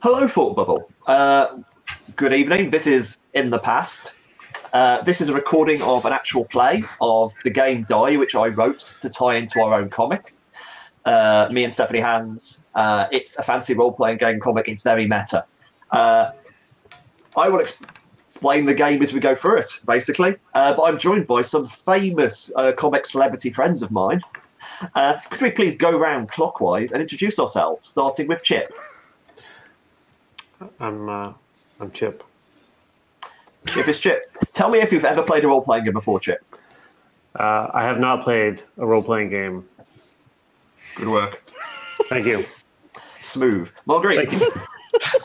Hello, Thought Bubble. Uh, good evening. This is In the Past. Uh, this is a recording of an actual play of the game Die, which I wrote to tie into our own comic. Uh, me and Stephanie Hans. Uh, it's a fancy role playing game comic. It's very meta. Uh, I will explain the game as we go through it, basically. Uh, but I'm joined by some famous uh, comic celebrity friends of mine. Uh, could we please go round clockwise and introduce ourselves, starting with Chip? I'm uh, I'm Chip. Chip is Chip. Tell me if you've ever played a role playing game before, Chip. Uh, I have not played a role playing game. Good work. Thank you. Smooth. Marguerite. Thank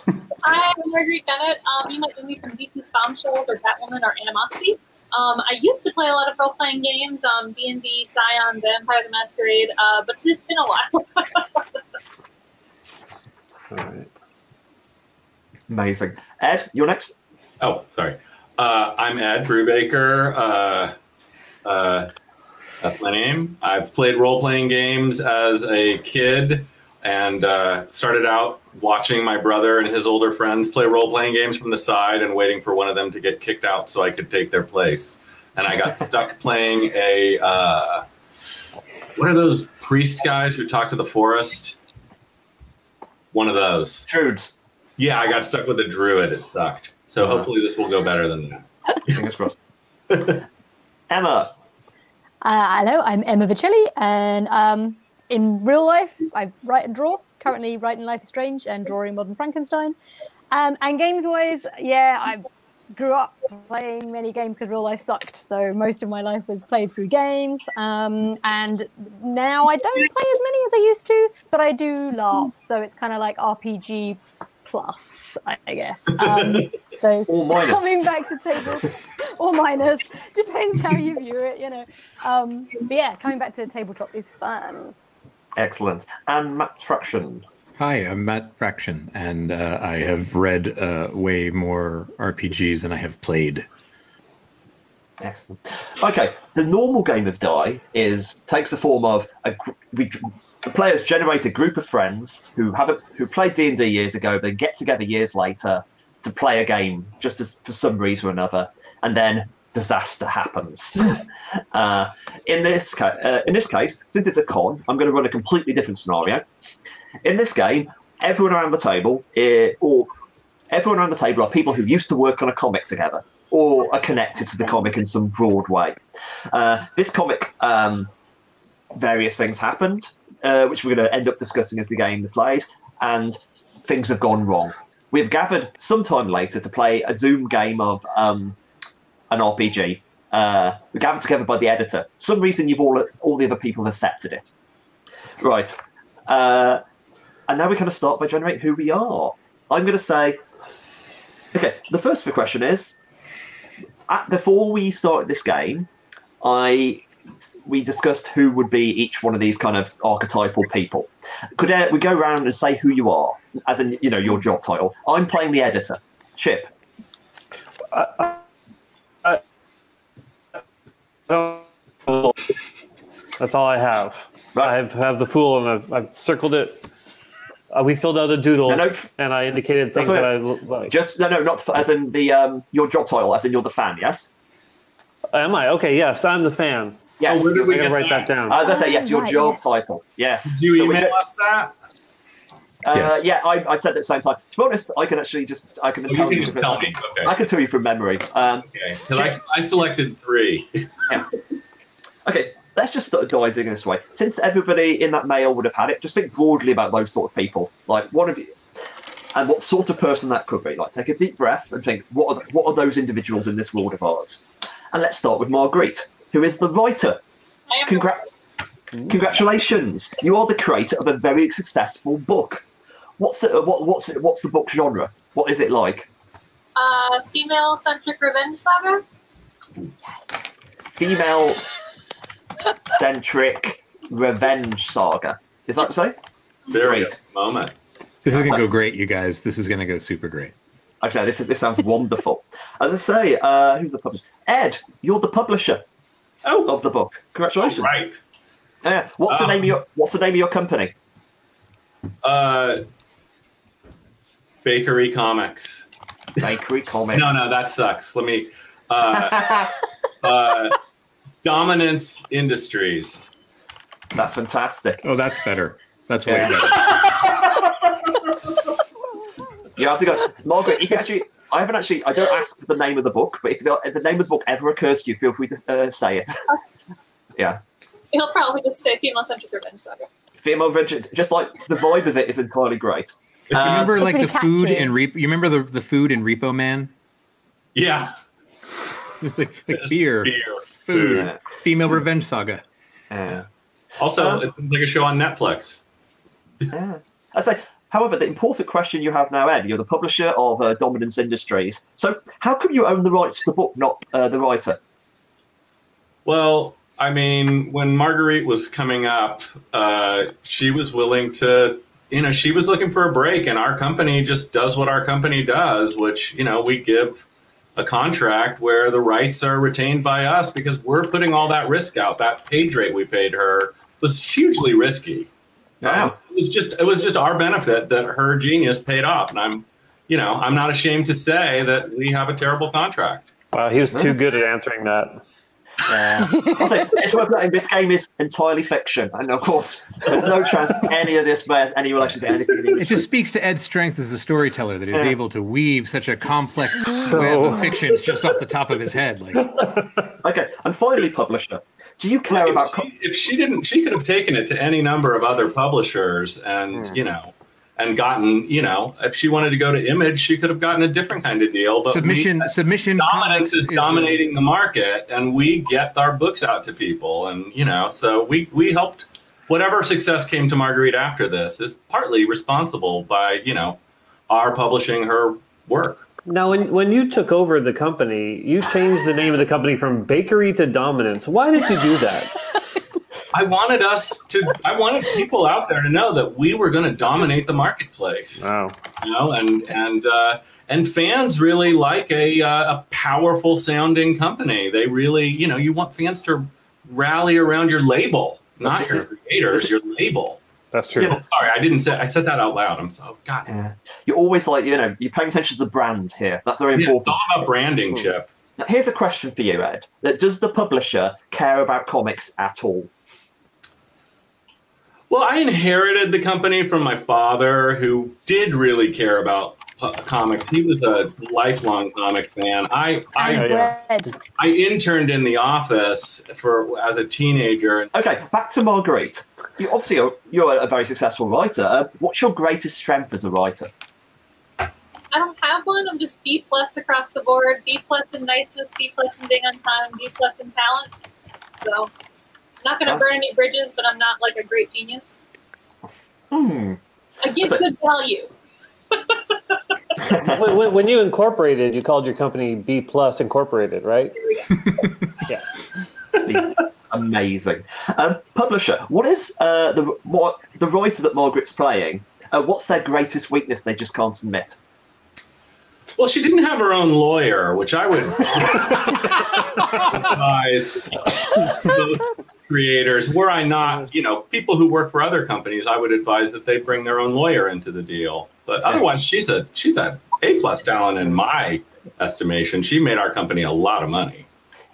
you. Hi, I'm Marguerite Bennett. Um, you might know me from DC's Bombshells or Batwoman or Animosity. Um, I used to play a lot of role-playing games, um, D&D, Scion, Vampire the Masquerade, uh, but it's been a while. All right. Amazing. Ed, you're next. Oh, sorry. Uh, I'm Ed Brubaker. Uh, uh, that's my name. I've played role playing games as a kid and uh, started out watching my brother and his older friends play role playing games from the side and waiting for one of them to get kicked out so I could take their place. And I got stuck playing a. Uh, what are those priest guys who talk to the forest? One of those. Druids. Yeah, I got stuck with a druid. It sucked. So hopefully this will go better than that. Fingers crossed. Emma. Uh, hello, I'm Emma Vieceli, and um, in real life, I write and draw. Currently writing Life is Strange and drawing Modern Frankenstein. Um, and games-wise, yeah, I grew up playing many games because real life sucked. So most of my life was played through games. Um, and now I don't play as many as I used to, but I do laugh. So it's kind of like RPG plus, I I guess. Um, so coming back to table or minus depends how you view it, you know. Um, but yeah, coming back to tabletop is fun. Excellent. And Matt Fraction. Hi, I'm Matt Fraction, and uh, I have read uh, way more RPGs than I have played. Excellent. Okay, the normal game of Die is takes the form of a we, players generate a group of friends who haven't who played D and D years ago, but get together years later to play a game just as for some reason or another, and then disaster happens. uh, in this uh, in this case, since it's a con, I'm going to run a completely different scenario. In this game, everyone around the table, eh, or everyone around the table, are people who used to work on a comic together or are connected to the comic in some broad way. Uh, this comic, um, various things happened, uh, which we're going to end up discussing as the game plays, and things have gone wrong. We've gathered sometime later to play a Zoom game of um, an RPG. Uh, we gathered together by the editor. some reason you've all all the other people have accepted it. Right. Uh, and now we're going to start by generating who we are. I'm going to say, okay, the first question is, at, before we started this game, I we discussed who would be each one of these kind of archetypal people. Could uh, we go around and say who you are, as in you know your job title? I'm playing the editor, Chip. That's all I have. Right. I have, have the fool and I've, I've circled it. Uh, we filled out a doodle No, no. and I indicated things that I like. Just no, no, not as in the um, your job title, as in you're the fan. Yes. Am I? Okay, yes, I'm the fan. Yes. Oh, where did I'm we going to write that? that down. I was gonna say yes. Your Right, job yes. title. Yes. Did you So email ju- us that? Uh, Yes. Yeah, I, I said at the same time. To be honest, I can actually just I can Oh, tell can you. from- tell me. Okay. I can tell you from memory. Um, Okay. 'Cause I, I selected three. okay, let's just start diving this way. Since everybody in that mail would have had it, just think broadly about those sort of people. Like one of you, and what sort of person that could be. Like take a deep breath and think, what are the, what are those individuals in this world of ours? And let's start with Marguerite, who is the writer. I am Congra- congratulations, you are the creator of a very successful book. What's the what, what's it, what's the book genre? What is it like? uh, female-centric revenge saga. Yes. Female centric revenge saga. Is that so? There we go. Sweet. Moment. This is going to go great, you guys. This is going to go super great. Okay, this is this sounds wonderful. As I say, uh, who's the publisher? Ed, you're the publisher Oh, of the book. Congratulations. right. Yeah. What's the Um, name of your What's the name of your company? Uh, Bakery Comics. Bakery Comics. No, no, that sucks. Let me. Uh, uh, Dominance Industries. That's fantastic. Oh, that's better. That's way Yeah. better. You have to go, Margaret. If you actually, I haven't actually. I don't ask for the name of the book, but if the, if the name of the book ever occurs to you, feel free to uh, say it. yeah. He'll probably just stay female centric revenge saga. Female vengeance, just like the vibe of it is entirely great. You Um, remember like really the food catchy. in Repo? You remember the the food in Repo Man? Yeah. It's like, like Just beer, Beer. food, Yeah. female revenge saga. Yeah. Also, Um, it's like a show on Netflix. Yeah. I say, however, the important question you have now, Ed, you're the publisher of uh, Dominance Industries. So, how come you own the rights to the book, not uh, the writer? Well, I mean, when Marguerite was coming up, uh, she was willing to, you know, she was looking for a break, and our company just does what our company does, which, you know, we give a contract where the rights are retained by us because we're putting all that risk out. That page rate we paid her was hugely risky. Wow. Um, it was just it was just our benefit that her genius paid off, and I'm, you know, I'm not ashamed to say that we have a terrible contract. Wow, he was too hmm. good at answering that. Yeah. I say, it's worth noting this game is entirely fiction, and of course, there's no chance any of this bears any relation to anything. It just speaks to Ed's strength as a storyteller that he's Yeah. able to weave such a complex So- web of fictions just off the top of his head. Like, Okay, and finally, publisher, do you care if, about? Co- she, if she didn't, she could have taken it to any number of other publishers, and Hmm. you know, and gotten, you know, if she wanted to go to Image, she could have gotten a different kind of deal. But submission, we, submission. dominance comics is a- dominating the market, and we get our books out to people, and you know, so we we helped. Whatever success came to Marguerite after this is partly responsible by you know our publishing her work. Now, when, when you took over the company, you changed the name of the company from Bakery to Dominance. Why did you do that? I wanted us to. I wanted people out there to know that we were going to dominate the marketplace. Wow. You know, and and uh, and fans really like a uh, a powerful sounding company. They really, you know, you want fans to rally around your label, not This your is- creators, your label. That's true. Yeah. Oh, sorry, I didn't say. I said that out loud. I'm so God. Yeah. You're always like, you know, you're paying attention to the brand here. That's very Yeah, it's important. all about branding, Chip. Now, here's a question for you, Ed. That does the publisher care about comics at all? Well, I inherited the company from my father, who did really care about comics. He was a lifelong comic fan. I I, And yeah. bread. I interned in the office for as a teenager. Okay, back to Marguerite. You obviously are, you're a very successful writer. Uh, what's your greatest strength as a writer? I don't have one. I'm just B plus across the board. B plus in niceness, B plus in being on time, B plus in talent. So, not going to burn any bridges, but I'm not like a great genius. Hmm. I give So- good value. when, when, when you incorporated, you called your company B Plus Incorporated, right? Here we go. Yeah. Amazing. Um, publisher, what is uh, the what the writer that Margaret's playing? Uh, what's their greatest weakness they just can't admit? Well, she didn't have her own lawyer, which I would advise those creators. Were I not, you know, people who work for other companies, I would advise that they bring their own lawyer into the deal. But otherwise, she's a she's a A plus talent in my estimation. She made our company a lot of money.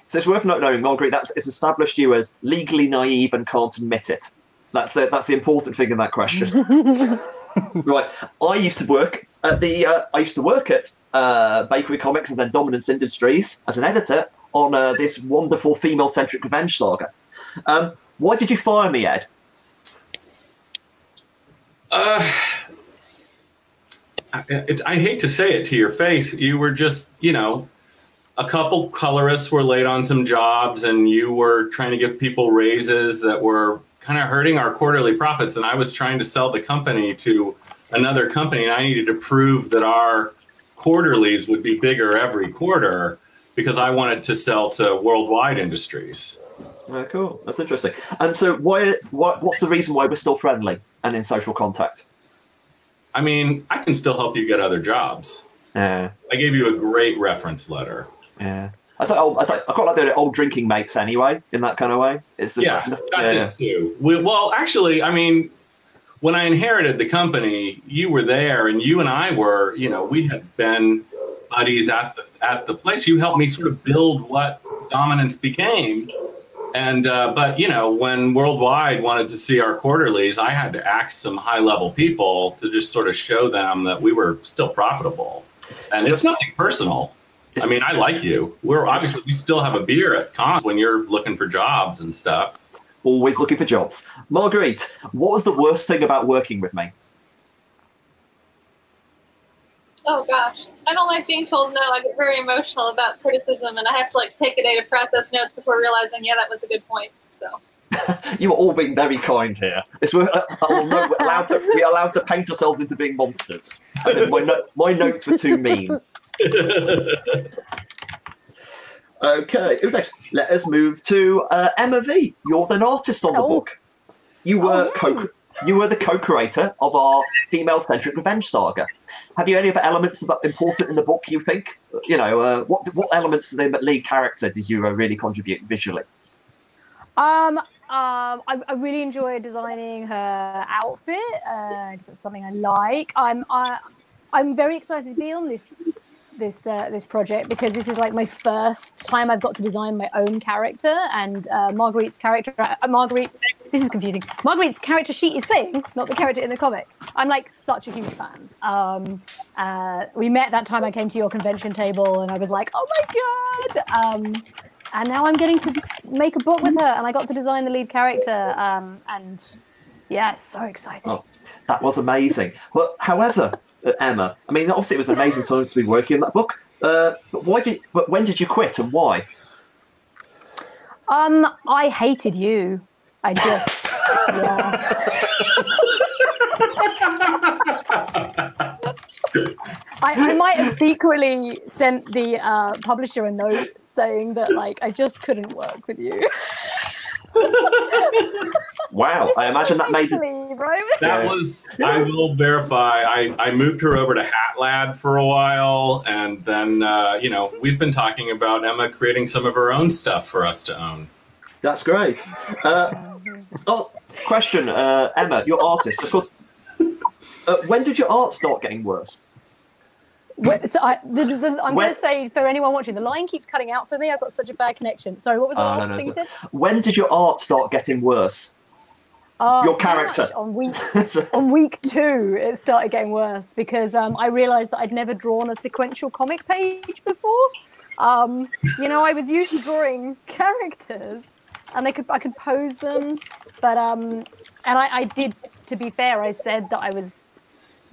So it's worth not knowing, Margaret, that it's established you as legally naive and can't admit it. That's the, that's the important thing in that question. right. I used to work at the uh, I used to work at uh, Bakery Comics and then Dominance Industries as an editor on uh, this wonderful female-centric revenge saga. Um, why did you fire me, Ed? Uh, I, it, I hate to say it to your face. You were just, you know, a couple colorists were late on some jobs, and you were trying to give people raises that were kind of hurting our quarterly profits. And I was trying to sell the company to another company, and I needed to prove that our quarterlies would be bigger every quarter because I wanted to sell to worldwide industries. Cool. That's interesting. And so, why, what, what's the reason why we're still friendly and in social contact? I mean, I can still help you get other jobs. Yeah, I gave you a great reference letter. yeah. I say, oh, I, say, I quite like the old drinking mates anyway, in that kind of way. It's just, Yeah, that's yeah. it too. We, well, actually, I mean, when I inherited the company, you were there, and you and I were, you know, we had been buddies at the at the place. You helped me sort of build what dominance became. And uh, but you know, when Worldwide wanted to see our quarterlies, I had to ask some high level people to just sort of show them that we were still profitable. And it's nothing personal. I mean, I like you. We're obviously we still have a beer at cons when you're looking for jobs and stuff. Always looking for jobs. Marguerite, what was the worst thing about working with me? Oh gosh, I don't like being told no. I get very emotional about criticism, and I have to like take a day to process notes before realizing, yeah, that was a good point. So You are all being very kind here. It's, we're, uh, oh, we're allowed to, we're allowed to paint ourselves into being monsters. I think my, no, my notes were too mean. Okay, next? Let us move to uh, Emma V. You're an artist on the Oh. book. You were yay. co you were the co-creator of our female-centric revenge saga. Have you any other elements that are important in the book? You think? You know, uh, what what elements to the lead character did you uh, really contribute visually? Um, um, I, I really enjoy designing her outfit because it's something I like. I'm I, I'm very excited to be on this this uh, this project because this is like my first time I've got to design my own character and uh, Marguerite's character. Uh, Marguerite's this is confusing. Marguerite's character sheet is playing, not the character in the comic. I'm like such a huge fan. Um, uh, we met that time I came to your convention table and I was like, oh my god. Um, and now I'm getting to make a book with her, and I got to design the lead character. Um, and yeah, so exciting. Oh. That was amazing. Well, however, uh, Emma, I mean, obviously it was amazing times to be working on that book. Uh, but why did? But when did you quit and why? Um, I hated you. I just. I, I might have secretly sent the uh, publisher a note saying that like I just couldn't work with you. Wow, I imagine that made it. That was, I will verify. I, I moved her over to Hat Lad for a while. And then, uh, you know, we've been talking about Emma creating some of her own stuff for us to own. That's great. Uh, oh, question, uh, Emma, you're artist, of course. Uh, when did your art start getting worse? So I, I'm going to say for anyone watching, the line keeps cutting out for me. I've got such a bad connection. Sorry, what was the Oh, last no, no, thing you said? When did your art start getting worse? Uh, Your character. On week on week two, it started getting worse because um, I realised that I'd never drawn a sequential comic page before. Um, you know, I was used to drawing characters, and they could I could pose them, but um, and I, I did. To be fair, I said that I was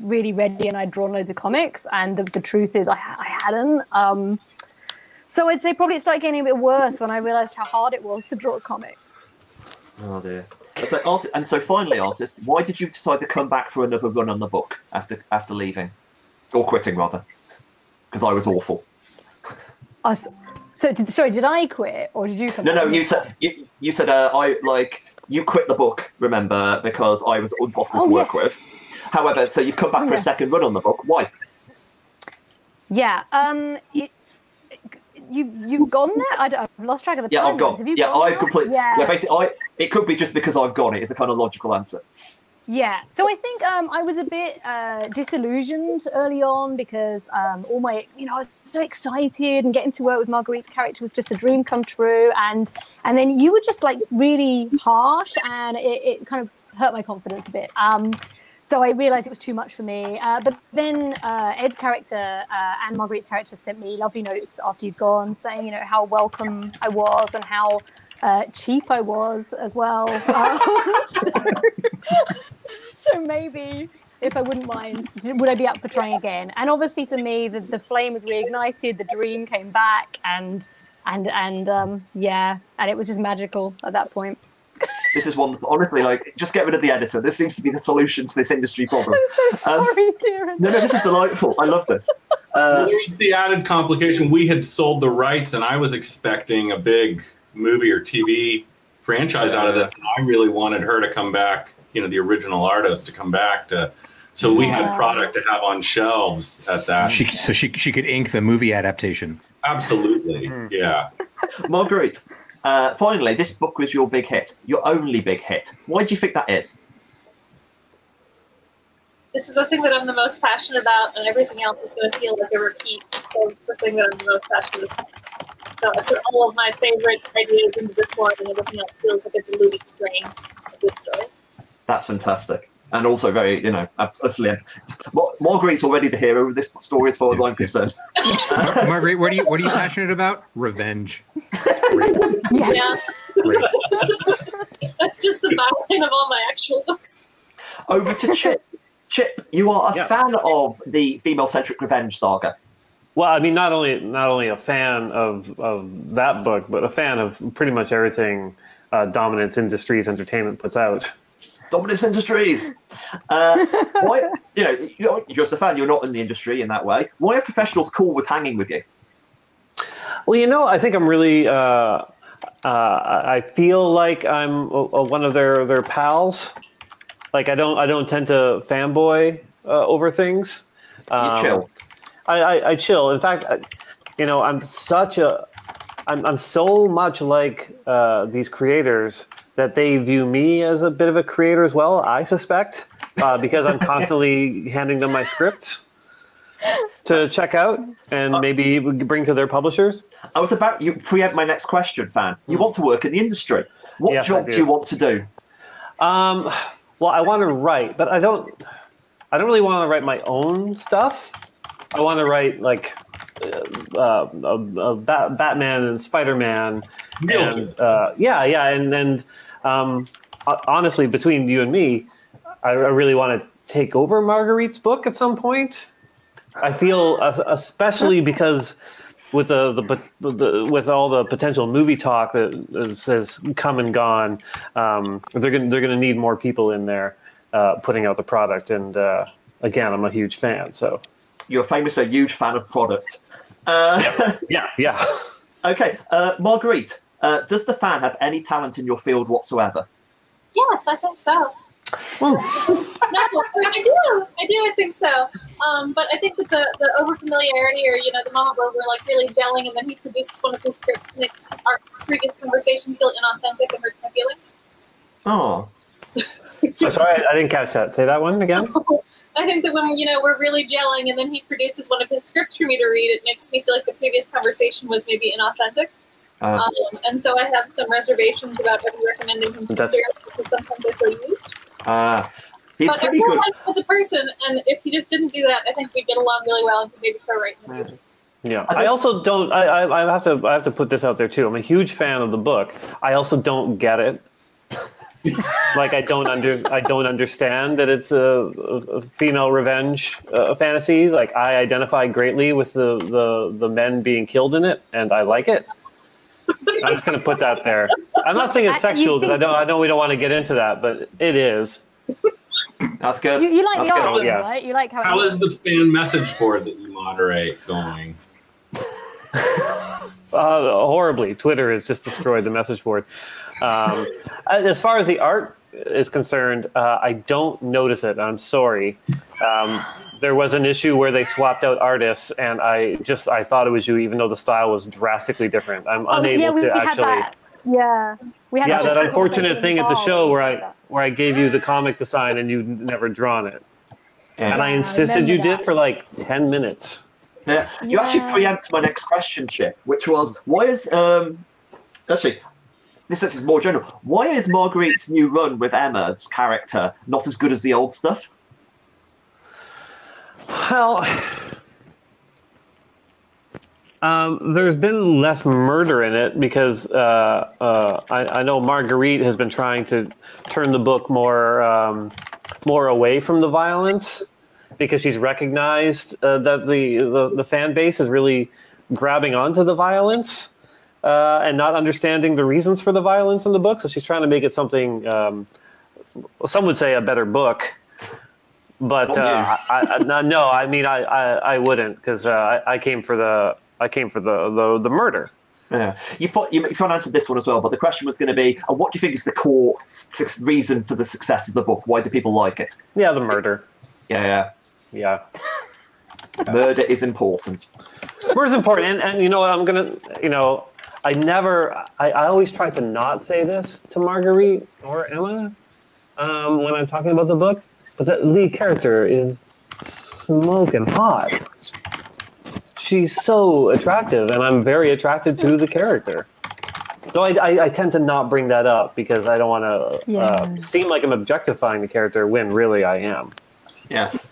really ready and I'd drawn loads of comics, and the, the truth is I, I hadn't. Um, so I'd say probably it started getting a bit worse when I realised how hard it was to draw comics. oh dear. And so, art- and so finally, artist, why did you decide to come back for another run on the book after after leaving, or quitting rather? Because I was awful. I s- so did, sorry, did I quit or did you come? No, no, you said you, you said uh, I like you quit the book. Remember, because I was impossible Oh, to work yes. with. However, so you've come back for a second run on the book. Why? Yeah. Um. It, you you've gone there? I don't, I've lost track of the Yeah, I've gone. Have you Yeah, gone I've completely. Yeah. Yeah. basically, I. It could be just because I've gone. It is a kind of logical answer. Yeah. So I think um, I was a bit uh, disillusioned early on because um, all my, you know, I was so excited and getting to work with Marguerite's character was just a dream come true. And and then you were just like really harsh and it, it kind of hurt my confidence a bit. Um, so I realized it was too much for me. Uh, but then uh, Ed's character uh, and Marguerite's character sent me lovely notes after you'd gone saying, you know, how welcome I was and how uh, cheap I was as well. Um, so, so maybe if I wouldn't mind, would I be up for trying again? And obviously for me, the, the flame was reignited, the dream came back, and and and um, yeah, and it was just magical at that point. This is one. Honestly, like, just get rid of the editor. This seems to be the solution to this industry problem. I'm so Um, sorry, Kieron. No, no, this is delightful. I love this. Uh, Here's the added complication. We had sold the rights, and I was expecting a big movie or TV franchise out of this. And I really wanted her to come back, you know, the original artist to come back to So we had product to have on shelves at that. She, so she she could ink the movie adaptation. Absolutely, yeah. Marguerite, uh, finally, this book was your big hit, your only big hit. Why do you think that is? This is the thing that I'm the most passionate about, and everything else is going to feel like a repeat of the thing that I'm the most passionate about. So I put all of my favorite ideas into this one, and everything else feels like a diluted strain of this story. That's fantastic. And also very, you know, absolutely. Mar- Marguerite's already the hero of this story as far as I'm concerned. Mar- Marguerite, what are you what are you passionate about? Revenge. Yeah. Yeah, Great. that's just the byline of all my actual books. Over to Chip. Chip, you are a Yeah. fan of the female-centric revenge saga. Well, I mean, not only not only a fan of of that book, but a fan of pretty much everything uh, Dominance Industries Entertainment puts out. Dominus Industries. Uh, why? You know, you're you're just a fan. You're not in the industry in that way. Why are professionals cool with hanging with you? Well, you know, I think I'm really. Uh, uh, I feel like I'm a, a, one of their their pals. Like I don't I don't tend to fanboy uh, over things. You Um, chill. I, I, I chill. In fact, I, you know, I'm such a, I'm, I'm so much like uh, these creators that they view me as a bit of a creator as well. I suspect uh, because I'm constantly handing them my scripts to check out and maybe bring to their publishers. I was about you preempt my next question, fan. You want to work in the industry. What Hmm. Yes, job do. do. you want to do? Um, well, I want to write, but I don't. I don't really want to write my own stuff. I want to write like uh, uh, uh, Bat- Batman and Spider Man, Real and uh, yeah, yeah, and and um, honestly, between you and me, I, I really want to take over Marguerite's book at some point. I feel, uh, especially because with the, the, the with all the potential movie talk that has come and gone, um, they're gonna they're gonna need more people in there uh, putting out the product. And uh, again, I'm a huge fan, so You're famous a huge fan of product. Uh, yeah, yeah. okay, uh, Marguerite. Uh, does the fan have any talent in your field whatsoever? Yes, I think so. Hmm. no, I do. I do. I think so. Um, but I think that the, the over familiarity, or you know, the moment where we're like really gelling, and then he produces one of his scripts, makes our previous conversation feel inauthentic and hurts my feelings. Oh, So sorry, I, I didn't catch that. Say that one again. I think that when you know we're really gelling, and then he produces one of his scripts for me to read, it makes me feel like the previous conversation was maybe inauthentic. uh, Um, and so I have some reservations about ever recommending him to That's- serials because sometimes I feel used. uh, he's But I pretty feel good. like him as a person, and if he just didn't do that, I think we'd get along really well and could maybe co-write in the future. Yeah, I I also don't. I, I, I have to. I have to put this out there too. I'm a huge fan of the book. I also don't get it. Like I don't under. I don't understand that it's a, a, a female revenge uh, fantasy. Like I identify greatly with the, the the men being killed in it, and I like it. I'm just gonna put that there. I'm not saying it's sexual because I think- don't. I know we don't want to get into that, but it is. That's good. You, you like That's the good. art, Yeah. right? You like how, How it is the fan message board that you moderate going? Uh, horribly. Twitter has just destroyed the message board. Um, as far as the art is concerned, uh, I don't notice it. I'm sorry. Um, there was an issue where they swapped out artists, and I just I thought it was you, even though the style was drastically different. I'm Oh, unable yeah, we, to we had actually. that. Yeah, we had Yeah, that that unfortunate conversation thing at the show where I where I gave you the comic to sign and you'd never drawn it, and I Yeah, I insisted you remember did for like ten minutes. Yeah, you actually Yeah. preempt my next question, Chip, which was why is um actually this is more general. Why is Marguerite's new run with Emma's character not as good as the old stuff? Well, um, there's been less murder in it because uh, uh, I, I know Marguerite has been trying to turn the book more um, more away from the violence because she's recognized uh, that the, the the fan base is really grabbing onto the violence uh, and not understanding the reasons for the violence in the book. So she's trying to make it something. Um, some would say a better book. But Oh, uh, yeah. I, I, no, no, I mean, I, I, I wouldn't because uh, I, I came for the, I came for the, the, the murder. Yeah, you thought you, you answered this one as well, but the question was going to be, and what do you think is the core reason for the success of the book? Why do people like it? Yeah, the murder. Yeah, Yeah. yeah. Murder is important. Murder is important, and, and you know what? I'm gonna, you know, I never, I, I always try to not say this to Marguerite or Emma um, when I'm talking about the book, but the lead character is smoking hot. She's so attractive, and I'm very attracted to the character. So I, I, I tend to not bring that up because I don't want to Yeah. uh, seem like I'm objectifying the character when really I am. Yes,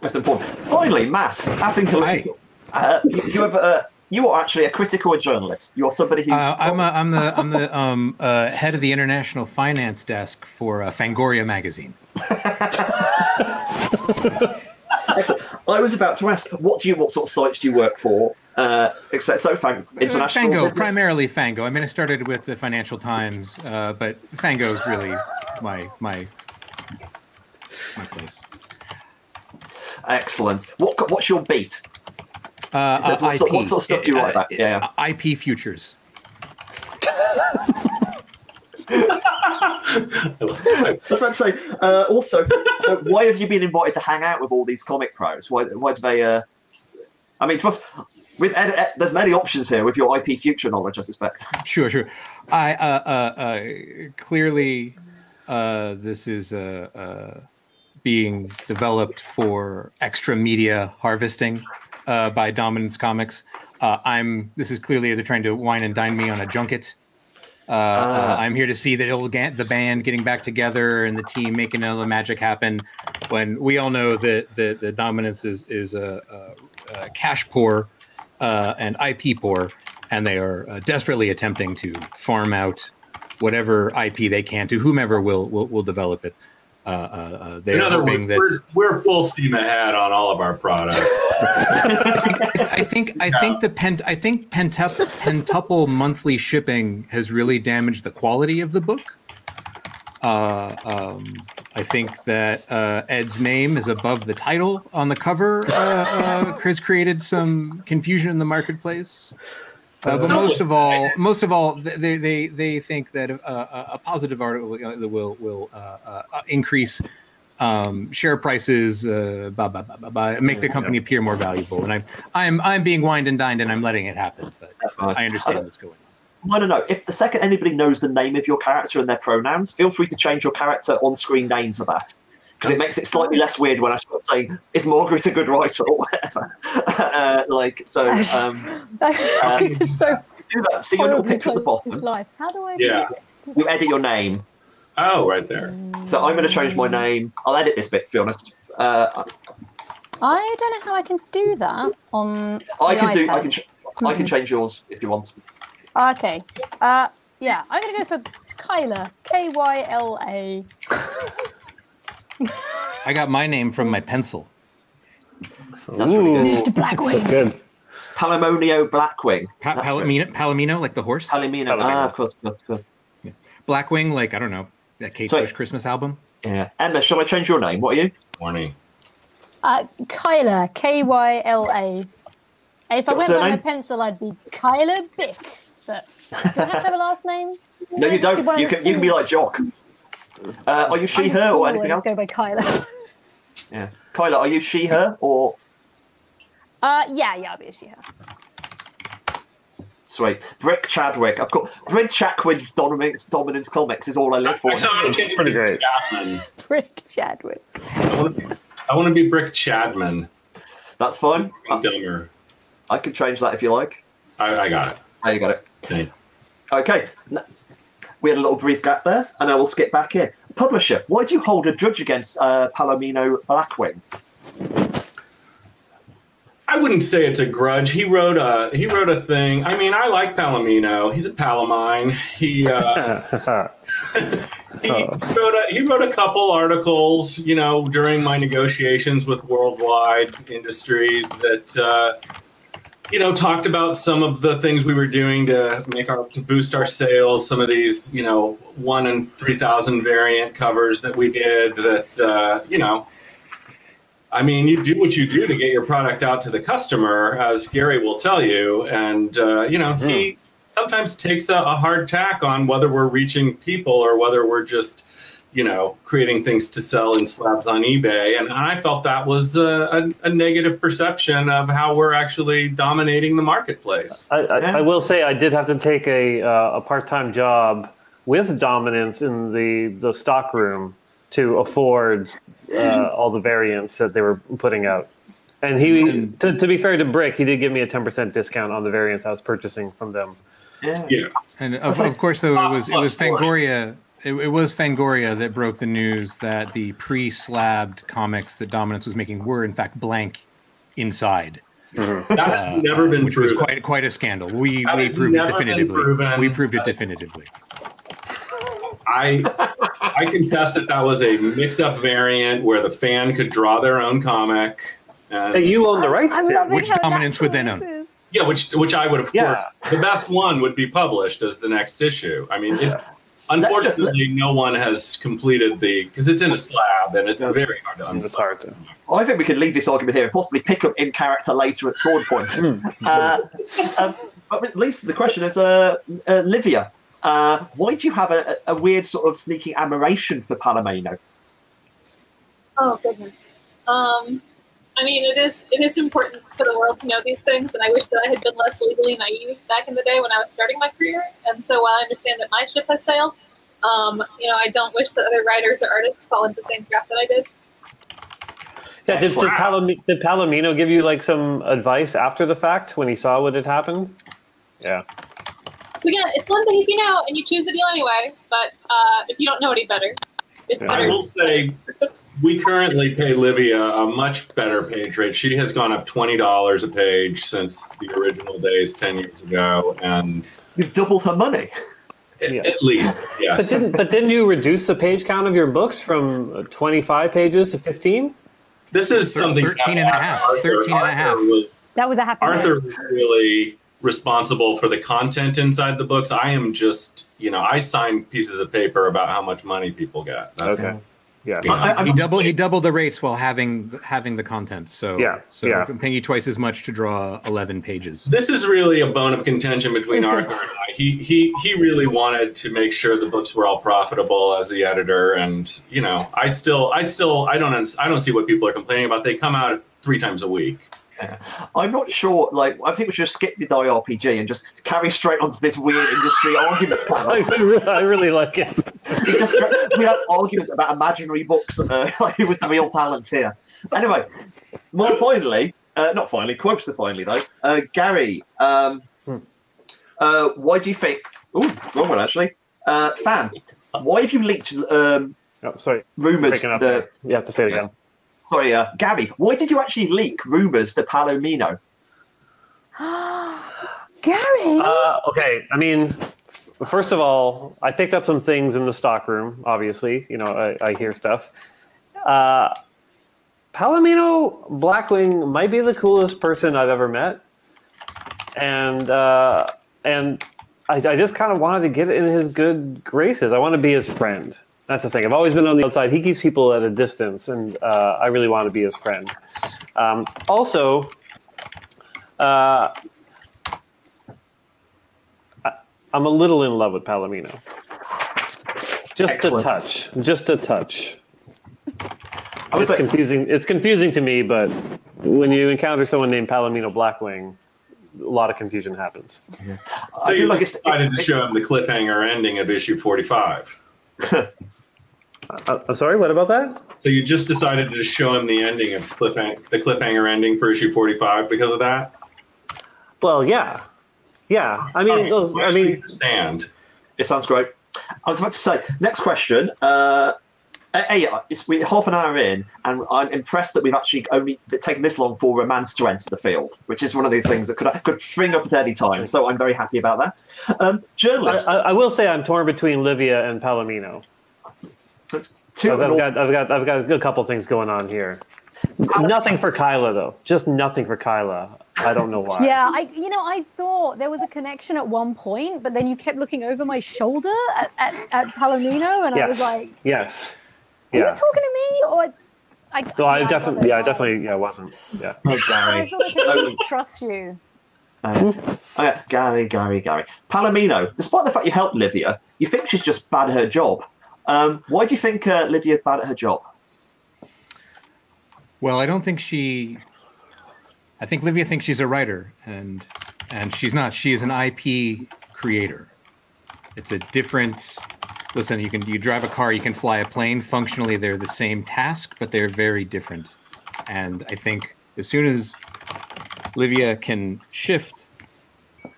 that's important. Finally, Matt, I think Hi. uh, you, you have uh, you are actually a critical journalist. You're somebody who Uh, I'm, a, I'm the I'm the um, uh, head of the international finance desk for uh, Fangoria magazine. Excellent. I was about to ask, what do you, what sort of sites do you work for? Uh, except so, Fang, Uh, international. Fango, business? primarily Fango. I mean, I started with the Financial Times, uh, but Fango is really my my my place. Excellent. What, what's your beat? Uh, Because what sort- IP. what sort of stuff do you write about? Yeah. Uh, IP futures. I was about to say. Uh, also, so why have you been invited to hang out with all these comic pros? Why, why do they? Uh, I mean, plus, with ed- ed- there's many options here with your IP future knowledge, I suspect. Sure, sure. I uh, uh, uh, clearly uh, this is uh, uh, being developed for extra media harvesting uh, by Dominance Comics. Uh, I'm. This is clearly they're trying to wine and dine me on a junket. Uh, uh, Ah. I'm here to see that it'll get the band getting back together and the team making all the magic happen. When we all know that the, the dominance is is a, a, a cash poor uh, and IP poor, and they are uh, desperately attempting to farm out whatever IP they can to whomever will will, will develop it. Uh, uh, uh, they In other words, that we're, we're full steam ahead on all of our products. I think I think the pent I think pentup, pentuple monthly shipping has really damaged the quality of the book. Uh, um, I think that uh, Ed's name is above the title on the cover. Uh, uh, has created some confusion in the marketplace. Uh, but So- most of all, most of all, they they they think that uh, a a positive article will will, uh, uh, increase um, share prices, uh, blah, blah, blah, make the company appear more valuable. And I'm I'm I'm being wined and dined, and I'm letting it happen. But nice. I understand what's going on. I don't know. If the second anybody knows the name of your character and their pronouns, feel free to change your character on-screen name to that. Because it makes it slightly less weird when I start saying, "Is Margaret a good writer?" or whatever. uh, like so, um, this is so do that. See your little picture at the close to bottom. life. How do I? Yeah. You edit your name. Oh, right there. So I'm going to change my name. I'll edit this bit. To be honest, uh, I don't know how I can do that on. I the can do. I can. ch- I can change yours if you want. Okay. Uh, yeah, I'm gonna go for Kyla. K Y L A. I got my name from my pencil. That's really good. Mr. Blackwing. So good. Palamonio Blackwing. Pa- That's. Palomino, Palomino, like the horse. Palomino. Palomino. Ah, of course, of course, of course. Blackwing, like I don't know that Kate So- Bush Christmas album. Yeah. Emma, shall I change your name? What are you? Warning. Uh, Kyla. K Y L A. If I went by my pencil, I'd be Kyla Bick. But do I have to have a last name? No, you don't. You can. You can be like Jock. Uh, are you she, I'm her, or I anything just else? Go by Kyla. Yeah. Kyla, are you she, her, or Uh, yeah, yeah, I'll be a she her. sweet Brick Chadwick? I've got Brick Chadwick's Dominance, Dominance Comics is all I live for. Actually, I want Pretty great. Chadman. Brick Chadwick. I want to be, I want to be Brick Chadman. That's fine. I'm I, dumber. I can change that if you like. I, I got it. There you got it. Okay. Okay. We had a little brief gap there, and I will skip back in. Publisher, why do you hold a judge against uh, Palomino Blackwing? I wouldn't say it's a grudge. He wrote a he wrote a thing. I mean, I like Palomino. He's a pal of mine. He uh, he wrote a, he wrote a couple articles, you know, during my negotiations with Worldwide Industries that uh, you know talked about some of the things we were doing to make our to boost our sales. Some of these, you know, one and three thousand variant covers that we did. That uh, you know. I mean, you do what you do to get your product out to the customer, as Gary will tell you. And, uh, you know, he sometimes takes a, a hard tack on whether we're reaching people or whether we're just, you know, creating things to sell in slabs on eBay. And I felt that was a, a, a negative perception of how we're actually dominating the marketplace. I, I, Yeah. I will say I did have to take a uh, a part time job with dominance in the the stock room to afford uh, all the variants that they were putting out. And he, to, to be fair to Brick, he did give me a ten percent discount on the variants I was purchasing from them. Yeah. Yeah. And of, of course, though, it was it was forty. Fangoria. It, it was Fangoria that broke the news that the pre-slabbed comics that Dominance was making were in fact blank inside, That has uh, never been which was quite quite a scandal. We That we proved it definitively. We proved it definitively. I I contest that that was a mix-up variant where the fan could draw their own comic. And, Hey, you own the rights I'm to. loving Which dominance would natural then this is. yeah, which which I would of Yeah. course. The best one would be published as the next issue. I mean, it, unfortunately, no one has completed the because it's in a slab and it's Yeah. very hard to It's unslab. hard to. I think we could leave this argument here and possibly pick up in character later at sword point. Hmm. uh, um, but at least the question is, uh, uh, Livia, uh, why do you have a, a weird sort of sneaking admiration for Palomino? Oh goodness. Um, I mean, it is it is important for the world to know these things, and I wish that I had been less legally naive back in the day when I was starting my career. And so, while I understand that my ship has sailed, um, you know, I don't wish that other writers or artists fall into the same trap that I did. Yeah, did, did, Wow. Palom- did Palomino give you like some advice after the fact when he saw what had happened? Yeah. So again, it's one thing if you know and you choose the deal anyway, but uh, if you don't know any better, it's Yeah. I better. will say we currently pay Livia a much better page rate. She has gone up twenty dollars a page since the original days ten years ago, and You've doubled her money. at, Yeah. at least But didn't but didn't you reduce the page count of your books from uh, 25 pages to 15? This is something 13 that and a Arthur- half, 13 and a half. Arthur was That was a happy. Arthur note. was really responsible for the content inside the books. I am just, you know, I sign pieces of paper about how much money people get. That's, Okay. Yeah. Yeah. I- I- he doubled he doubled the rates while having having the content. So Yeah, so yeah. I'm paying you twice as much to draw eleven pages. This is really a bone of contention between It's good. Arthur and I. He he he really wanted to make sure the books were all profitable as the editor, and you know, I still I still I don't I don't see what people are complaining about. They come out three times a week. I'm not sure. Like, I think we should just skip the die RPG and just carry straight onto this weird industry argument. I, really- I really like it. We just we had arguments about imaginary books. Uh, like it was the real talent here. Anyway, more finally, uh, not finally, close to finally though. Uh, Gary, um, Hmm. uh, why do you think? Oh, wrong one actually. Uh, Fan, why have you leaked um, Oh, sorry. rumors? Breaking up The there. You have to say it again. Sorry, uh, Gary, why did you actually leak rumors to Palomino? Gary. Uh, okay, I mean, first of all, I picked up some things in the stock room. Obviously, you know, I, I hear stuff. Uh, Palomino Blackwing might be the coolest person I've ever met, and uh, and I, I just kind of wanted to get in his good graces. I want to be his friend that's the thing. I've always been on the outside. He keeps people at a distance, and uh, I really want to be his friend. Um, also, uh, I, am a little in love with Palomino. Just Excellent. a touch. Just a touch. It's confusing. It's confusing to me, but when you encounter someone named Palomino Blackwing, a lot of confusion happens. Yeah. So I feel like decided it, to show him the cliffhanger ending of issue 45. Uh, I, am sorry. What about that? So you just decided to show him the ending of cliffhang- the cliffhanger ending for issue 45 because of that. Well, yeah, yeah. I mean, okay. those, I mean, understand. It sounds great. I was about to say next question. Uh, hey, it's we're half an hour in, and I'm impressed that we've actually only taken this long for romance to enter the field, which is one of these things that could could spring up at any time. So I'm very happy about that. Um, journalist, I, I, I, will say I'm torn between Livia and Palomino two I've, I've got, I've got, I've got a couple things going on here. Nothing for Kyla though. Just nothing for Kyla. I don't know why. Yeah, I you know I thought there was a connection at one point, but then you kept looking over my shoulder at, at, at Palomino, and I was like, yes. "Are Yeah. you talking to me?" Or I, No, I got definitely, yeah, I definitely, yeah, wasn't. Yeah. Oh, I Gary. thought I could always trust you. Uh, yeah, Gary, Gary, Gary. Palomino, despite the fact you helped Livia, you think she's just bad at her job. Um, why do you think uh, Livia's bad at her job? Well, I don't think she. I think Livia thinks she's a writer, and and she's not. She is an IP creator. It's a different. Listen, you can you drive a car, you can fly a plane. Functionally, they're the same task, but they're very different. And I think as soon as Livia can shift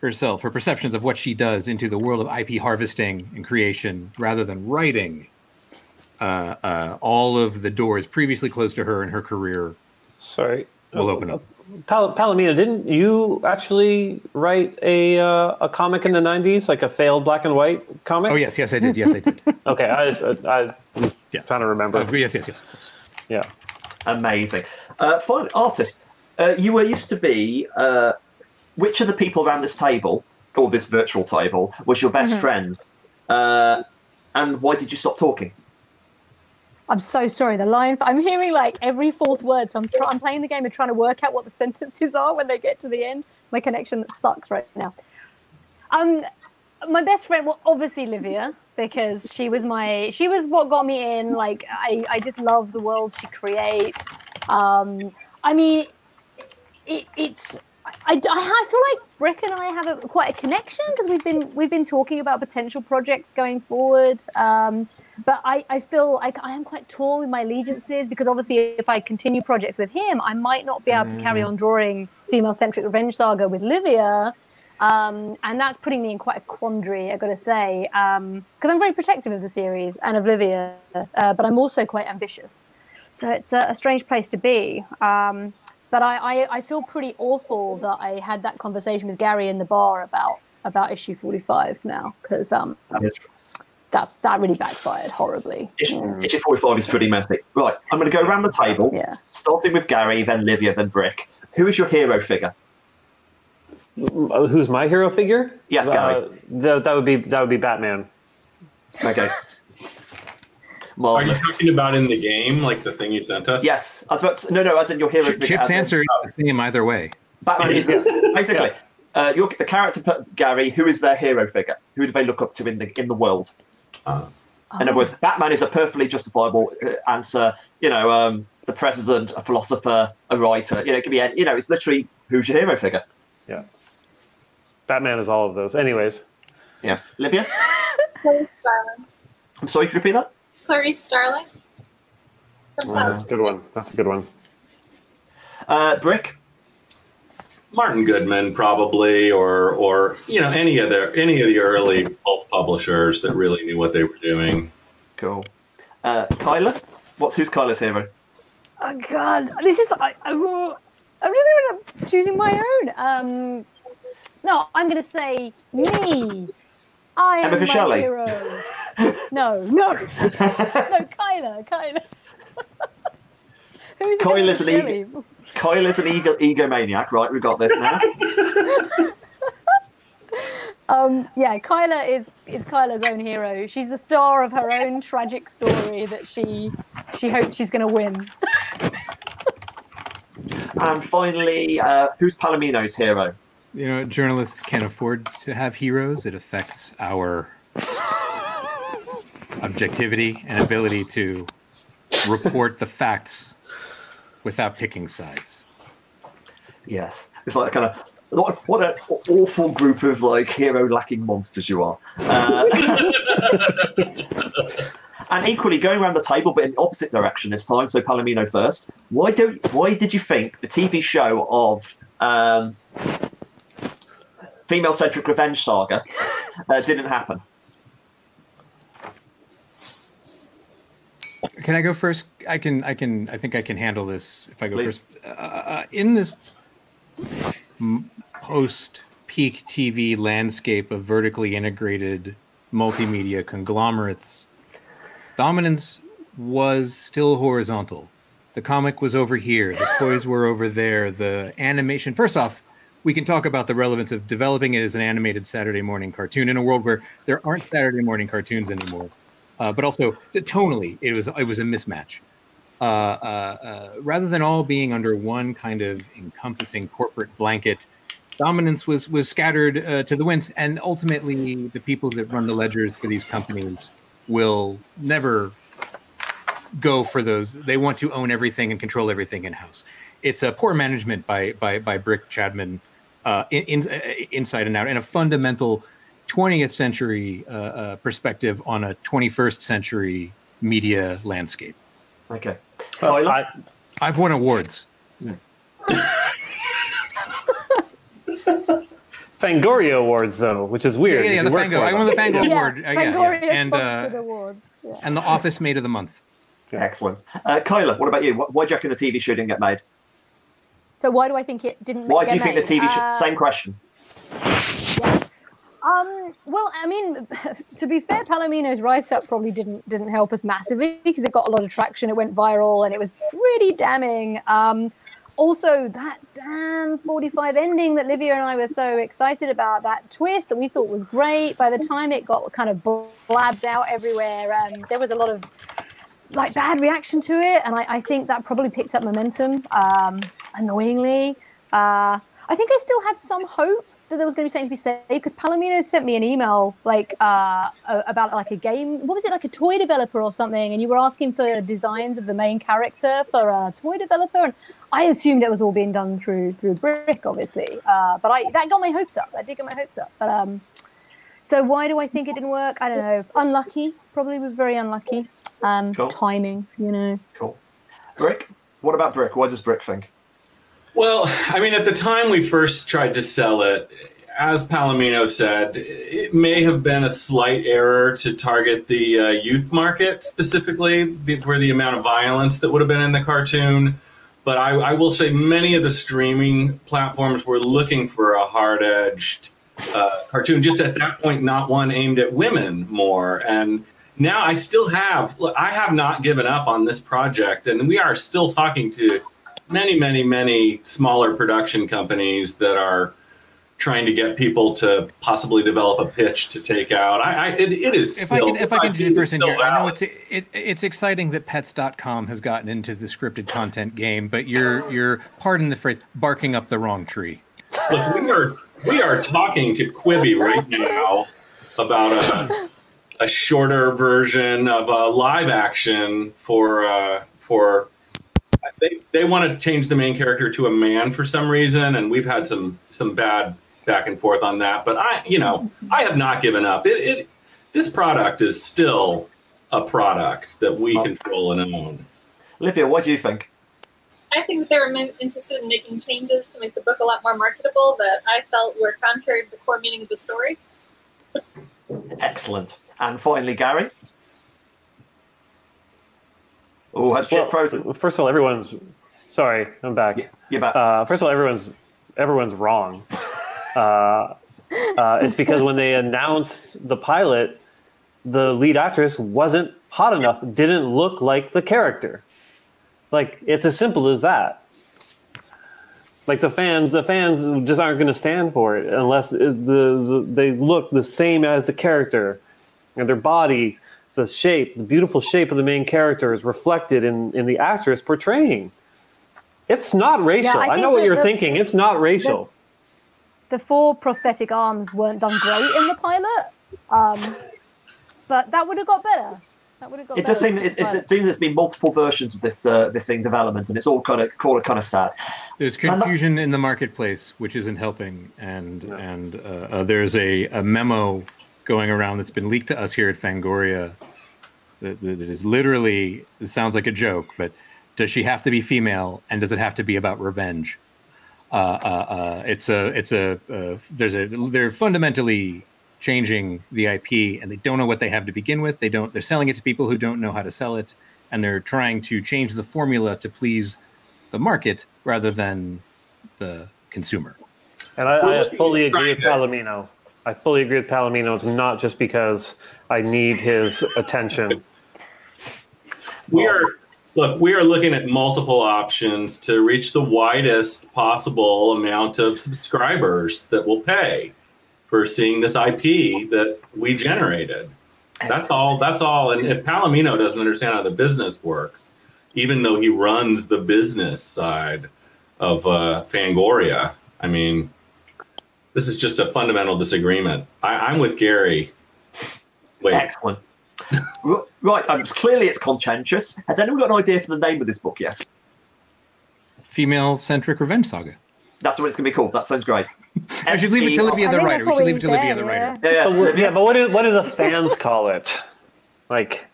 herself, her perceptions of what she does into the world of IP harvesting and creation rather than writing, uh, uh, all of the doors previously closed to her in her career Sorry. will open up. Pal- Palomino, didn't you actually write a uh, a comic in the '90s, like a failed black and white comic? Oh yes, yes I did. Yes I did. Okay, I I, I Yes. trying to remember. Uh, yes, yes, yes. yeah. Amazing. Uh, fine artist. Uh, you were used to be. Which of the people around this table, or this virtual table, was your best friend? Uh, and why did you stop talking? I'm so sorry. The line. I'm hearing like every fourth word. So I'm try, I'm playing the game and trying to work out what the sentences are when they get to the end. My connection sucks right now. Um, my best friend, well, obviously Livia, because she was my she was what got me in. Like I, I just love the world she creates. Um, I mean, it, it's I, I feel like Brick and I have a, quite a connection because we've been we've been talking about potential projects going forward. Um, but I, I feel like I am quite torn with my allegiances because obviously if I continue projects with him, I might not be able to carry on drawing female-centric revenge saga with Livia. Um, and that's putting me in quite a quandary, I got to say, because I'm very protective of the series and of Livia, uh, but I'm also quite ambitious. So it's a, a strange place to be. Um, but I, I, I feel pretty awful that I had that conversation with Gary in the bar about about issue 45 now because um, that's that really backfired horribly. Issue, issue 45 is pretty messy. Right, I'm going to go around the table, Yeah. starting with Gary, then Livia, then Brick. Who is your hero figure? Who's my hero figure? Yes, Uh, Gary. that, that would be that would be Batman. Okay. Are you talking about in the game, like the thing you sent us? Yes, I was about to, no, no, as in your hero Ch- Chip's as in- answer is the same either way. Batman is basically uh, your, the character Gary. Who is their hero figure? Who do they look up to in the in the world? Uh, In other words, Batman is a perfectly justifiable uh, answer. You know, um, the president, a philosopher, a writer. You know, it could be. any- You know, it's literally who's your hero figure. Yeah. Batman is all of those. Anyways, Yeah, Livia. Clarice Starling. I'm sorry, could you repeat that? Clarice Starling. From that's a good one. That's a good one. Uh, Brick. Martin Goodman, probably, or or you know any of the any of the early pulp publishers that really knew what they were doing. Cool. Uh, Kyla. What's who's Kyla's hero? Oh God, this is I, I, will- I'm just even choosing my own. Um, no, I'm going to say me. I am Emma my Shelley? hero. No, no, no, Kyla, Kyla. Who's Kyla's an Emma ego- Shelley? Kyla's an ego egomaniac, right? We've got this now. Um, yeah, Kyla is is Kyla's own hero. She's the star of her own tragic story that she she hopes she's going to win. and finally, uh, who's Palomino's hero? You know, journalists can't afford to have heroes. It affects our objectivity and ability to report the facts without picking sides. Yes, it's like kind of what, what an awful group of like hero lacking monsters you are. Uh, and equally, going around the table, but in the opposite direction this time. So Palomino first. Why don't? Why did you think the TV show of um, female-centric revenge saga uh, didn't happen? Can I go first? I can. I can. I think I can handle this if I go Please. first. Uh, in this post-peak TV landscape of vertically integrated multimedia conglomerates, dominance was still horizontal. The comic was over here. The toys were over there. The animation. First off, we can talk about the relevance of developing it as an animated Saturday morning cartoon in a world where there aren't Saturday morning cartoons anymore. Uh, but also tonally, it was it was a mismatch. Uh, uh, uh, rather than all being under one kind of encompassing corporate blanket, dominance was was scattered uh, to the winds, and ultimately, the people that run the ledgers for these companies will never go for those. They want to own everything and control everything in house. It's a poor management by by by Brick Chadman, in, in, inside and out, and a fundamental 20th century uh, uh, perspective on a 21st century media landscape. Okay. Well, Tyler? I, I've won awards. Fangoria Awards, though, which is weird. yeah, yeah, if the you Fango. I won the Fango Yeah, award. Uh, yeah, yeah. And uh, awards. Yeah. and the Office Mate of the Month. Excellent. Uh, Kyla, what about you? Why do you reckon the TV show didn't get made? So why do I think it didn't? Why get do you think the? TV show? Uh, Same question. Um, well, I mean, to be fair, Palomino's write-up probably didn't didn't help us massively because it got a lot of traction. It went viral, and it was pretty damning. Um, also, that damn 45 ending that Livia and I were so excited about, that twist that we thought was great. By the time it got kind of blabbed out everywhere, um, there was a lot of like bad reaction to it, and I, I think that probably picked up momentum. Um, annoyingly, uh, I think I still had some hope that there was going to be something to be saved because Palomino sent me an email like uh, about like a game. What was it like a toy developer or something? And you were asking for designs of the main character for a toy developer, and I assumed it was all being done through through Brick, obviously. Uh, but I that got my hopes up. That did get my hopes up. But um, so why do I think it didn't work? I don't know. Unlucky, probably was very unlucky. Um, Cool. timing, you know. Cool. Brick? What about Brick? What does Brick think? Well, I mean, at the time we first tried to sell it, as Palomino said, it may have been a slight error to target the uh, youth market specifically for the amount of violence that would have been in the cartoon. But I, I will say many of the streaming platforms were looking for a hard edged uh, cartoon, just at that point, not one aimed at women more. And now I still have, I have not given up on this project, and we are still talking to many, many, many smaller production companies that are trying to get people to possibly develop a pitch to take out. I, I it, it is If I can, if I can IP person still here, I know it's it, it's exciting that Pets.com has gotten into the scripted content game, but you're you're pardon the phrase barking up the wrong tree. Look, we are we are talking to Quibi right now about a, a shorter version of a live action for uh, for they they want to change the main character to a man for some reason, and we've had some some bad back and forth on that. But I, you know, I have not given up. It, it this product is still a product that we Oh. control and own. Olivia, what do you think? I think that they were interested in making changes to make the book a lot more marketable that I felt were contrary to the core meaning of the story. Excellent. And finally, Gary. Oh, has Chip Well, frozen? first of all, everyone's sorry. I'm back. Yeah, you're back. Uh, first of all, everyone's everyone's wrong. Uh, uh, it's because when they announced the pilot, the lead actress wasn't hot enough, didn't look like the character. Like it's as simple as that. Like the fans, the fans just aren't going to stand for it unless the, the they look the same as the character, and their body, the shape, the beautiful shape of the main character is reflected in in the actress portraying. It's not racial. I I, know what you're the- thinking. It's not racial. the four prosthetic arms weren't done great in the pilot, um, but that would have got better. That would have got it better. does seem with it's, the it's, pilot. it seems there's been multiple versions of this uh, this thing development, and it's all kind of called kind of sad. There's I'm not- confusion in the marketplace, which isn't helping, and and uh, uh, there's a, a memo going around that's been leaked to us here at Fangoria that, that is literally it sounds like a joke, but does she have to be female, and does it have to be about revenge? Uh, uh, uh, it's a it's a uh, there's a they're fundamentally changing the IP, and they don't know what they have to begin with. They don't they're selling it to people who don't know how to sell it, and they're trying to change the formula to please the market rather than the consumer. And I, I fully agree with Palomino. I fully agree with Palomino. It's not just because I need his attention. We are look, we are looking at multiple options to reach the widest possible amount of subscribers that will pay for seeing this IP that we generated. That's all. That's all. And if Palomino doesn't understand how the business works, even though he runs the business side of uh, Fangoria, I mean, this is just a fundamental disagreement. I, I'm with Gary. Wait, Excellent. R- Right, um, clearly it's contentious. Has anyone got an idea for the name of this book yet? Female centric revenge saga. That's what it's going to be called. That sounds great. I should leave it to Olivia the writer. We should leave it to Olivia the writer. Yeah, yeah. But what- yeah, but what do what do the fans call it? Like,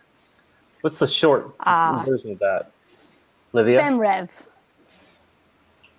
what's the short Ah. version of that? Livia, Femrev.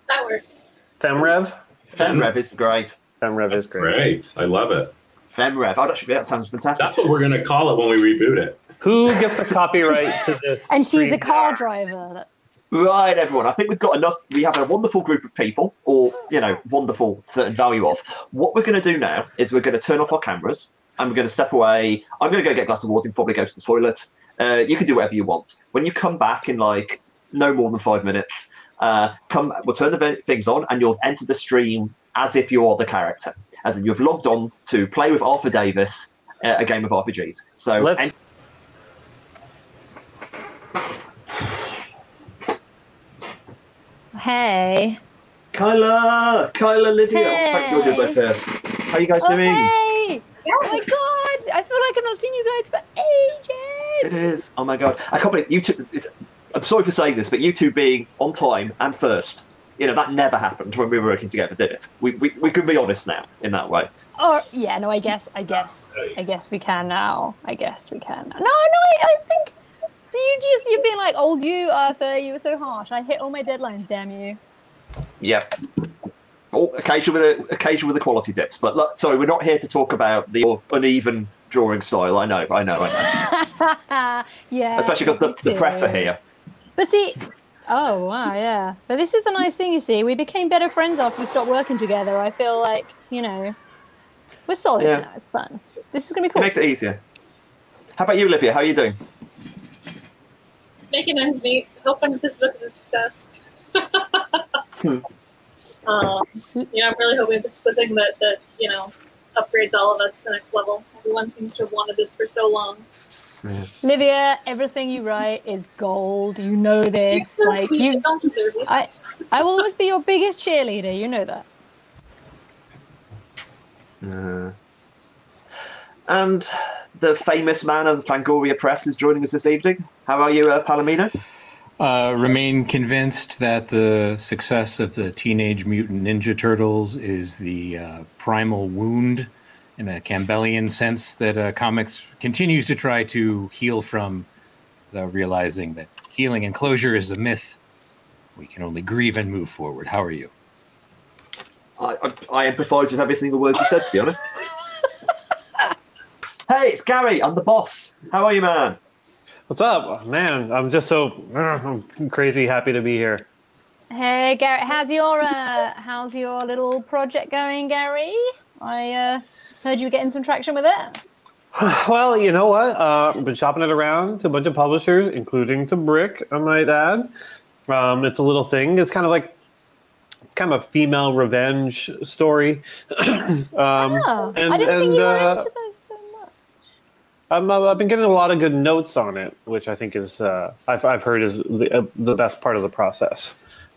That works. Femrev. Femrev is great. Femrev is great. Great. I love it. Femrev. Oh, that, should that sounds fantastic. That's what we're going to call it when we reboot it. Who gets the copyright to this? And she's a screen? car driver. Right, everyone. I think we've got enough. We have a wonderful group of people, or you know, wonderful certain value of. What we're going to do now is we're going to turn off our cameras and we're going to step away. I'm going to go get a glass of water and probably go to the toilet. Uh, you can do whatever you want. When you come back in like no more than five minutes, uh, come. We'll turn the things on, and you'll enter the stream as if you are the character, as in you've logged on to play with Arthur Davis, uh, a game of RPGs. So Let's. Hey. Kyla, Kyla, Livia. Hey. Thank you're both here. How you guys Oh, doing? hey. Oh my god. I feel like I've not seen you guys for ages. It is. Oh my god! I can't believe you two. It's, I'm sorry for saying this, but you two being on time and first, you know that never happened when we were working together, did it? We we, we can be honest now in that way. Or yeah, no, I guess, I guess, I guess we can now. I guess we can. Now. No, no, I, I think. So you just you've been like, old you, Arthur. You were so harsh. I hit all my deadlines. Damn you. Yep. Oh, occasion with a occasion with the quality dips, but look, sorry, we're not here to talk about the uneven drawing style. I know, I know, I know. yeah. Especially because the, the press are here. But see, oh wow, yeah. But this is the nice thing, you see. We became better friends after we stopped working together. I feel like you know, we're solid Yeah. now. It's fun. This is gonna be It cool. makes it easier. How about you, Olivia? How are you doing? Making ends meet. Hoping that this book is a success. Hmm. um, you know, I'm really hoping this is the thing that, that you know upgrades all of us to the next level. Everyone seems to have wanted this for so long. Livia, everything you write is gold. You know this. You're so Like sweet, you, don't deserve it. I, I will always be your biggest cheerleader. You know that. Uh, and the famous man of the Fangoria Press is joining us this evening. How are you, uh, Palomino? Uh, remain convinced that the success of the Teenage Mutant Ninja Turtles is the uh, primal wound in a Campbellian sense that uh, comics continues to try to heal from, without realizing that healing and closure is a myth. We can only grieve and move forward. How are you? I, I, I empathise with every single word you said, to be honest. hey, it's Gary. I'm the boss. How are you, man? What's up, man? I'm just so I'm crazy happy to be here. Hey, Garrett, how's your uh, how's your little project going, Gary? I uh, heard you were getting some traction with it. Well, you know what? Uh, I've been shopping it around to a bunch of publishers, including to Brick, I might add. Um, it's a little thing. It's kind of like kind of a female revenge story. um, Oh, and- I didn't think and, you were uh, into those so much. I'm, uh, I've been getting a lot of good notes on it, which I think is uh, I've, I've heard is the, uh, the best part of the process.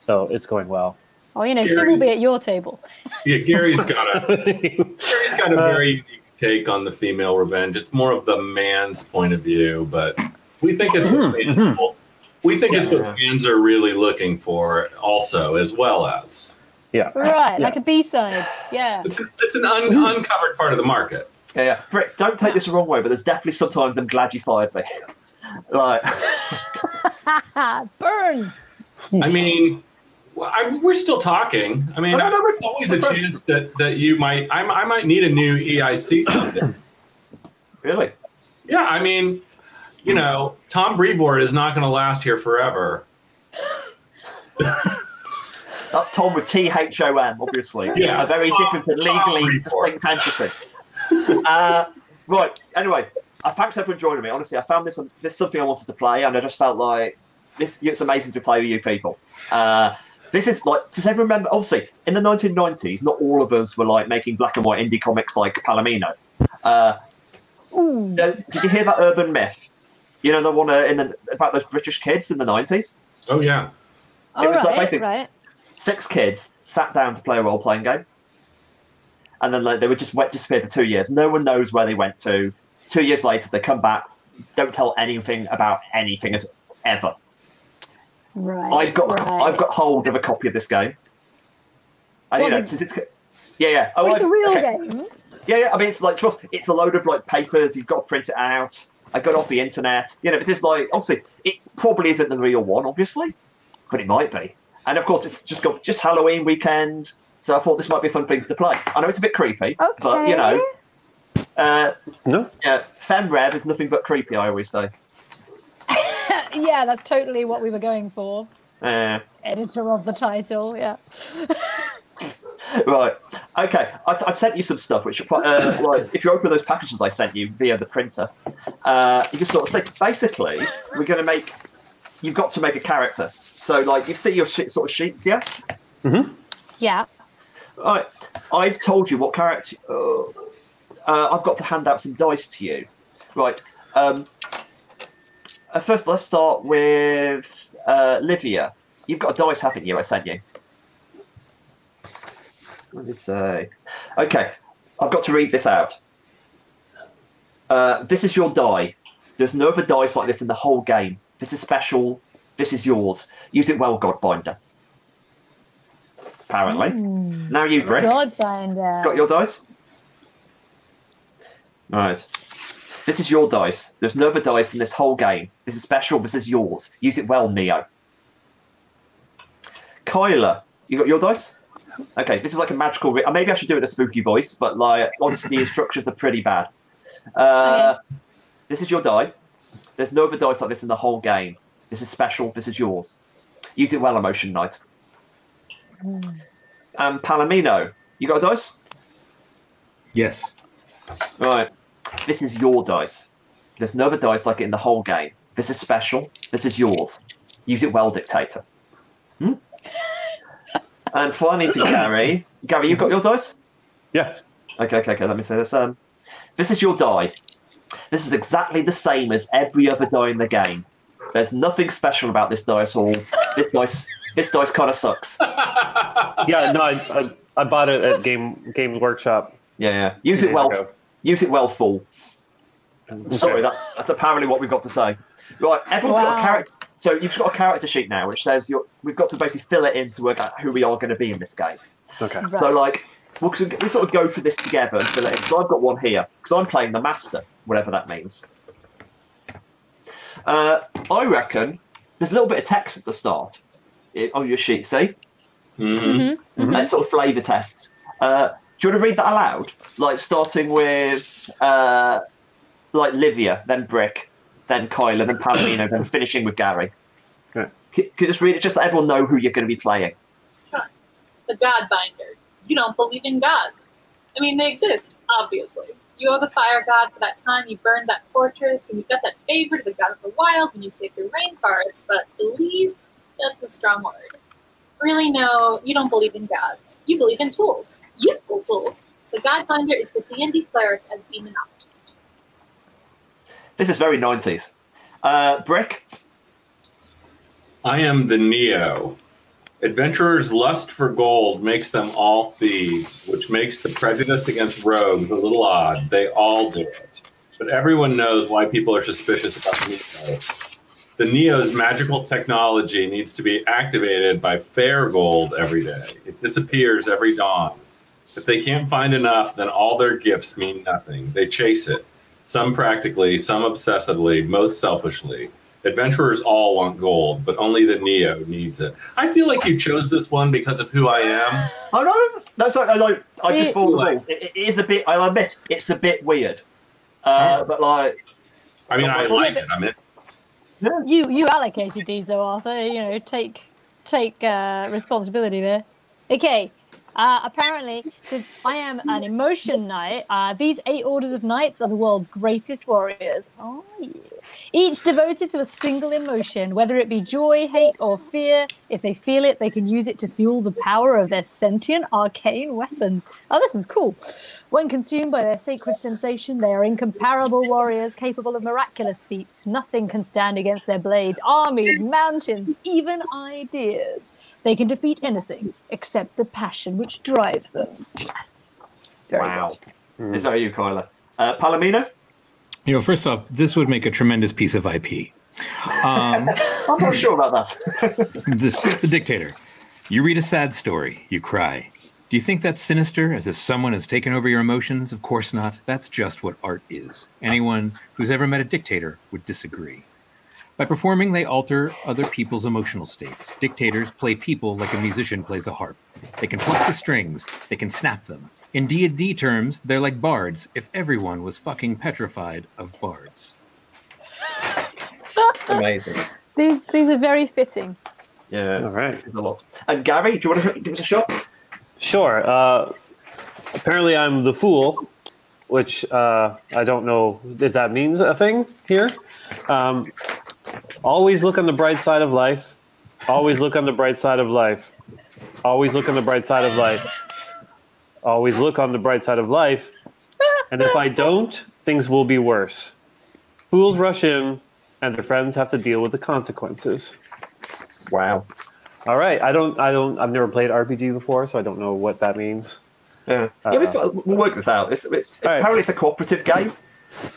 So it's going well. Oh, you know, still will be at your table. Yeah, Gary's got a Gary's got a very unique take on the female revenge. It's more of the man's point of view, but we think it's what Mhm, we think it's what Yeah. fans are really looking for, also as well as yeah. Right, Yeah. like a B side. Yeah. it's it's an un, uncovered part of the market. Yeah, yeah. Brick, don't take this the wrong way, but there's definitely sometimes I'm glad you fired me. like, Burn. I mean, well, I, we're still talking. I mean, no, no, there's always a chance that that you might. I, I might need a new EIC someday. really? yeah, I mean, you know, Tom Brevoort is not going to last here forever. That's Tom with T H O M, obviously. Yeah, A very Tom- different and legally distinct entity. uh, right. Anyway, uh, thanks everyone joining me. Honestly, I found this this something I wanted to play, and I just felt like this. It's amazing to play with you people. Uh, this is like, does everyone remember? Obviously, in the 1990s, not all of us were like making black and white indie comics like Palomino. Uh, did you hear that urban myth? You know the one uh, in the about those British kids in the 90s. Oh yeah, All was like right, basic- right. six kids sat down to play a role playing game, and then like, they were just went disappeared for two years. No one knows where they went to. Two years later, they come back. don't tell anything about anything ever. Right. I've got right. I've got hold of a copy of this game. And you know, the- since it's yeah, yeah. Oh, But it's I- a real okay. game. Yeah, yeah. I mean, it's like trust. It's a load of like papers. You've got to print it out. I got it off the internet. You know, it's just like obviously it probably isn't the real one, obviously, but it might be. And of course, it's just got just Halloween weekend. So I thought this might be a fun thing to play. I know it's a bit creepy, Okay. but you know, uh, No. yeah, FemRev is nothing but creepy. I always say. yeah, that's totally what we were going for. Uh, Editor of the title, yeah. right. Okay. I've, I've sent you some stuff, which uh, like if you open those packages I sent you via the printer, uh, you just sort of say basically we're going to make. You've got to make a character. So like you see your sh- sort of sheets, yeah. Yeah. All right. I've told you what character. Uh, uh, I've got to hand out some dice to you. Right. Um, uh, first, let's start with uh, Livia. You've got a dice, haven't you? I sent you. What did it say? Okay. I've got to read this out. Uh, this is your die. There's no other dice like this in the whole game. This is special. This is yours. Use it well, Godbinder. Apparently. Hmm. Now you, Brick. Godfinder. Got your dice? Right. This is your dice. There's no other dice in this whole game. This is special. This is yours. Use it well, Neo. Kyla, you got your dice? Okay, this is like a magical. Re- maybe I should do it in a spooky voice, but like honestly, the instructions are pretty bad. Uh, This is your die. There's no other dice like this in the whole game. This is special. This is yours. Use it well, Emotion Knight. And Palomino, you got a dice? Yes. Right. This is your dice. There's no other dice like it in the whole game. This is special. This is yours. Use it well, Dictator. Hmm? and finally for Gary. Gary, you got your dice? Yeah. Okay, okay, okay. Let me say this. Um, this is your die. This is exactly the same as every other die in the game. There's nothing special about this dice at all. This dice, this dice kind of sucks. Yeah. No, I, I, I bought it at Game Games Workshop. Yeah, yeah. Use it well. ago. Use it well, fool. Sorry, that's, that's apparently what we've got to say. Right, everyone's got a character. So you've got a character sheet now, which says you're, we've got to basically fill it in to work out who we are going to be in this game. Okay. Right. So like, we'll, we sort of go through this together and fill it in. So I've got one here because I'm playing the master, whatever that means. Uh, I reckon there's a little bit of text at the start on your sheet. See, Mhm. Mhm. Let's sort of flavour tests. Uh, do you want to read that aloud? Like starting with uh, like Livia, then Brick, then Kyla, then Palomino, then finishing with Gary. Okay. Could, could you just read it just so everyone know who you're going to be playing? the Godbinder. You don't believe in gods. I mean, they exist, obviously. You owe the fire god for that time you burned that fortress, and you've got that favor to the god of the wild when you saved the rainforest, but believe? That's a strong word. Really, no, you don't believe in gods. You believe in tools. Useful tools. The Godbinder is the D&D cleric as demonologist. This is very 90s. Uh, Brick, I am the Neo. Adventurers' lust for gold makes them all thieves, which makes the prejudice against rogues a little odd. They all do it. But everyone knows why people are suspicious about Neo. The Neo's magical technology needs to be activated by fair gold every day. It disappears every dawn. If they can't find enough, then all their gifts mean nothing. They chase it, some practically, some obsessively, most selfishly. Adventurers all want gold, but only the Neo needs it. I feel like you chose this one because of who I am. oh no, that's like I, like, I just It- follow the rules. It, it is a bit, I admit, it's a bit weird. Uh, but like, I mean, I like it. I mean, You you allocated these though, Arthur. You know, take take uh, responsibility there. Okay. Uh, apparently, I am an emotion knight. Uh, these eight orders of knights are the world's greatest warriors. Oh, yeah. Each devoted to a single emotion, whether it be joy, hate, or fear. If they feel it, they can use it to fuel the power of their sentient arcane weapons. Oh, this is cool. When consumed by their sacred sensation, they are incomparable warriors capable of miraculous feats. Nothing can stand against their blades, armies, mountains, even ideas. They can defeat anything except the passion which drives them. Yes. Very wow. good. Is that you, Kyla? Uh, Palomino? You know, first off, this would make a tremendous piece of IP. Um, I'm not sure about that. the, the dictator. You read a sad story, you cry. Do you think that's sinister, as if someone has taken over your emotions? Of course not. That's just what art is. Anyone who's ever met a dictator would disagree. By performing, they alter other people's emotional states. Dictators play people like a musician plays a harp. They can pluck the strings, they can snap them. In D&D terms, they're like bards if everyone was fucking petrified of bards. Amazing. These these are very fitting. Yeah. All right. This is a lot. And Gary, do you want to give us a shot? Sure. Uh, apparently, I'm the fool, which uh, I don't know if that means a thing here. Um, always look on the bright side of life. Always look on the bright side of life. Always look on the bright side of life. Always look on the bright side of life. And if I don't, things will be worse. Fools rush in, and their friends have to deal with the consequences. Wow. All right. I don't. I don't. I've never played RPG before, so I don't know what that means. Yeah. yeah we've, we'll work this out. It's, it's, it's All right. apparently it's a cooperative game.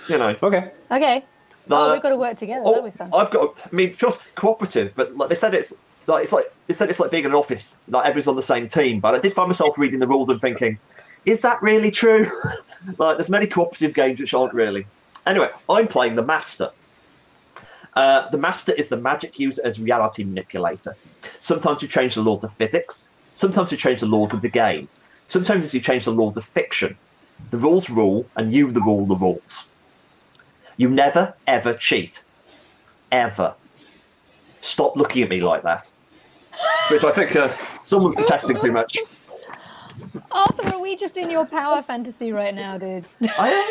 You know. Okay. Okay. Oh, we've got to work together. Oh, fun. I've got. I mean, it feels cooperative, but like they said, it's like it's like they said it's like being in an office. Like everyone's on the same team. But I did find myself reading the rules and thinking, is that really true? like, there's many cooperative games which aren't really. Anyway, I'm playing the master. Uh, the master is the magic user as reality manipulator. Sometimes you change the laws of physics. Sometimes you change the laws of the game. Sometimes you change the laws of fiction. The rules rule, and you the rule the rules. You never ever cheat. Ever. Stop looking at me like that. Which I think uh, someone's protesting too much. Arthur, are we just in your power fantasy right now, dude? I am.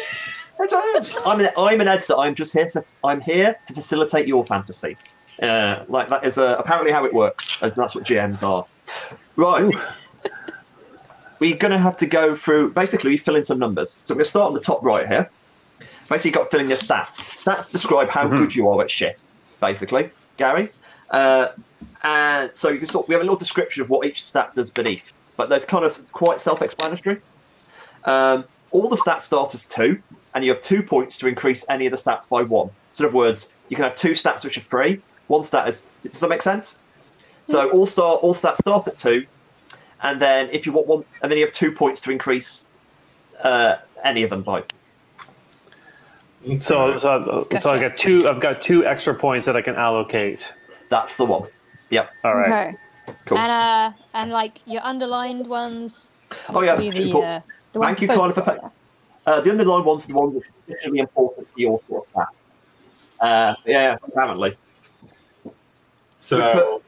That's what I am. I'm an, I'm an editor. I'm just here to I'm here to facilitate your fantasy. Uh, like that is uh, apparently how it works, as that's what GMs are. Right. We're going to have to go through. Basically, we fill in some numbers. So we're going to start on the top right here. Basically, you've got filling your stats. Stats describe how good you are at shit. Basically, Gary. Uh, and so you can sort. We have a little description of what each stat does beneath, but there's kind of quite self-explanatory. Um, all the stats start as two, and you have two points to increase any of the stats by one. So, in other words, you can have two stats which are free. One stat is. Does that make sense? So all start all stats start at two, and then if you want one, and then you have two points to increase uh, any of them by. So, so, so I got two. I've got two extra points that I can allocate. That's the one. Yep. All right. Okay. Cool. And uh, and like your underlined ones. Oh yeah. The, Impor- uh, the ones Thank you, to Carla, for on, uh, the underlined one's are the ones which are particularly important for your sort of stat. Uh, yeah, apparently. So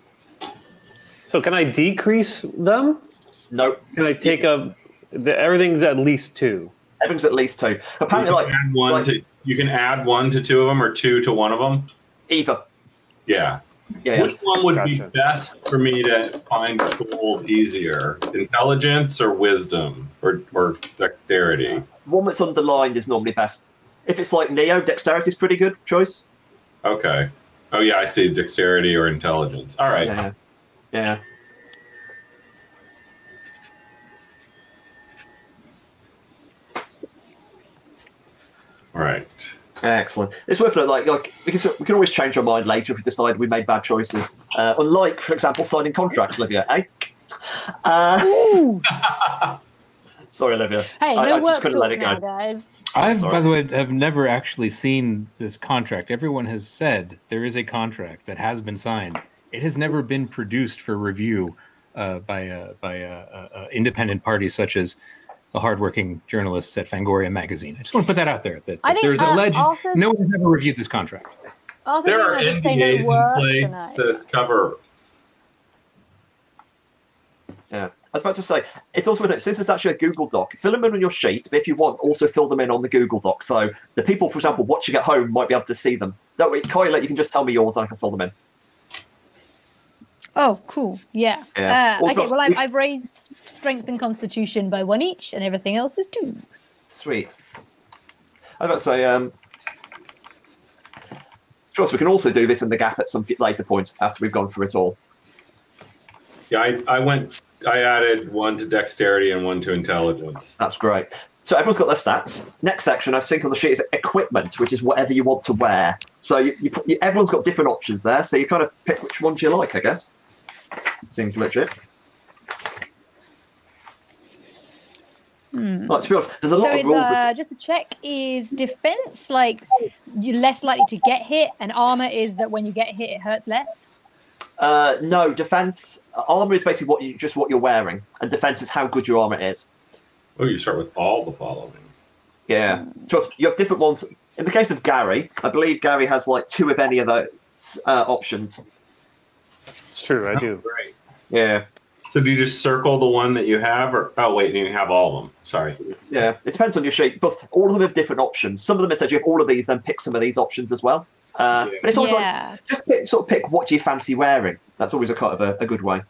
So can I decrease them? No, Can I take a? The, everything's at least two. everything's at least two. Apparently, like one like- to you can add one to two of them or two to one of them. either. Yeah. Yeah, yeah. Which one would Gotcha. be best for me to find gold easier? Intelligence or wisdom or or dexterity? one that's underlined is normally best. If it's like Neo, dexterity is pretty good choice. Okay. Oh yeah, I see dexterity or intelligence. All right. Yeah, yeah. Right. Excellent. It's worth it. Like, like we can we can always change our mind later if we decide we made bad choices. Uh, unlike, for example, signing contracts, Olivia. Eh? Uh, sorry, Olivia. Hey, I- no I just work couldn't let it go. now, guys. I, Sorry. by the way, have never actually seen this contract. Everyone has said there is a contract that has been signed. It has never been produced for review uh, by uh, by uh, uh, uh, independent parties such as the hardworking journalists at Fangoria magazine. I just want to put that out there that, that think, there's uh, alleged Arthur's- no one has ever reviewed this contract. There are ever say no in place tonight. that cover. Yeah. I was about to say, it's also worth it. Since it's actually a Google Doc, fill them in on your sheet, but if you want, also fill them in on the Google Doc. So the people, for example, watching at home might be able to see them. That way, Kyla, you can just tell me yours and I can fill them in. Oh, cool. Yeah. Yeah. Uh, Also, okay, well, I've, I've raised strength and constitution by one each, and everything else is two. Sweet. I was about to say, um, of course, we can also do this in the gap at some later point after we've gone through it all. Yeah, I, I went. I added one to dexterity and one to intelligence. That's great. so everyone's got their stats. Next section, I think on the sheet is equipment, which is whatever you want to wear. So you, you, you, everyone's got different options there. So you kind of pick which ones you like, I guess. Seems legit. Hmm. Like, to be honest, there's a lot So of it's rules. that- uh, just to check: is defense like you're less likely to get hit, and armor is that when you get hit, it hurts less. Uh, no, defense armor is basically what you just what you're wearing, and defense is how good your armor is. Oh, you start with all the following. Yeah, trust you have different ones. In the case of Gary, I believe Gary has like two of any of those uh, options. It's true, I do. Great. Yeah, So do you just circle the one that you have, or oh wait, you have all of them? Sorry. yeah. It depends on your shape. but all of them have different options. Some of them it says you have all of these, then pick some of these options as well. Uh, Yeah. But it's always like yeah. just pick, sort of pick what do you fancy wearing. That's always a kind of a, a good way.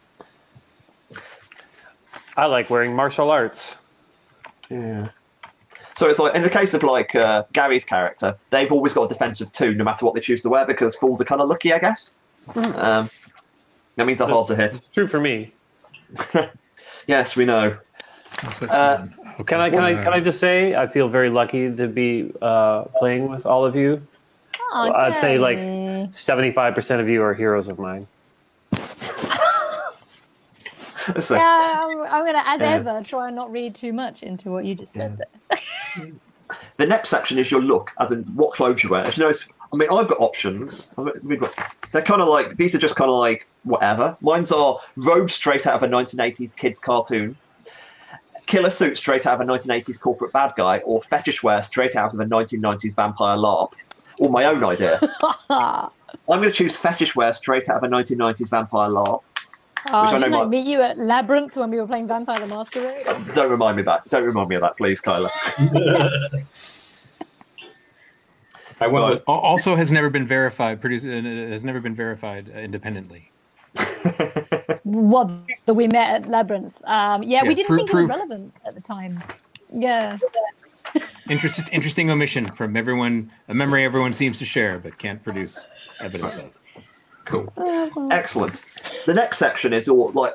I like wearing martial arts. Yeah. So it's like in the case of like uh, Gary's character, they've always got a defensive two, no matter what they choose to wear, because fools are kind of lucky, I guess. Um, that means they're hard to hit. It's true for me. Yes, we know. Uh, Can I can I can I just say I feel very lucky to be uh, playing with all of you. Oh, I'd say, like, Seventy five percent of you are heroes of mine. So, Yeah, I'm, I'm gonna, as Yeah. ever, try and not read too much into what you just said there. the next section is your look, as in what clothes you wear. As you notice, I mean, I've got options. I mean, They're kind of like these are just kind of like whatever. Mine's are robes straight out of a 1980s kids cartoon, killer suit straight out of a 1980s corporate bad guy, or fetish wear straight out of a 1990s vampire LARP. Or my own idea. I'm going to choose fetish wear straight out of a 1990s vampire LARP. Oh, I know didn't I meet you at Labyrinth when we were playing Vampire the Masquerade? Don't remind me of that. Don't remind me of that, please, Kyla. I went with Also, has never been verified. Produce uh, has never been verified uh, independently. What that we met at Labyrinth? Um, yeah, we didn't pro- think it was relevant at the time. Yeah. Interest, just interesting omission from everyone. A memory everyone seems to share, but can't produce evidence of. Cool. Excellent. The next section is all like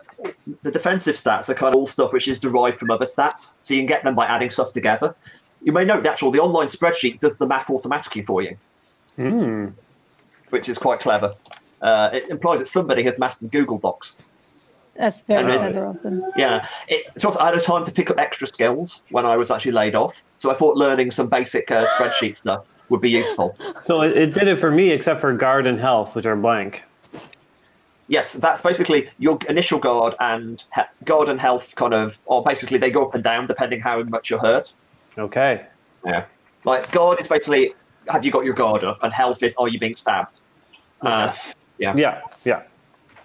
the defensive stats are kind of all stuff which is derived from other stats, so you can get them by adding stuff together. You may note that actually the online spreadsheet does the math automatically for you, Hmm. which is quite clever. Uh, it implies that somebody has mastered Google Docs. That's very Amazing. clever, Robson. Yeah, it, it's also, I had a time to pick up extra skills when I was actually laid off, so I thought learning some basic uh, spreadsheet stuff would be useful. So it, it did it for me, except for guard and health, which are blank. Yes, that's basically your initial guard and he- guard and health kind of, or basically they go up and down depending how much you're hurt. Okay. Yeah. Like guard is basically have you got your guard up, and health is are you being stabbed? Uh, Yeah. Yeah.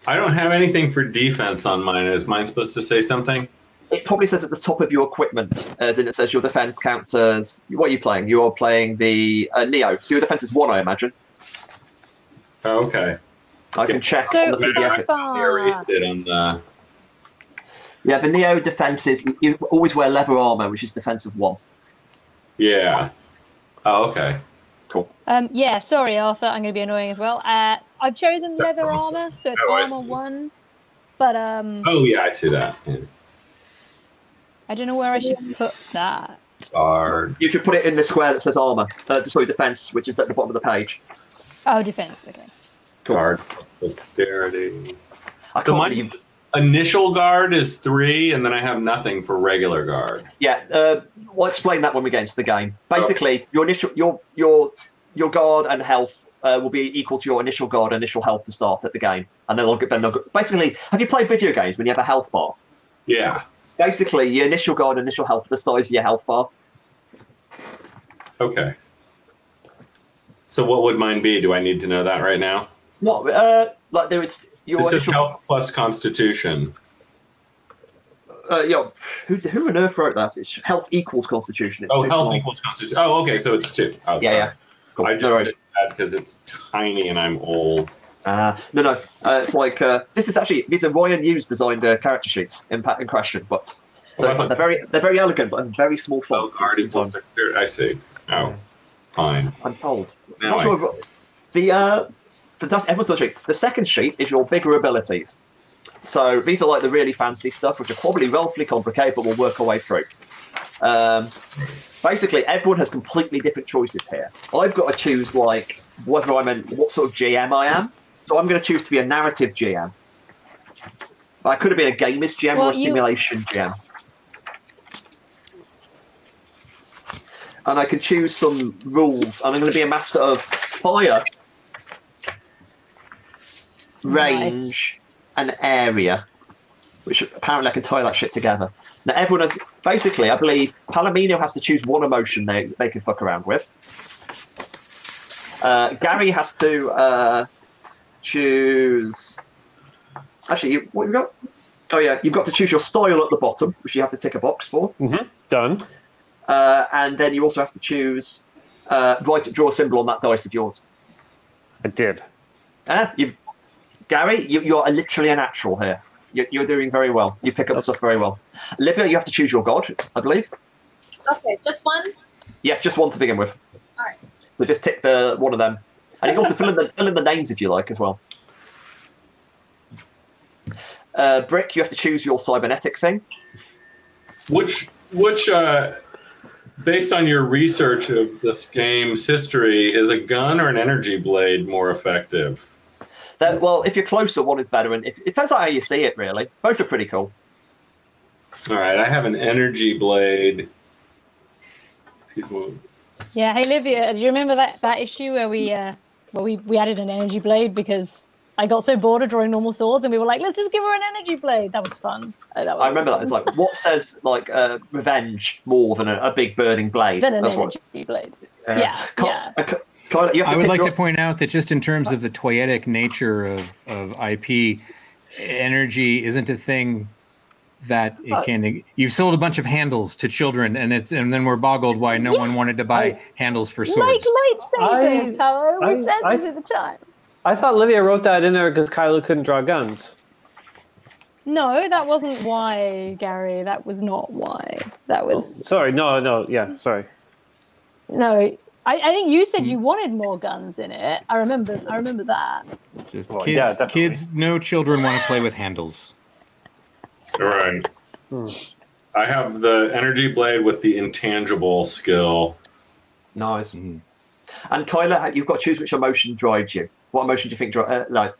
I don't have anything for defense on mine. Is mine supposed to say something? it probably says at the top of your equipment, as in it says your defense counts as what are you playing? You are playing the uh, Neo, so your defense is one, I imagine. Oh, okay. I can check So on the PDF. if, I erased it on the. Yeah, the Neo defense is you always wear leather armor, which is defensive one. Yeah. Oh, okay. Cool. um, yeah, sorry, Arthur, I'm going to be annoying as well. Uh, I've chosen leather armor, so it's Oh, armor one. But um, Oh, yeah, I see that. Yeah. I don't know where I should put that. Guard. You should put it in the square that says armor. Uh, sorry, defense, which is at the bottom of the page. Oh, defense. Okay. Cool. Guard. Dexterity. I can't my believe- initial guard is three, and then I have nothing for regular guard. Yeah, uh, we'll explain that when we get into the game. Basically, your initial your your your guard and health uh, will be equal to your initial guard initial health to start at the game, and then they'll get then they'll go, basically. Have you played video games when you have a health bar? Yeah. Basically, your initial guard and initial health the size of your health bar. Okay. So what would mine be? Do I need to know that right now? What? Uh, like there, it's your This is health plus constitution. Uh, yo, who who on earth wrote that? It's health equals constitution. It's Oh, health small. equals constitution. Oh, okay, so it's two. Oh, Yeah, sorry. yeah. Cool. I just that because it's tiny and I'm old. Uh, no, no. Uh, it's like uh, this is actually these are Rian Hughes designed uh, character sheets in, Pa- in Question, but so Oh, it's like they're very they're very elegant, but in very small Oh, fonts. I see. Oh, fine. I'm told. Now Not I- sure if- the uh, fantastic everyone's sheet. The second sheet is your bigger abilities. So these are like the really fancy stuff, which are probably relatively complicated, but we'll work our way through. Um, basically, everyone has completely different choices here. I've got to choose like whether I'm in what sort of GM I am. So I'm going to choose to be a narrative GM. I could have been a gamers GM Well, or a you- simulation GM. And I can choose some rules. And I'm going to be a master of fire, range, and area. Which apparently I can tie that shit together. Now everyone has basically, I believe, Palomino has to choose one emotion they they can fuck around with. Uh, Gary has to uh, choose. Actually, you, what have you got? Oh yeah, you've got to choose your style at the bottom, which you have to tick a box for, Done. uh, and then you also have to choose. Uh, write, draw a symbol on that dice of yours. I did. Ah, you've Gary, you, you're literally a natural here. You, you're doing very well. You pick up the stuff very well. Olivia, you have to choose your god, I believe. Okay, just one. Yes, just one to begin with. All right. So just tick the one of them, and you can also fill in the fill in the names if you like as well. Uh, Brick, you have to choose your cybernetic thing. Which, which, uh, based on your research of this game's history, is a gun or an energy blade more effective? That, well, if you're closer, one is better, and if, it depends on how you see it. Really, both are pretty cool. All right, I have an energy blade. People, Yeah, hey Livia, do you remember that, that issue where we uh where we, we added an energy blade because I got so bored of drawing normal swords and we were like, let's just give her an energy blade. That was fun. That was I remember that. It's like what says like uh, revenge more than a, a big burning blade. Then an That's energy what. blade. uh, yeah, yeah. Ki- Kyla, I would like your- to point out that just in terms of the toyetic nature of, of IP, energy isn't a thing that it can. You've sold a bunch of handles to children, and it's and then we're boggled why no one wanted to buy handles for swords. Like lightsabers, I- Carlo. We I- said I- this at the time. I thought Livia wrote that in there because Kyla couldn't draw guns. No, that wasn't why, Gary. That was not why. That oh, was Sorry, no, no, yeah, sorry. no. I, I think you said you wanted more guns in it. I remember. I remember that. Just Well, kids, yeah, kids, no children want to play with handles. all right. Hmm. I have the energy blade with the intangible skill. Nice. Mm. And Kyla, you've got to choose which emotion drives you. What emotion do you think? dri- Uh, like,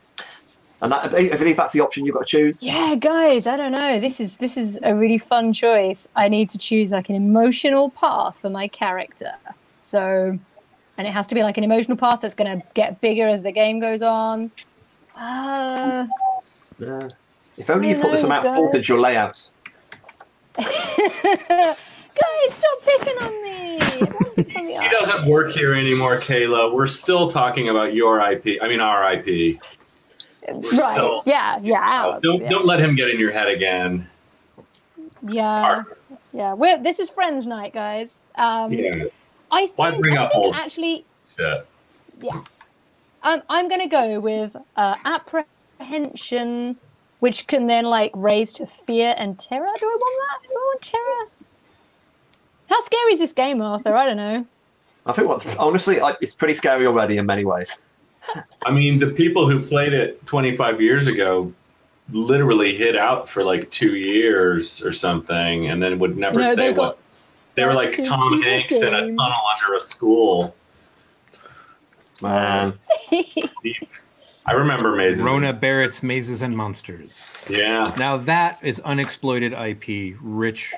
and that, I believe that's the option you've got to choose. Yeah, guys. I don't know. This is this is a really fun choice. I need to choose like an emotional path for my character. So, and it has to be like an emotional path that's going to get bigger as the game goes on. Uh, Yeah. If only you put this amount of thought into your layouts. guys, stop picking on me. I want to do something He doesn't work here anymore, Kayla. We're still talking about your IP. I mean, our IP. Right. still- Yeah. Yeah. ours, Don't yeah. don't let him get in your head again. Yeah. Yeah. We're this is friends night, guys. Um, Yeah, I think, Why bring I up think old- actually shit. Um, I'm going to go with uh, apprehension, which can then like raise to fear and terror. Do I want that? Do I want terror? How scary is this game, Arthur? I don't know. I think, what, honestly, I, it's pretty scary already in many ways. I mean, the people who played it 25 years ago literally hid out for like two years or something, and then would never You know, say they what. got They were like Tom Hanks in a tunnel under a school. Man, I remember Mazes. Rona Barrett's Mazes and Monsters. Yeah. Now that is unexploited IP. Rich.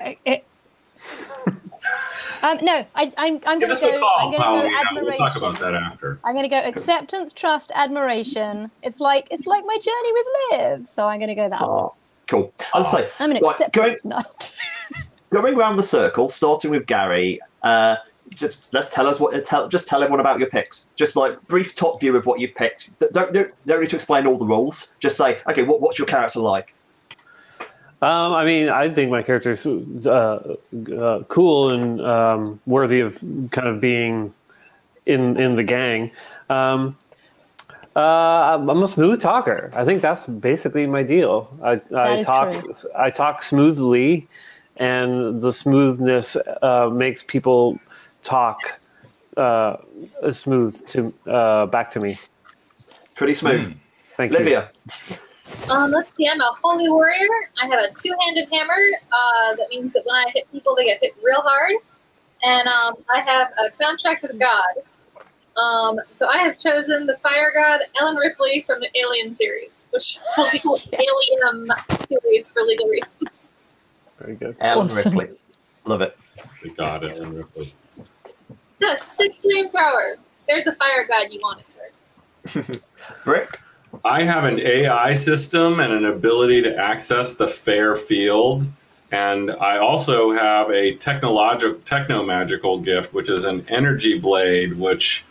Um, no, I, I'm, I'm going to a go. I'm call, going to go Paulina. We'll talk about that after. I'm going to go acceptance, trust, admiration. It's like it's like my journey with Liv. So I'm going to go that. oh, cool. I'll say, I'm an right, going, acceptance nut. going around the circle, starting with Gary. Uh, just let's tell us what tell just tell everyone about your picks. Just like brief top view of what you've picked. Don't don't, don't need to explain all the rules. Just say, okay, what, what's your character like? Um, I mean, I think my character's uh, uh, cool and um, worthy of kind of being in in the gang. Um, uh, I'm I'm a smooth talker. I think that's basically my deal. I, I talk true. I talk smoothly, and the smoothness uh, makes people talk uh, smooth to uh, back to me. Pretty smooth. Thank you. Livia, Um, let's see. I'm a holy warrior. I have a two-handed hammer. Uh, that means that when I hit people, they get hit real hard. And um, I have a contract with God. Um, so I have chosen the fire god Ellen Ripley from the Alien series, which will be called Alien series for legal reasons. Very good. Ellen Awesome. Ripley. Love it. We got it. Ellen Ripley. The six flame power. There's a fire god you wanted, sir. Rick? I have an AI system and an ability to access the fair field. And I also have a technological, techno magical gift, which is an energy blade, which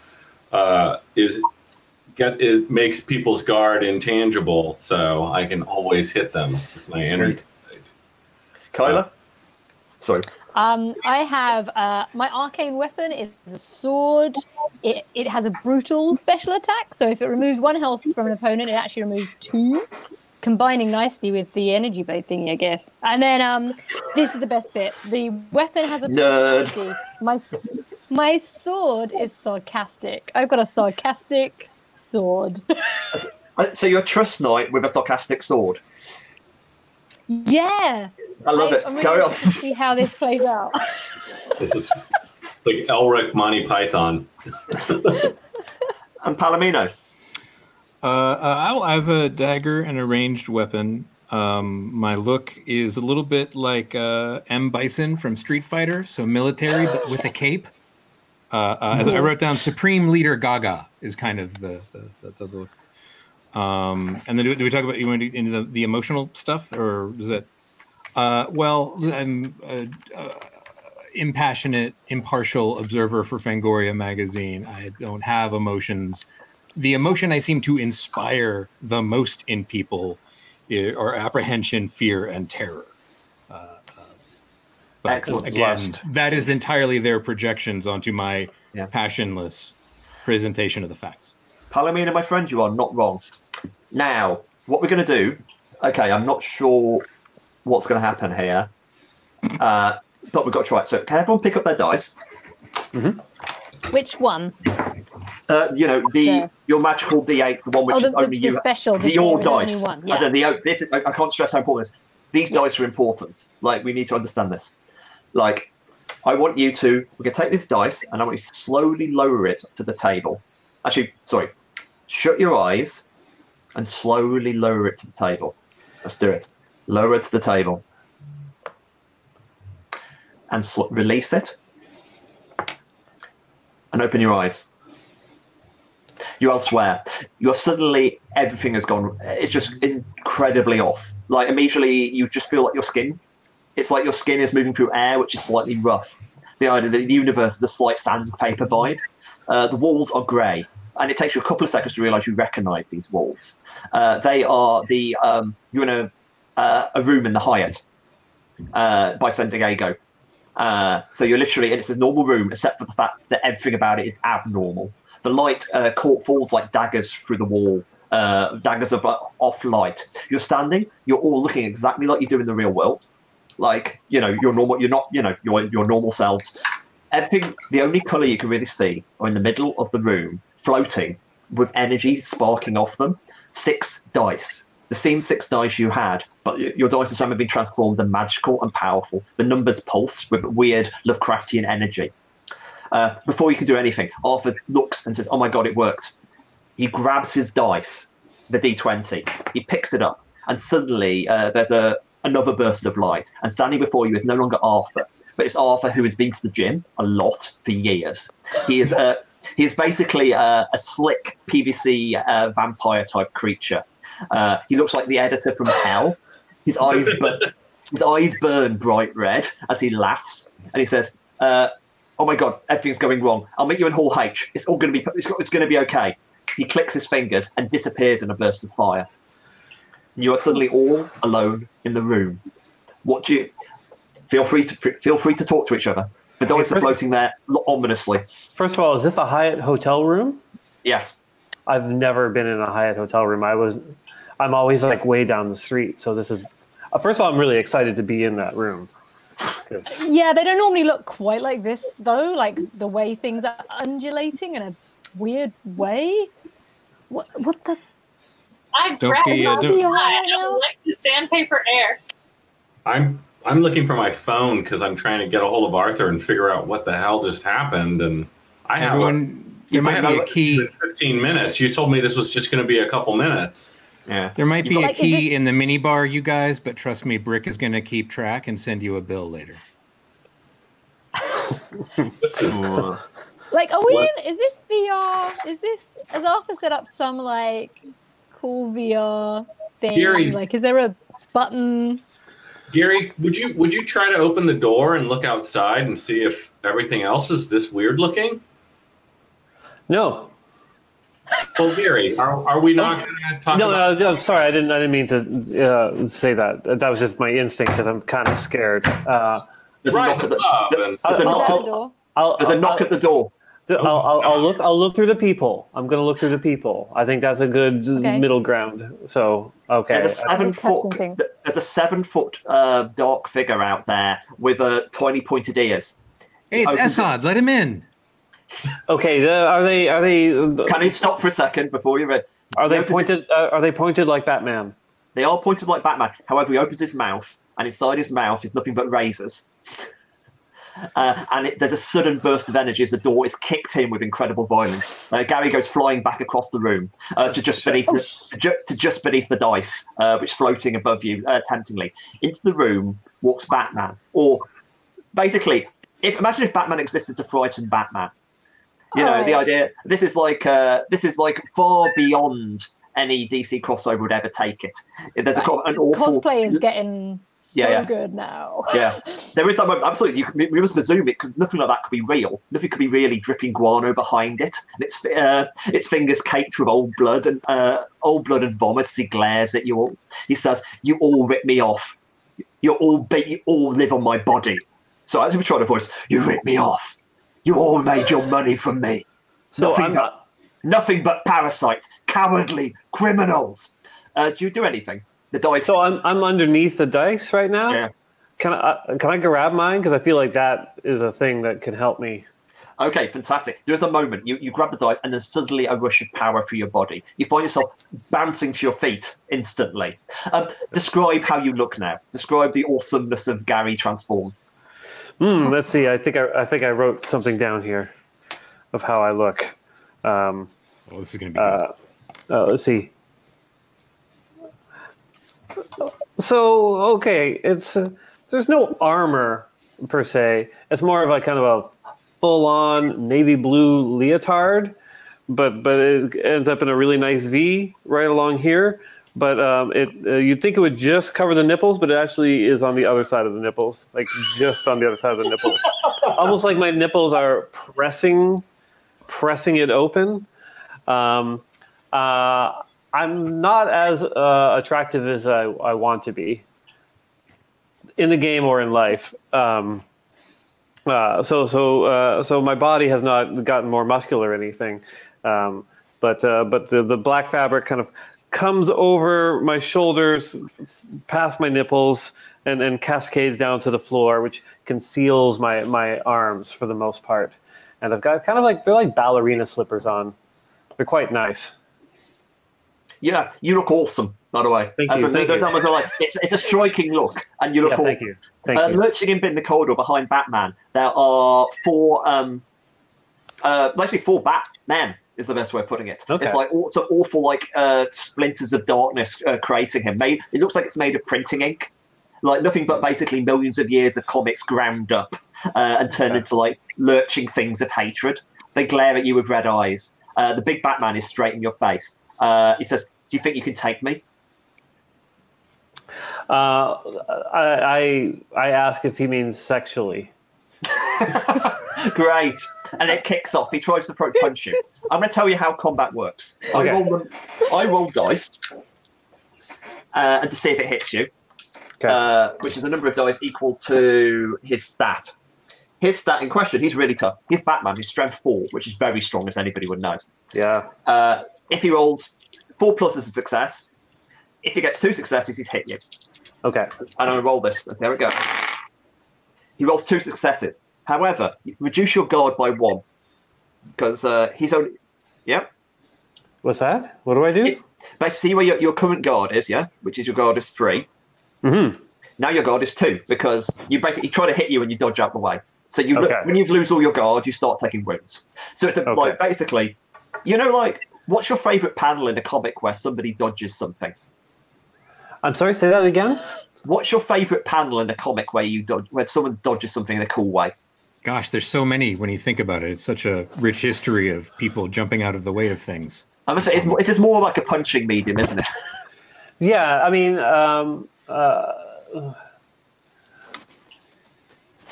uh, is get it makes people's guard intangible, so I can always hit them with my Sweet. energy blade. Kyla? Sorry. Um, I have uh, my arcane weapon is a sword. It, it has a brutal special attack, so if it removes one health from an opponent, it actually removes two, combining nicely with the energy blade thingy, I guess. And then um, this is the best bit: the weapon has a Nerd. My my sword is sarcastic. I've got a sarcastic sword. Uh, So you're a trust knight with a sarcastic sword. Yeah, I love I- it. I'm really Carry on. see how this plays out. This is like Elric Monty Python. And Palomino. Uh, uh, I I have a dagger and a ranged weapon. Um, my look is a little bit like uh, M. Bison from Street Fighter, so military but with a cape. Uh, uh, as I wrote down, Supreme Leader Gaga is kind of the the, the, the look. Um, and then do, do we talk about you want to into the, the emotional stuff, or is it? Uh, well, I'm a, uh, impassionate, impartial observer for Fangoria magazine. I don't have emotions the emotion I seem to inspire the most in people are apprehension, fear, and terror. Uh, uh, but Excellent. Again, Lust. that is entirely their projections onto my Yeah. passionless presentation of the facts. Palomino, my friend, you are not wrong. Now, what we're going to do, okay, I'm not sure what's going to happen here, uh, but we've got to try it. So, can everyone pick up their dice? Which one? Uh, you know, the Yeah. your magical D8, the one which oh, the, is the, only the you. special. The, your the only dice. One. As in the this, is- I I can't stress how important this. These Yeah. dice are important. Like we need to understand this. Like, I want you to. We're gonna take this dice and I want you to slowly lower it to the table. Actually, sorry. Shut your eyes and slowly lower it to the table. Let's do it. Lower it to the table and sl- release it. And open your eyes you're elsewhere. You're suddenly everything has gone. It's just incredibly off. Like immediately, you just feel like your skin. It's like your skin is moving through air, which is slightly rough. The idea that the universe is a slight sandpaper vibe. Uh, the walls are grey, and it takes you a couple of seconds to realise you recognise these walls. Uh, they are the um, you're in a uh, a room in the Hyatt uh, by San Diego. Uh, so you're literally, it's a normal room, except for the fact that everything about it is abnormal the light uh, falls like daggers through the wall, uh, daggers of uh, off light. You're standing, you're all looking exactly like you do in the real world, like you know you're normal. You're not, you know, your your normal selves. Everything. The only color you can really see are in the middle of the room, floating with energy sparking off them. Six dice. The same six dice you had, but your dice have somehow been transformed and magical and powerful. The numbers pulse with weird Lovecraftian energy. Uh, before you can do anything, Arthur looks and says, "Oh my god, it worked!" He grabs his dice, the d20. He picks it up, and suddenly uh, there's a another burst of light. And standing before you is no longer Arthur, but it's Arthur who has been to the gym a lot for years. He is uh, he is basically uh, a slick PVC uh, vampire type creature. Uh, he looks like the editor from Hell. His eyes, burn, his eyes burn bright red as he laughs, and he says. Uh, oh my god, everything's going wrong. I'll meet you in Hall H. It's all going to be it's, it's going to be okay. He clicks his fingers and disappears in a burst of fire. You are suddenly all alone in the room. What do you? Feel free to feel free to talk to each other. The dice are first- floating there ominously. First of all, is this a Hyatt hotel room? Yes. I've never been in a Hyatt hotel room. I was, I'm always like way down the street. So this is, uh, first of all, I'm really excited to be in that room. 'Cause- Yeah, they don't normally look quite like this though. Like the way things are undulating in a weird way. What? What the? I Don't grabbed be, uh, don't- eye and let the sandpaper air. I'm I'm looking for my phone because I'm trying to get a hold of Arthur and figure out what the hell just happened. And I have a, there might might be know a key. 15 minutes. You told me this was just going to be a couple minutes. Yeah. There might be a Like, is key this- in the mini bar, you guys, but trust me, Brick is going to keep track and send you a bill later. Ooh. Like, are we in? Is this VR? Is this? Has Arthur set up some like cool VR thing? Gary- Like, is there a button? Gary, would you would you try to open the door and look outside and see if everything else is this weird looking? No, Well, Gary, are, are we not going to talk no, about? no, I'm sorry. I didn't. I didn't mean to uh, say that. That was just my instinct because I'm kind of scared. Uh, There's a knock at the, above there's a I'll- Is knock I'll- door? I'll, there's a I'll- knock at the door. I'll, I'll, I'll look. I'll look through the people. I'm going to look through the people. I think that's a good Okay. middle ground. So okay. There's a seven Just have some foot. There's a seven foot uh, dark figure out there with uh, tiny pointed ears. Hey, it's Esad. Assad. Let him in. Okay. The, are they? Are they? Can you stop for a second before you read? Are they No, 'cause pointed? Uh, are they pointed like Batman? They are pointed like Batman. However, he opens his mouth, and inside his mouth is nothing but razors. Uh, and it, there's a sudden burst of energy as the door is kicked in with incredible violence. Uh, Gary goes flying back across the room uh, to just beneath the, to, ju- to just beneath the dice, uh, which is floating above you uh, temptingly. Into the room walks Batman, or basically, if imagine if Batman existed to frighten Batman. You know, the idea. This is like uh, this is like far beyond any DC crossover would ever take it. There's a, co- an awful Cosplay is getting so Yeah, yeah. good now. yeah, there is that. Absolutely, you can, we must presume it because nothing like that could be real. Nothing could be really dripping guano behind it, and its uh, its fingers caked with old blood and uh, old blood and vomit. As he glares at you all, he says, "You all rip me off. You all be, you all live on my body." So as we try to voice, "You rip me off. You all made your money from me. So nothing I'm but nothing but parasites, cowardly criminals." Uh, do you do anything? The dice. So I'm I'm underneath the dice right now. Yeah. Can I uh, can I grab mine because I feel like that is a thing that can help me. Okay, fantastic. There's a moment you, you grab the dice, and there's suddenly a rush of power through your body. You find yourself bouncing to your feet instantly. Um, describe how you look now. Describe the awesomeness of Gary transformed. Hmm. Let's see. I think I I think I wrote something down here of how I look. Um, Oh, this is going to be good. uh, uh, let's see. So okay, it's uh, there's no armor per se. It's more of a kind of a full-on navy blue leotard, but but it ends up in a really nice V right along here. But um, it uh, you'd think it would just cover the nipples, but it actually is on the other side of the nipples, like just on the other side of the nipples, almost like my nipples are pressing pressing it open. Um, uh, I'm not as uh, attractive as I, I want to be in the game or in life. Um, uh, so so uh, so my body has not gotten more muscular or anything, um, but uh, but the the black fabric kind of comes over my shoulders, past my nipples, and and cascades down to the floor, which conceals my my arms for the most part. And I've got kind of like they're like ballerina slippers on. They're quite nice. Yeah, you look awesome, by the way. Thank As you, a- thank you. like, it's, it's a striking look, and you look Yeah, awesome. thank you. Thank uh, you. Lurching in in the corridor behind Batman, there are four, um, uh, actually four Batmen is the best way of putting it. Okay. It's like all, some awful like uh, splinters of darkness uh, creating him. Made it looks like it's made of printing ink, like nothing but basically millions of years of comics ground up uh, and turned Okay. into like lurching things of hatred. They glare at you with red eyes. Uh, the big Batman is straight in your face. Uh, he says, "Do you think you can take me?" Uh, I, I I ask if he means sexually. Great. And it kicks off. He tries to throat punch you. I'm going to tell you how combat works. Okay. I, roll I roll dice, uh, and to see if it hits you, Okay. uh, which is a number of dice equal to his stat. His stat in question, he's really tough. He's Batman. He's strength four, which is very strong, as anybody would know. yeah. Uh, if he rolls four plus is a success. If he gets two successes, he's hit you. Okay. And I'm going to roll this. There we go. He rolls two successes. However, reduce your guard by one. Because uh, he's only. Yep. What's that? What do I do? It- Basically, see where your, your current guard is, yeah, which is your guard is three. Mhm. Now your guard is two because you basically try to hit you and you dodge out the way. So you lo- when you lose all your guard, you start taking wounds. So it's a, Okay. like basically, you know, like what's your favorite panel in a comic where somebody dodges something? I'm sorry. Say that again. What's your favorite panel in a comic where you dodge where someone dodges something in a cool way? Gosh, there's so many when you think about it. It's such a rich history of people jumping out of the way of things. I must say, it's, more- it is more like a punching medium, isn't it? Yeah, I mean, um, uh,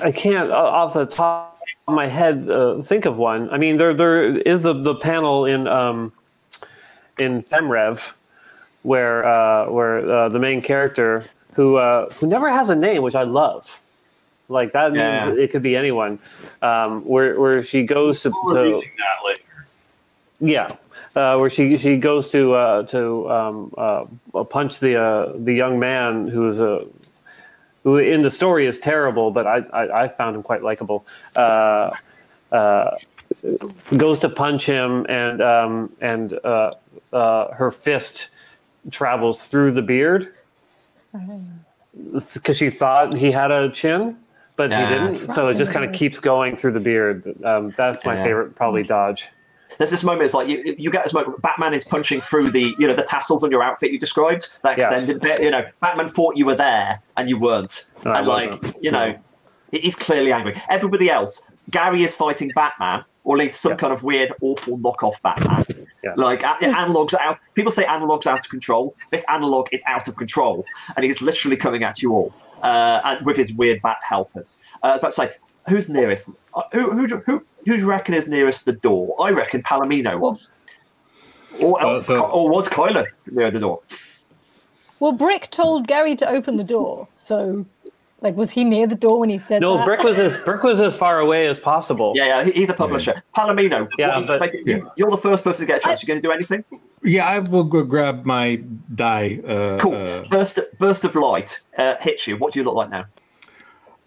I can't uh, off the top of my head uh, think of one. I mean, there there is the the panel in um, in Femrev where uh, where uh, the main character who uh, who never has a name, which I love. Like that means Yeah. it could be anyone. Um, where where she goes to, to yeah, uh, where she she goes to uh, to um, uh, punch the uh, the young man who is a who in the story is terrible, but I I, I found him quite likable. Uh, uh, goes to punch him, and um, and uh, uh, her fist travels through the beard because she thought he had a chin, but Yeah. he didn't. So it just kind of keeps going through the beard. Um, that's my Yeah. favorite, probably dodge. There's this moment. It's like you, you get this moment. Batman is punching through the you know the tassels on your outfit you described that Yes. extended bit. You know, Batman thought you were there and you weren't. No, I and like wasn't. you know, he's clearly angry. Everybody else, Gary is fighting Batman, or at least some Yeah. kind of weird, awful knockoff Batman. Yeah. Like a- analogs are out. People say analogs out of control. This analog is out of control, and he's literally coming at you all, uh, and with his weird bat helpers. Uh, I was about to say, who's nearest? Uh, who who who who do you reckon is nearest the door? I reckon Palomino was. Or, Well, so- or was Kyla near the door? Well, Brick told Gary to open the door, so like, was he near the door when he said No, that? Brick was as Brick was as far away as possible. Yeah, yeah, he's a publisher. Palomino. Yeah, what- but- basically, you, you're the first person to get a chance. I- you going to do anything? Yeah, I will go grab my die. Uh, Cool. uh, burst, burst of light uh, hits you. What do you look like now?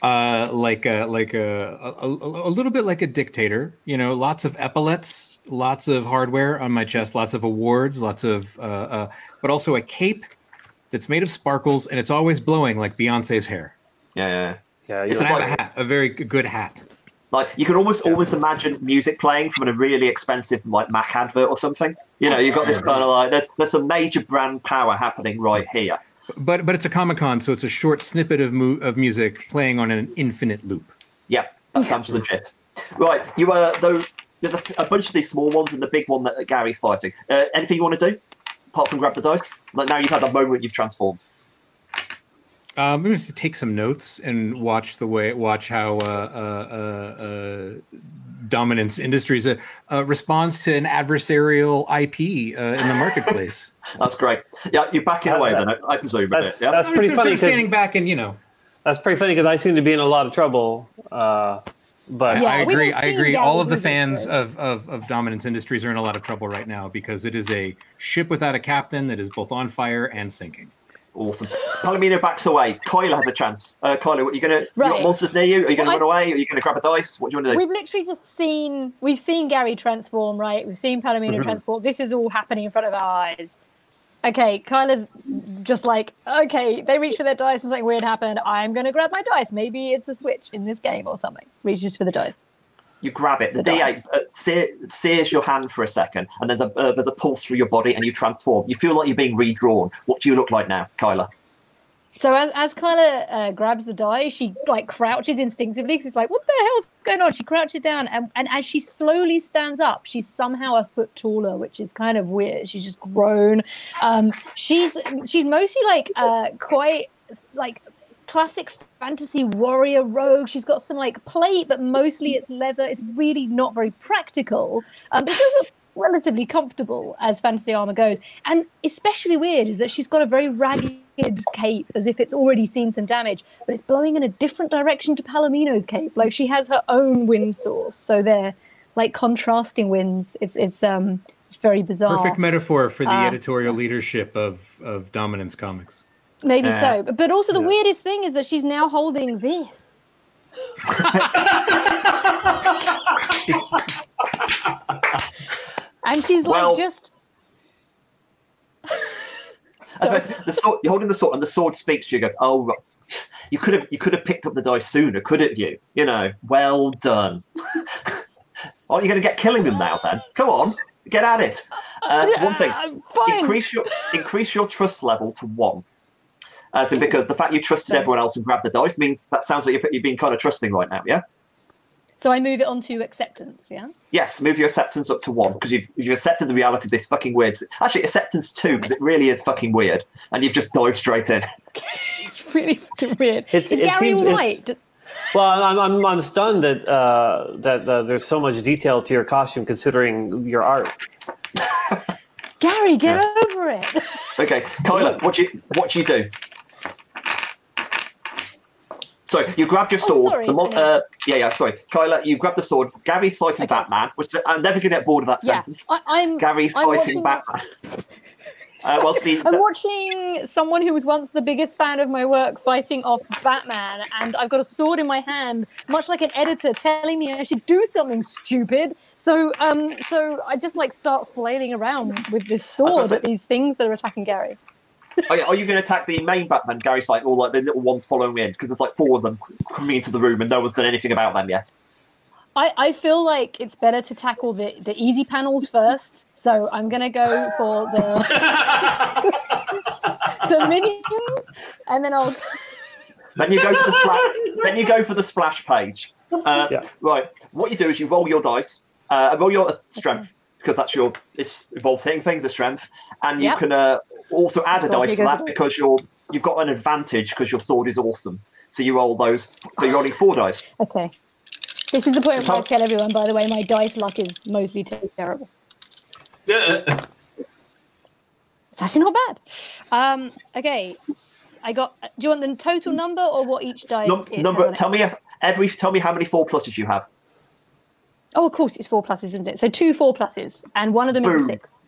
uh, like a, like a, a, a a little bit like a dictator. You know, lots of epaulets, lots of hardware on my chest, lots of awards, lots of, uh, uh, but also a cape that's made of sparkles and it's always blowing like Beyonce's hair. Yeah, yeah. yeah. Yeah, It's you And I just have a hat, a very good hat. Like you can almost almost imagine music playing from a really expensive like Mac advert or something. You know, you've got this kind of like there's there's some major brand power happening right here. But but it's a Comic Con, so it's a short snippet of mu- of music playing on an infinite loop. Yeah, that sounds legit. Right, you uh though there's a, a bunch of these small ones and the big one that Gary's fighting. Uh, anything you want to do apart from grab the dice? Like now you've had the moment you've transformed. Um, I'm going to take some notes and watch the way watch how uh, uh, uh, uh, Dominance Industries uh, uh, responds to an adversarial IP uh, in the marketplace. That's great. Yeah, you're backing Uh, away that- then. I, I presume a bit. that's- Yeah. that's- pretty So- so funny I'm 'cause- standing back and you know. That's pretty funny because I seem to be in a lot of trouble. Uh, but Yeah, I agree. I agree. All of the fans of, of, of Dominance Industries are in a lot of trouble right now because it is a ship without a captain that is both on fire and sinking. Awesome. Palomino backs away. Kyla has a chance. Uh, Kyla, what, you gonna? Got Right. monsters near you? Are you gonna Well, run away? Are you gonna grab a dice? What do you want to do? We've literally just seen we've seen Gary transform, right? We've seen Palomino Mhm. transform. This is all happening in front of our eyes. Okay, Kyla's just like, okay, they reach for their dice and something weird happened. I'm gonna grab my dice. Maybe it's a switch in this game or something. Reaches for the dice. You grab it. The, The D8 uh, sear, sears your hand for a second, and there's a uh, there's a pulse through your body, and you transform. You feel like you're being redrawn. What do you look like now, Kyla? So as as Kyla uh, grabs the die, she like crouches instinctively because it's like, what the hell's going on? She crouches down, and, and as she slowly stands up, she's somehow a foot taller, which is kind of weird. She's just grown. Um, she's she's mostly like uh, quite like classic fantasy warrior rogue. She's got some like plate, but mostly it's leather. It's really not very practical. Um, but it relatively comfortable as fantasy armor goes. And especially weird is that she's got a very ragged cape, as if it's already seen some damage, but it's blowing in a different direction to Palomino's cape. Like she has her own wind source, so they're like contrasting winds. It's it's um it's very bizarre. Perfect metaphor for the Uh, editorial leadership of, of Dominance Comics. Maybe Yeah. so. But, but also the Yeah. weirdest thing is that she's now holding this. and she's like Well- just I suppose the sword, you're holding the sword, and the sword speaks to you. Goes, oh, you could have you could have picked up the dice sooner, couldn't you? You know, well done. Aren't you going to get killing them now? Then come on, get at it. Uh, one thing, I'm increase your increase your trust level to one. As in, because the fact you trusted So- everyone else and grabbed the dice means that sounds like you're, you're being kind of trusting right now. Yeah. So I move it on to acceptance, yeah? Yes, move your acceptance up to one because you've, you've accepted the reality of this fucking weird. Actually, acceptance two because it really is fucking weird, and you've just dived straight in. It's really fucking weird. It's- Is it Gary seems- all it's- right? D- Well, I'm, I'm, I'm stunned that uh, that uh, there's so much detail to your costume considering your art. Gary, get over it. Okay, Kyla, what do you what do you do? So you grab your Oh, sword. sorry, the uh, yeah, yeah. Sorry, Kyla, you grab the sword. Gary's fighting Okay. Batman, which I'm never gonna get bored of that Yeah, sentence. I, I'm. Gary's I'm fighting watching- Batman. uh, whilst the, I'm watching someone who was once the biggest fan of my work fighting off Batman, and I've got a sword in my hand, much like an editor telling me I should do something stupid. So, um, so I just like start flailing around with this sword at these things that are attacking Gary. Oh, yeah, are you going to attack the main Batman? Gary's fighting, or like the little ones following in? Because there's like four of them coming into the room, and no one's done anything about them yet. I, I feel like it's better to tackle the, the easy panels first, so I'm gonna go for the the minions, and then I'll Then you go for the splash. then you go for the splash page. Uh, Yeah. Right. What you do is you roll your dice, uh, roll your strength because that's your. It involves hitting things, the strength, and you Yep. can uh, also add a dice to that because you're you've got an advantage because your sword is awesome. So you roll those. So you're rolling four dice. Okay. This is the point where I Tom- tell everyone, by the way, my dice luck is mostly terrible. It's actually not bad. Um, okay. I got. Do you want the total number or what each die Num- is? number. has on it? Tell me if every. Tell me how many four pluses you have. Oh, of course, it's four pluses, isn't it? So two four pluses, and one of them is Boom. a six.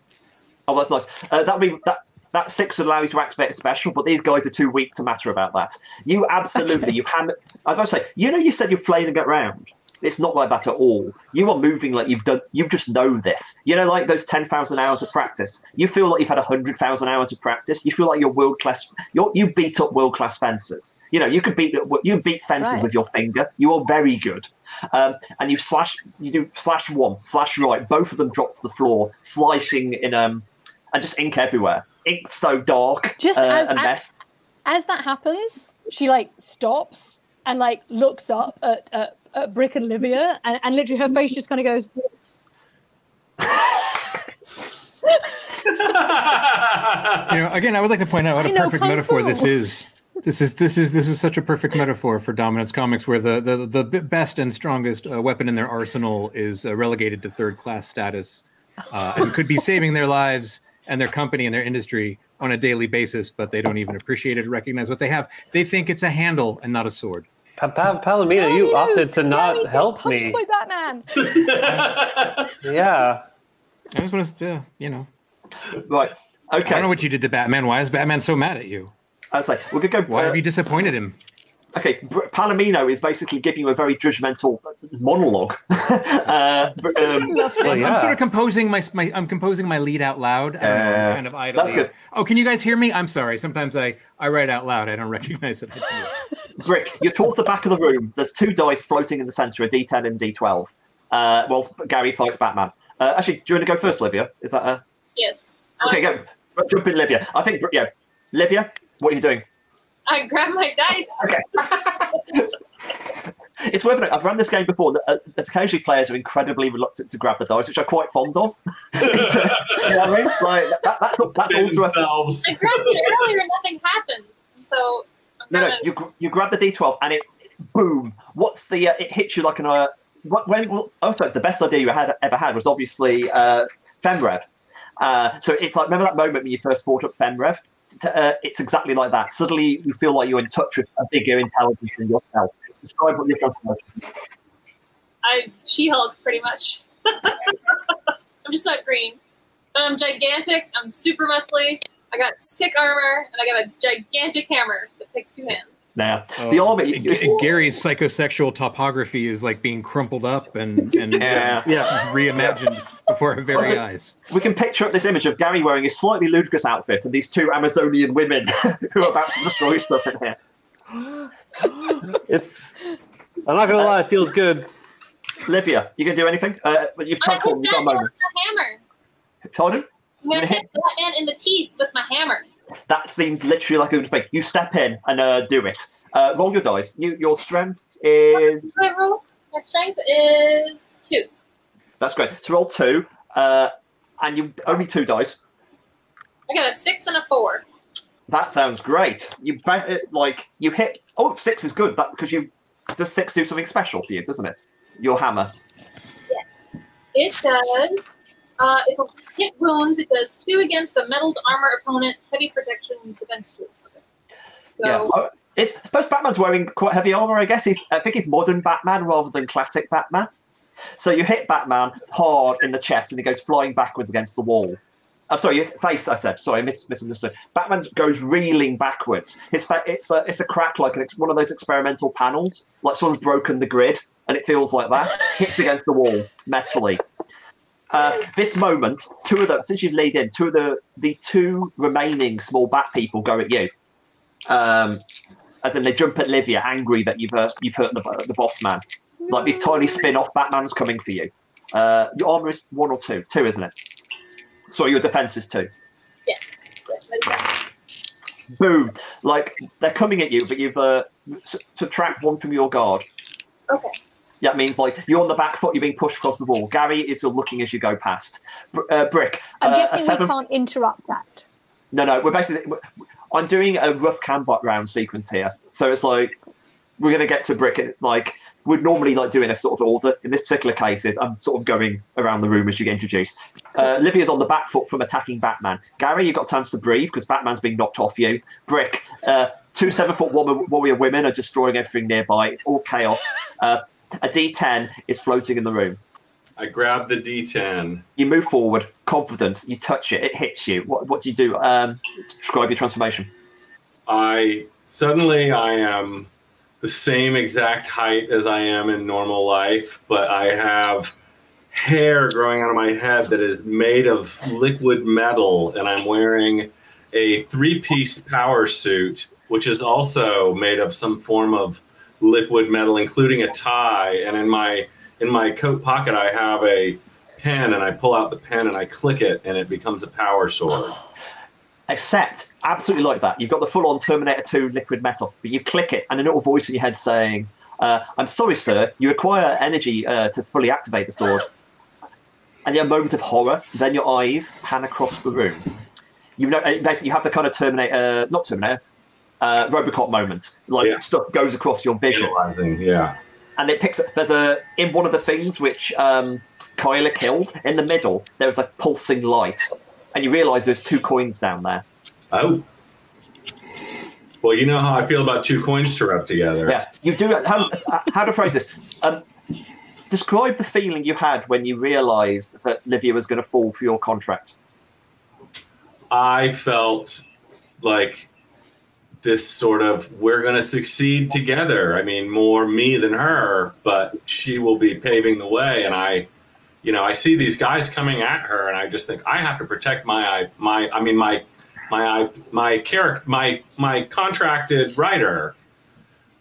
Oh, that's nice. Uh, that be that. That six would allow you to activate a special, but these guys are too weak to matter about that. You absolutely, you ham. I was going to say, you know, you said you're flailing around. It's not like that at all. You are moving like you've done. You just know this. You know, like those ten thousand hours of practice. You feel like you've had hundred thousand hours of practice. You feel like you're world class. You're, you beat up world class fencers. You know, you could beat you beat fences Right. with your finger. You are very good. Um, and you slash. You do slash one, slash right. Both of them drop to the floor, slicing in um, and just ink everywhere. Ink so dark Just uh, as- and as- As that happens, she like stops and like looks up at, at, at Brick and Olivia, and, and literally her face just kind of goes. You know, again, I would like to point out what I a know, perfect Kung metaphor Fu. this is. This is this is this is such a perfect metaphor for Dominance Comics, where the the, the best and strongest uh, weapon in their arsenal is uh, relegated to third class status, uh, and could be saving their lives and their company and their industry on a daily basis, but they don't even appreciate it or recognize what they have. They think it's a handle and not a sword. Pa- pa- Palomino, you Palomino, opted to not Gary's help me. by Batman. Yeah. I just want to, uh, you know, Right. Okay. I don't know what you did to Batman. Why is Batman so mad at you? I was like, we're gonna go. Why uh, have you disappointed him? Okay, Br- Palomino is basically giving you a very judgmental monologue. uh, br- um, Well, I'm sort of composing my, my I'm composing my lead out loud. I don't know, just Uh, kind of idly. good. Oh, can you guys hear me? I'm sorry. Sometimes I I write out loud. I don't recognize it. I. Brick, you're towards the back of the room. There's two dice floating in the centre, a D10 and D12. Uh, whilst Gary fights Batman. Uh, actually, do you want to go first, Livia? Is that uh Yes. Okay, go. Jump in, Livia. I think, yeah. Livia, what are you doing? I grabbed my dice. Okay. it's worth it. I've run this game before. Uh, occasionally, players are incredibly reluctant to grab the dice, which I'm quite fond of. you know what I mean? Like that, that's that's also a themselves. I grabbed it earlier and nothing happened. So I'm no, no. kinda- You gr- you grab the D12 and it boom. What's the? Uh, it hits you like an. Uh, what, when? Well, oh, sorry, the best idea you had ever had was obviously uh, Femrev. Uh, so it's like remember that moment when you first fought up Femrev. Uh, it's exactly like that. Suddenly you feel like you're in touch with a bigger intelligence than yourself. Describe what your transformation. I She-Hulk pretty much. I'm just not green, but I'm gigantic. I'm super muscly. I got sick armor, and I got a gigantic hammer that takes two hands. Now, the Oh, army. G- Gary's psychosexual topography is like being crumpled up and and Yeah. Yeah. reimagined before our very Was it- eyes. we can picture up this image of Gary wearing a slightly ludicrous outfit and these two Amazonian women who are about to destroy stuff in here. It's. I'm not gonna lie, it feels good. Livia, you can do anything? Uh, but you've I'm gonna hit transformed. You've got a Batman moment. with my hammer. Pardon? I'm gonna hit Batman in the teeth with my hammer. That seems literally like a good thing. You step in and uh, do it. Uh, roll your dice. You, your strength is. I roll. My strength is two. That's great. So roll two, uh, and you only two dice. I got a six and a four. That sounds great. You bet it like you hit. Oh, six is good. That because you does six do something special for you, doesn't it? Your hammer. Yes. It does. Uh, a hit wounds, it does two against a metalled armor opponent, heavy protection defense two. So Yeah. It's, I suppose Batman's wearing quite heavy armor. I guess he's. I think he's modern Batman rather than classic Batman. So you hit Batman hard in the chest, and he goes flying backwards against the wall. Oh, sorry, his face. I said. Sorry, mis- misunderstood. Batman goes reeling backwards. His fa- it's a it's a crack like an, ex- one of those experimental panels, like someone's broken the grid, and it feels like that. Hits against the wall messily. Uh, this moment, two of them, since you've laid in, two of the the two remaining small bat people go at you. Um, as in they jump at Livia, angry that you've hurt, you've hurt the, the boss man. Like this tiny spin-off Batman's coming for you. Uh, your armor is one or two, two, isn't it? So your defense is two. yes. yes my defense. Boom! Like they're coming at you, but you've uh, subtract one from your guard. Okay. That means like you're on the back foot, you're being pushed across the wall. Gary is still looking as you go past. Br- uh, Brick, I'm uh, guessing seven. we can't interrupt that. No, no, we're basically. I'm doing a rough combat round sequence here, so it's like we're going to get to brick. It like we'd normally like doing a sort of order. In this particular case, is I'm sort of going around the room as you get introduced. Uh, Livia's on the back foot from attacking Batman. Gary, you've got chance to breathe because Batman's being knocked off you. Brick, uh, two seven foot warrior, warrior women are destroying everything nearby. It's all chaos. Uh, a D10 is floating in the room. I grab the D10. You move forward, confidence. You touch it, it hits you. What, what do you do? Um, describe your transformation. I suddenly I am the same exact height as I am in normal life, but I have hair growing out of my head that is made of liquid metal, and I'm wearing a three-piece power suit, which is also made of some form of liquid metal, including a tie. And in my in my coat pocket, I have a pen, and I pull out the pen and I click it, and it becomes a power sword. Except, absolutely like that. You've got the full on Terminator 2 liquid metal, but you click it, and a little voice in your head saying, uh, I'm sorry, sir, you require energy uh, to fully activate the sword. And you have a moment of horror, then your eyes pan across the room. You know, uh, basically, you have the kind of Terminator, not Terminator, uh, Robocop moment. Like Yeah. stuff goes across your vision. Visualizing, yeah. and it picks up. There's a in one of the things which um, Kyla killed in the middle. There was a pulsing light, and you realise there's two coins down there. Oh. Well, you know how I feel about two coins to rub together. Yeah, you do. How, how to phrase this? Um, describe the feeling you had when you realised that Livia was going to fall for your contract. I felt like this sort of we're going to succeed together. I mean, more me than her, but she will be paving the way. And I, you know, I see these guys coming at her, and I just think I have to protect my my. I mean, my my my character, my my contracted writer.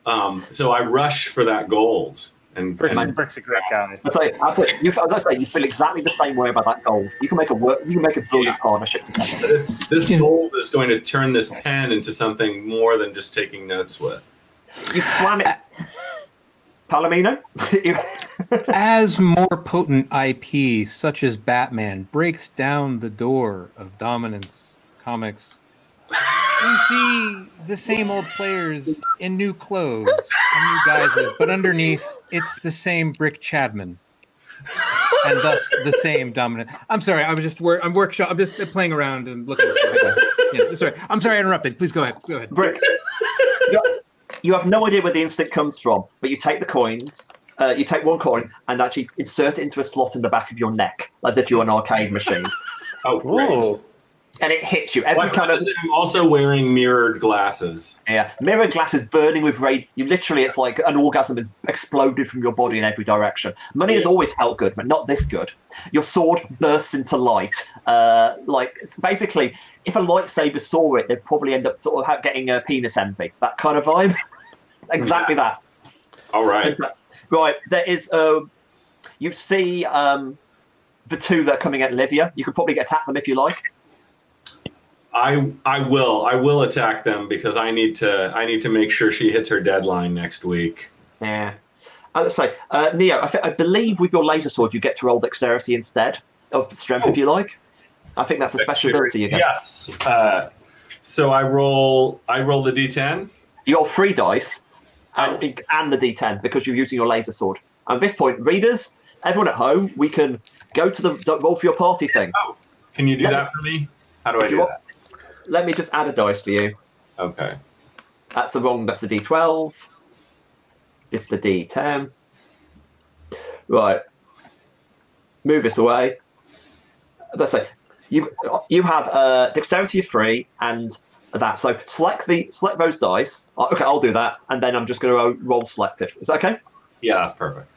Um, so I rush for that gold. And, Brick's, and Brick's a great guy. I tell you, I tell you, you, as I say, you feel exactly the same way about that goal. You can make a work. You can make a brilliant partnership together. this this Yeah. gold is going to turn this pen into something more than just taking notes with. You slam it. Palomino. As more potent IP, such as Batman, breaks down the door of dominance comics, we see the same old players in new clothes and new guises, but underneath, it's the same Brick Chadman. And thus the same dominant. I'm sorry, I was just work. I'm workshop. I'm just playing around and looking. yeah, sorry, I'm sorry I interrupted. Please go ahead. Go ahead. Brick. You, you have no idea where the instinct comes from, but you take the coins. Uh, you take one coin and actually insert it into a slot in the back of your neck, as if you're an arcade machine. Oh, great. Whoa. And it hits you. Every kind of I'm also wearing mirrored glasses. yeah, mirror glass is burning with rage. You literally, it's like an orgasm is exploded from your body in every direction. Money has always felt good, but not this good. Your sword bursts into light. Uh, like it's basically, if a lightsaber saw it, they'd probably end up sort of getting a penis envy. That kind of vibe. exactly that. All right. Right, there is. Um, you see um, the two that are coming at Livia. You could probably attack them if you like. I I will I will attack them because I need to I need to make sure she hits her deadline next week. Yeah. Uh, let's say, uh, Neo, I, th- I believe with your laser sword you get to roll dexterity instead of strength if you like. I think that's a special ability you get. Yes. Uh, so I roll I roll the d10. You roll three dice and, and the d10 because you're using your laser sword. At this point, readers, everyone at home, we can go to the roll for your party thing. Can you do Yeah. that for me? How do I do that? Let me just add a dice for you. Okay. That's the wrong. That's the D12. It's the D10. Right. Move this away. Let's say you you have uh, dexterity of three and that. So select the select those dice. Oh, Okay, I'll do that, and then I'm just going to roll selected. Is that okay? Yeah, that's perfect.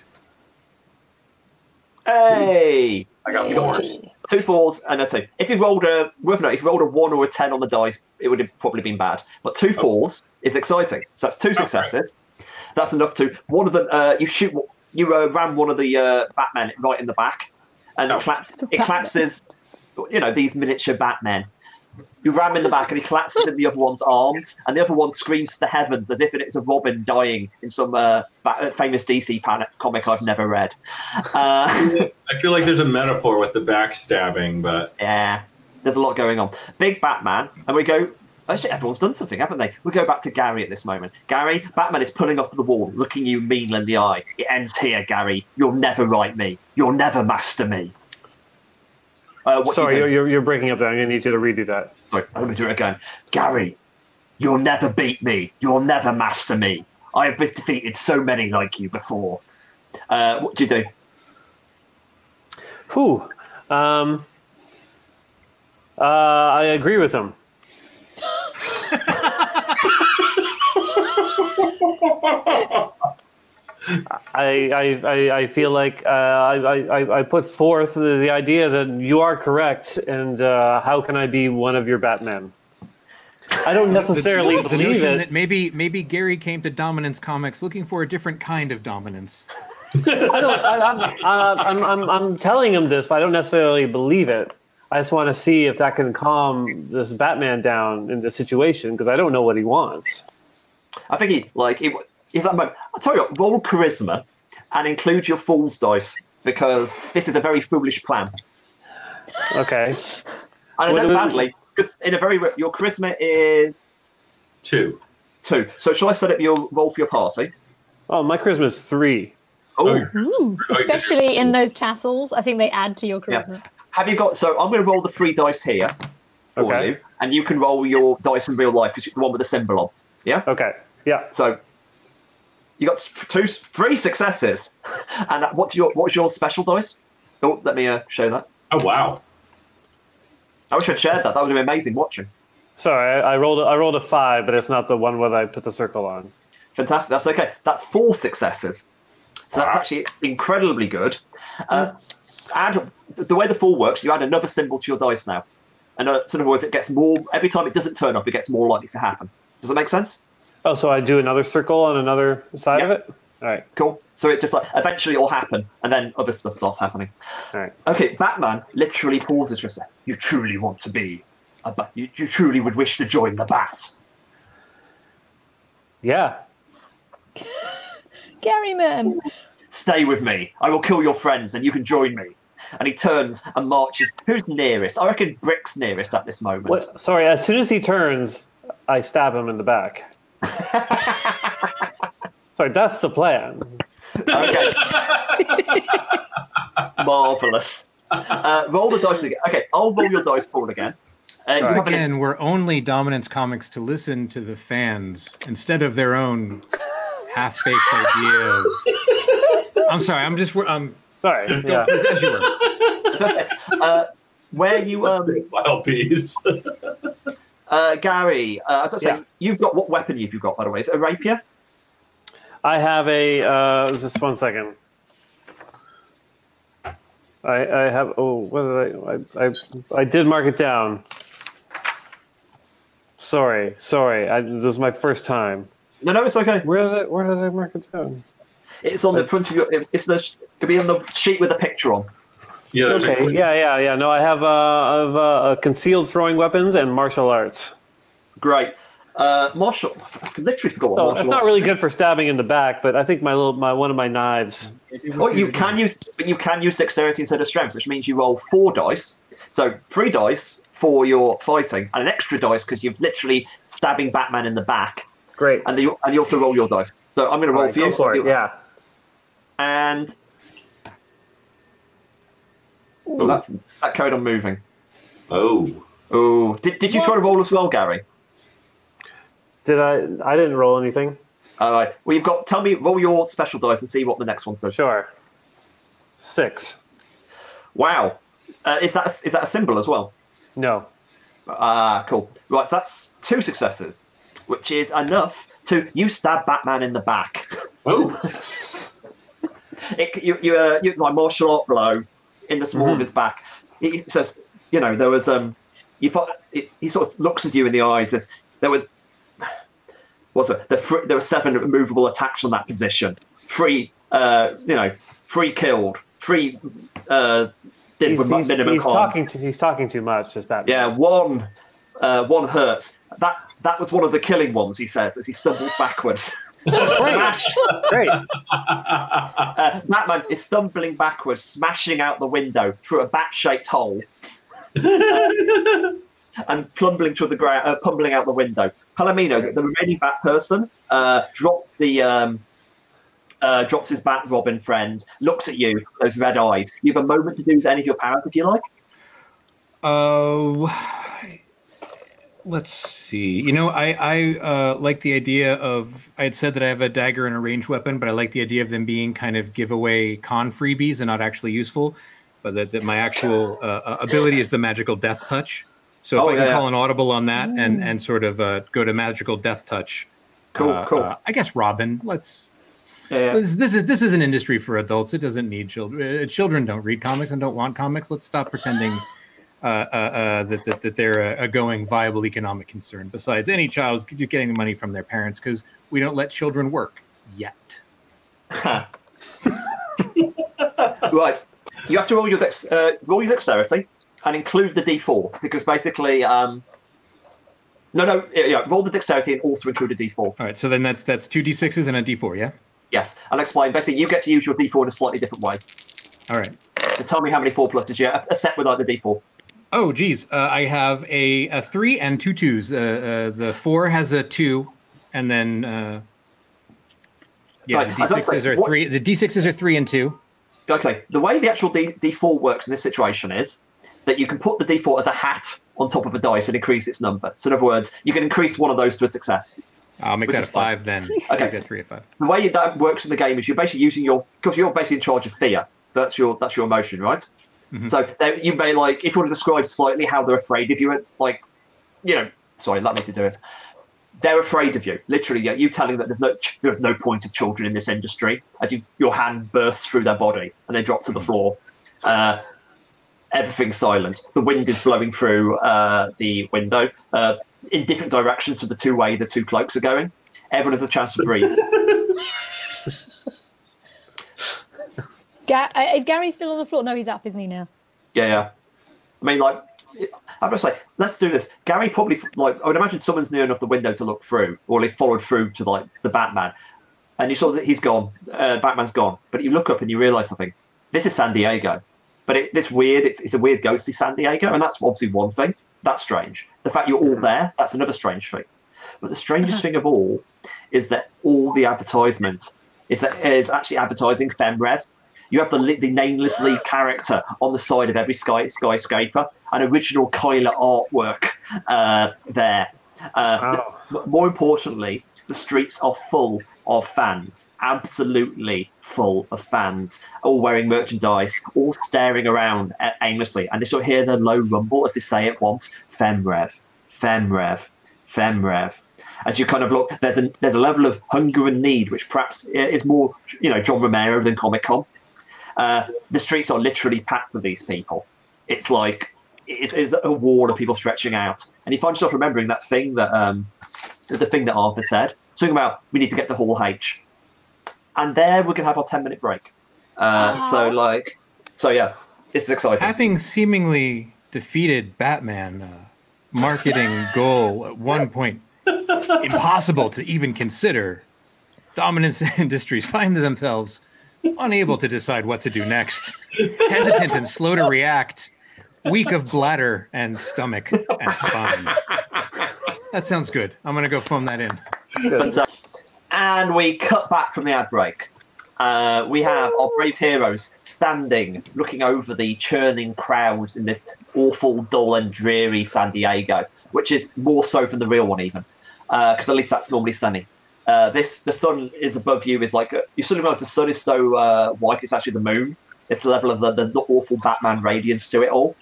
Hey, I got You got fours. Two fours and a two. If you rolled a worth note, if you rolled a one or a ten on the dice, it would have probably been bad. But two fours is exciting. So that's two successes. That's enough to one of them. Uh, you shoot. You uh, ram one of the uh, Batmen right in the back, and Oh. it, collapse, The it collapses. You know these miniature Batmen. You ram in the back, and he collapses in the other one's arms, and the other one screams to the heavens as if it's a Robin dying in some uh, famous DC comic I've never read. Uh, I feel like there's a metaphor with the backstabbing, but Yeah, there's a lot going on. Big Batman, and we go. Actually, everyone's done something, haven't they? We go back to Gary at this moment. Gary, Batman is pulling off the wall, looking you meanly in the eye. It ends here, Gary. You'll never right me. You'll never master me. Uh, what Sorry, you you're, you're, you're breaking up there. I'm going to need you to redo that. Sorry, let me do it again. Gary, you'll never beat me. You'll never master me. I have been defeated so many like you before. Uh, what do you do? Whew. Um, uh, I agree with him. I, I, I, I feel like uh, I, I, I put forth the, the idea that you are correct, and uh, how can I be one of your Batman? I don't necessarily the believe it. that maybe maybe Gary came to Dominance Comics looking for a different kind of dominance. I don't, I, I'm, I, I'm, I'm, I'm telling him this, but I don't necessarily believe it. I just want to see if that can calm this Batman down in the situation because I don't know what he wants. I think he like he, he's like, I'll tell you what, roll charisma and include your fool's dice because this is a very foolish plan. Okay. And I know do- badly because in a very your charisma is two. two. So shall I set up your roll for your party? Oh, my charisma is three. Oh, Ooh, especially in those tassels, I think they add to your Yeah. charisma. have you got? So I'm going to roll the three dice here for Okay. you, and you can roll your dice in real life because it's the one with the symbol on. Yeah. Okay. Yeah. So you got two, three successes, and what's your what's your special dice? Oh, let me uh, show that. Oh wow. I wish I'd shared that. That would have been amazing watching. Sorry, I, I rolled. A, I rolled a five, but it's not the one where I put the circle on. Fantastic. That's okay. That's four successes. So that's actually incredibly good. Uh, add the way the four works. You add another symbol to your dice now, and uh, so in other words, it gets more every time it doesn't turn up. It gets more likely to happen. Does that make sense? Oh, so I do another circle on another side of Yeah. it. All right. Cool. So it just like eventually it'll happen, and then other stuff starts happening. All right. Okay, Batman literally pauses for a second. You truly want to be a bat. You, you truly would wish to join the Bat. Yeah. Gary man. Stay with me. I will kill your friends, and you can join me. And he turns and marches. Who's nearest? I reckon Brick's nearest at this moment. What? Sorry. As soon as he turns, I stab him in the back. Sorry, that's the plan. Okay. Marvelous. Uh, roll the dice again. Okay, I'll roll your dice pool again. Uh, Right. have an- Again, we're only Dominance Comics to listen to the fans instead of their own half-baked ideas. I'm sorry. I'm just. I'm Sorry. Yeah. as you were. uh, where you um Wild bees. uh, Gary, uh, as I say, Yeah. you've got what weapon have you got by the way? Is it a rapier? I have a uh, just one second. I I have oh what did I I I, I did mark it down. Sorry, sorry. I, this is my first time. No, no, it's okay. Where did I, where did I mark it down? It's on the front of your. It's, it's the. It'll be on the sheet with the picture on. Yeah, Okay, quick- yeah, yeah, yeah. No, I have uh, of uh, concealed throwing weapons and martial arts. Great. Uh, martial. I literally forgot what So martial. that's not really good for stabbing in the back, but I think my little my one of my knives. Oh, you can use, but you can use dexterity instead of strength, which means you roll four dice. So three dice for your fighting, and an extra dice because you're literally stabbing Batman in the back, Great. and you and you also roll your dice. So I'm going to roll Alright, for you. go for so it. you- Yeah. And oh, that that carried on moving. Oh. Oh, did, did you try to roll as well, Gary? Did I? I didn't roll anything. All right. Well, you've got. Tell me, roll your special dice and see what the next one says. Sure. Six. Wow. Uh, is that is that a symbol as well? No. Ah, cool. Right, so that's two successes, which is enough to you stab Batman in the back. Oh. It, you you uh, you like martial art blow in the small of Mhm. his back. He says, you know, there was um, you thought he, sort of looks at you in the eyes. There's there were what's it? The fr- there were seven movable attacks on that position. Three, uh, you know, three killed. Three uh, did He's, he's, minimum he's harm. talking. To, he's talking too much. Batman. Yeah, one, uh, one hurts. That that was one of the killing ones. He says as he stumbles backwards. Smash! Great. Uh, Batman is stumbling backwards, smashing out the window through a bat-shaped hole, and plumbling to the ground, uh, pumbling out the window. Palomino, the remaining bat person, uh, drops the. Um, uh, drops his bat robin friend, looks at you, those red eyes. You have a moment to use any of your powers if you like. Uh, let's see. You know, I I uh, like the idea of. I had said that I have a dagger and a ranged weapon, but I like the idea of them being kind of giveaway con freebies and not actually useful. But that, that my actual uh, uh, ability is the magical death touch. So if Oh, I can yeah, call yeah. an audible on that and and sort of uh, go to magical death touch. Cool, uh, cool. uh, I guess Robin. Let's. Yeah. This, this is this is an industry for adults. It doesn't need children. Uh, children don't read comics and don't want comics. Let's stop pretending that, that that they're a, a going viable economic concern. Besides, any child is just getting the money from their parents because we don't let children work yet. right. You have to roll your dex, uh, roll your dexterity and include the d4 because basically, um, no, no, yeah, roll the dexterity and also include a d4. All right, so then that's that's two d sixes and a d four. Yeah. Yes, I'll explain. Basically, you get to use your d4 in a slightly different way. All right. And tell me how many four pluses you have. A set without the d4. Oh, geez. Uh, I have a, a three and two twos. Uh, uh, the four has a two, and then uh, yeah, the D6s say, are what- three. The d sixes are three and two. Okay, the way the actual D- d4 works in this situation is that you can put the d4 as a hat on top of a dice and increase its number. So, in other words, you can increase one of those to a success. I'll make that a is fine. five then. Okay. Make that three or five. The way that works in the game is you're basically using your because you're basically in charge of fear. That's your that's your emotion, right? Mhm. So they, you may like if you want to describe slightly how they're afraid of you, like you know, sorry, let me to do it. They're afraid of you. Literally, yeah, you telling that there's no there's no point of children in this industry as you your hand bursts through their body and they drop to the floor. Uh, everything's silent. The wind is blowing through uh, the window uh, in different directions to the two way the two cloaks are going. Everyone has a chance to breathe. Ga- uh, is Gary still on the floor? No, he's up, isn't he now? Yeah, yeah. I mean, like, I'm gonna say, let's do this. Gary probably, like, I would imagine someone's near enough the window to look through, or least followed through to like the Batman, and you saw that he's gone. Uh, Batman's gone, but you look up and you realize something. This is San Diego, but it, it's weird. It's, it's a weird ghostly San Diego, and that's obviously one thing. That's strange. The fact you're all there, that's another strange thing. But the strangest thing of all is that all the advertisement is that is actually advertising FemRev. You have the the nameless lead character on the side of every sky skyscraper, an original Kyla artwork uh, there. Uh, Wow. more importantly, the streets are full of fans, absolutely full of fans, all wearing merchandise, all staring around aimlessly. And they of hear the low rumble as they say it once Femrev, Femrev, Femrev. As you kind of look, there's a there's a level of hunger and need, which perhaps is more, you know, John Romero than Comic Con. Uh, the streets are literally packed with these people. It's like it's, it's a wall of people stretching out, and you find yourself remembering that thing that um, the thing that Arthur said, something about we need to get to Hall H, and there we're gonna have our ten minute break. Uh, so like, so yeah, this is exciting. Having seemingly defeated Batman, uh, marketing goal at one point impossible to even consider, Dominance Industries find themselves unable to decide what to do next, hesitant and slow to react, weak of bladder and stomach and spine. That sounds good. I'm gonna go phone that in. Uh, and we cut back from the ad break. Uh, we have our brave heroes standing, looking over the churning crowds in this awful, dull, and dreary San Diego, which is more so than the real one, even, because at least that's normally sunny. Uh, this the sun is above you is like you sort of the sun is so uh, white it's actually the moon. It's the level of the, the, the awful Batman radiance to it all.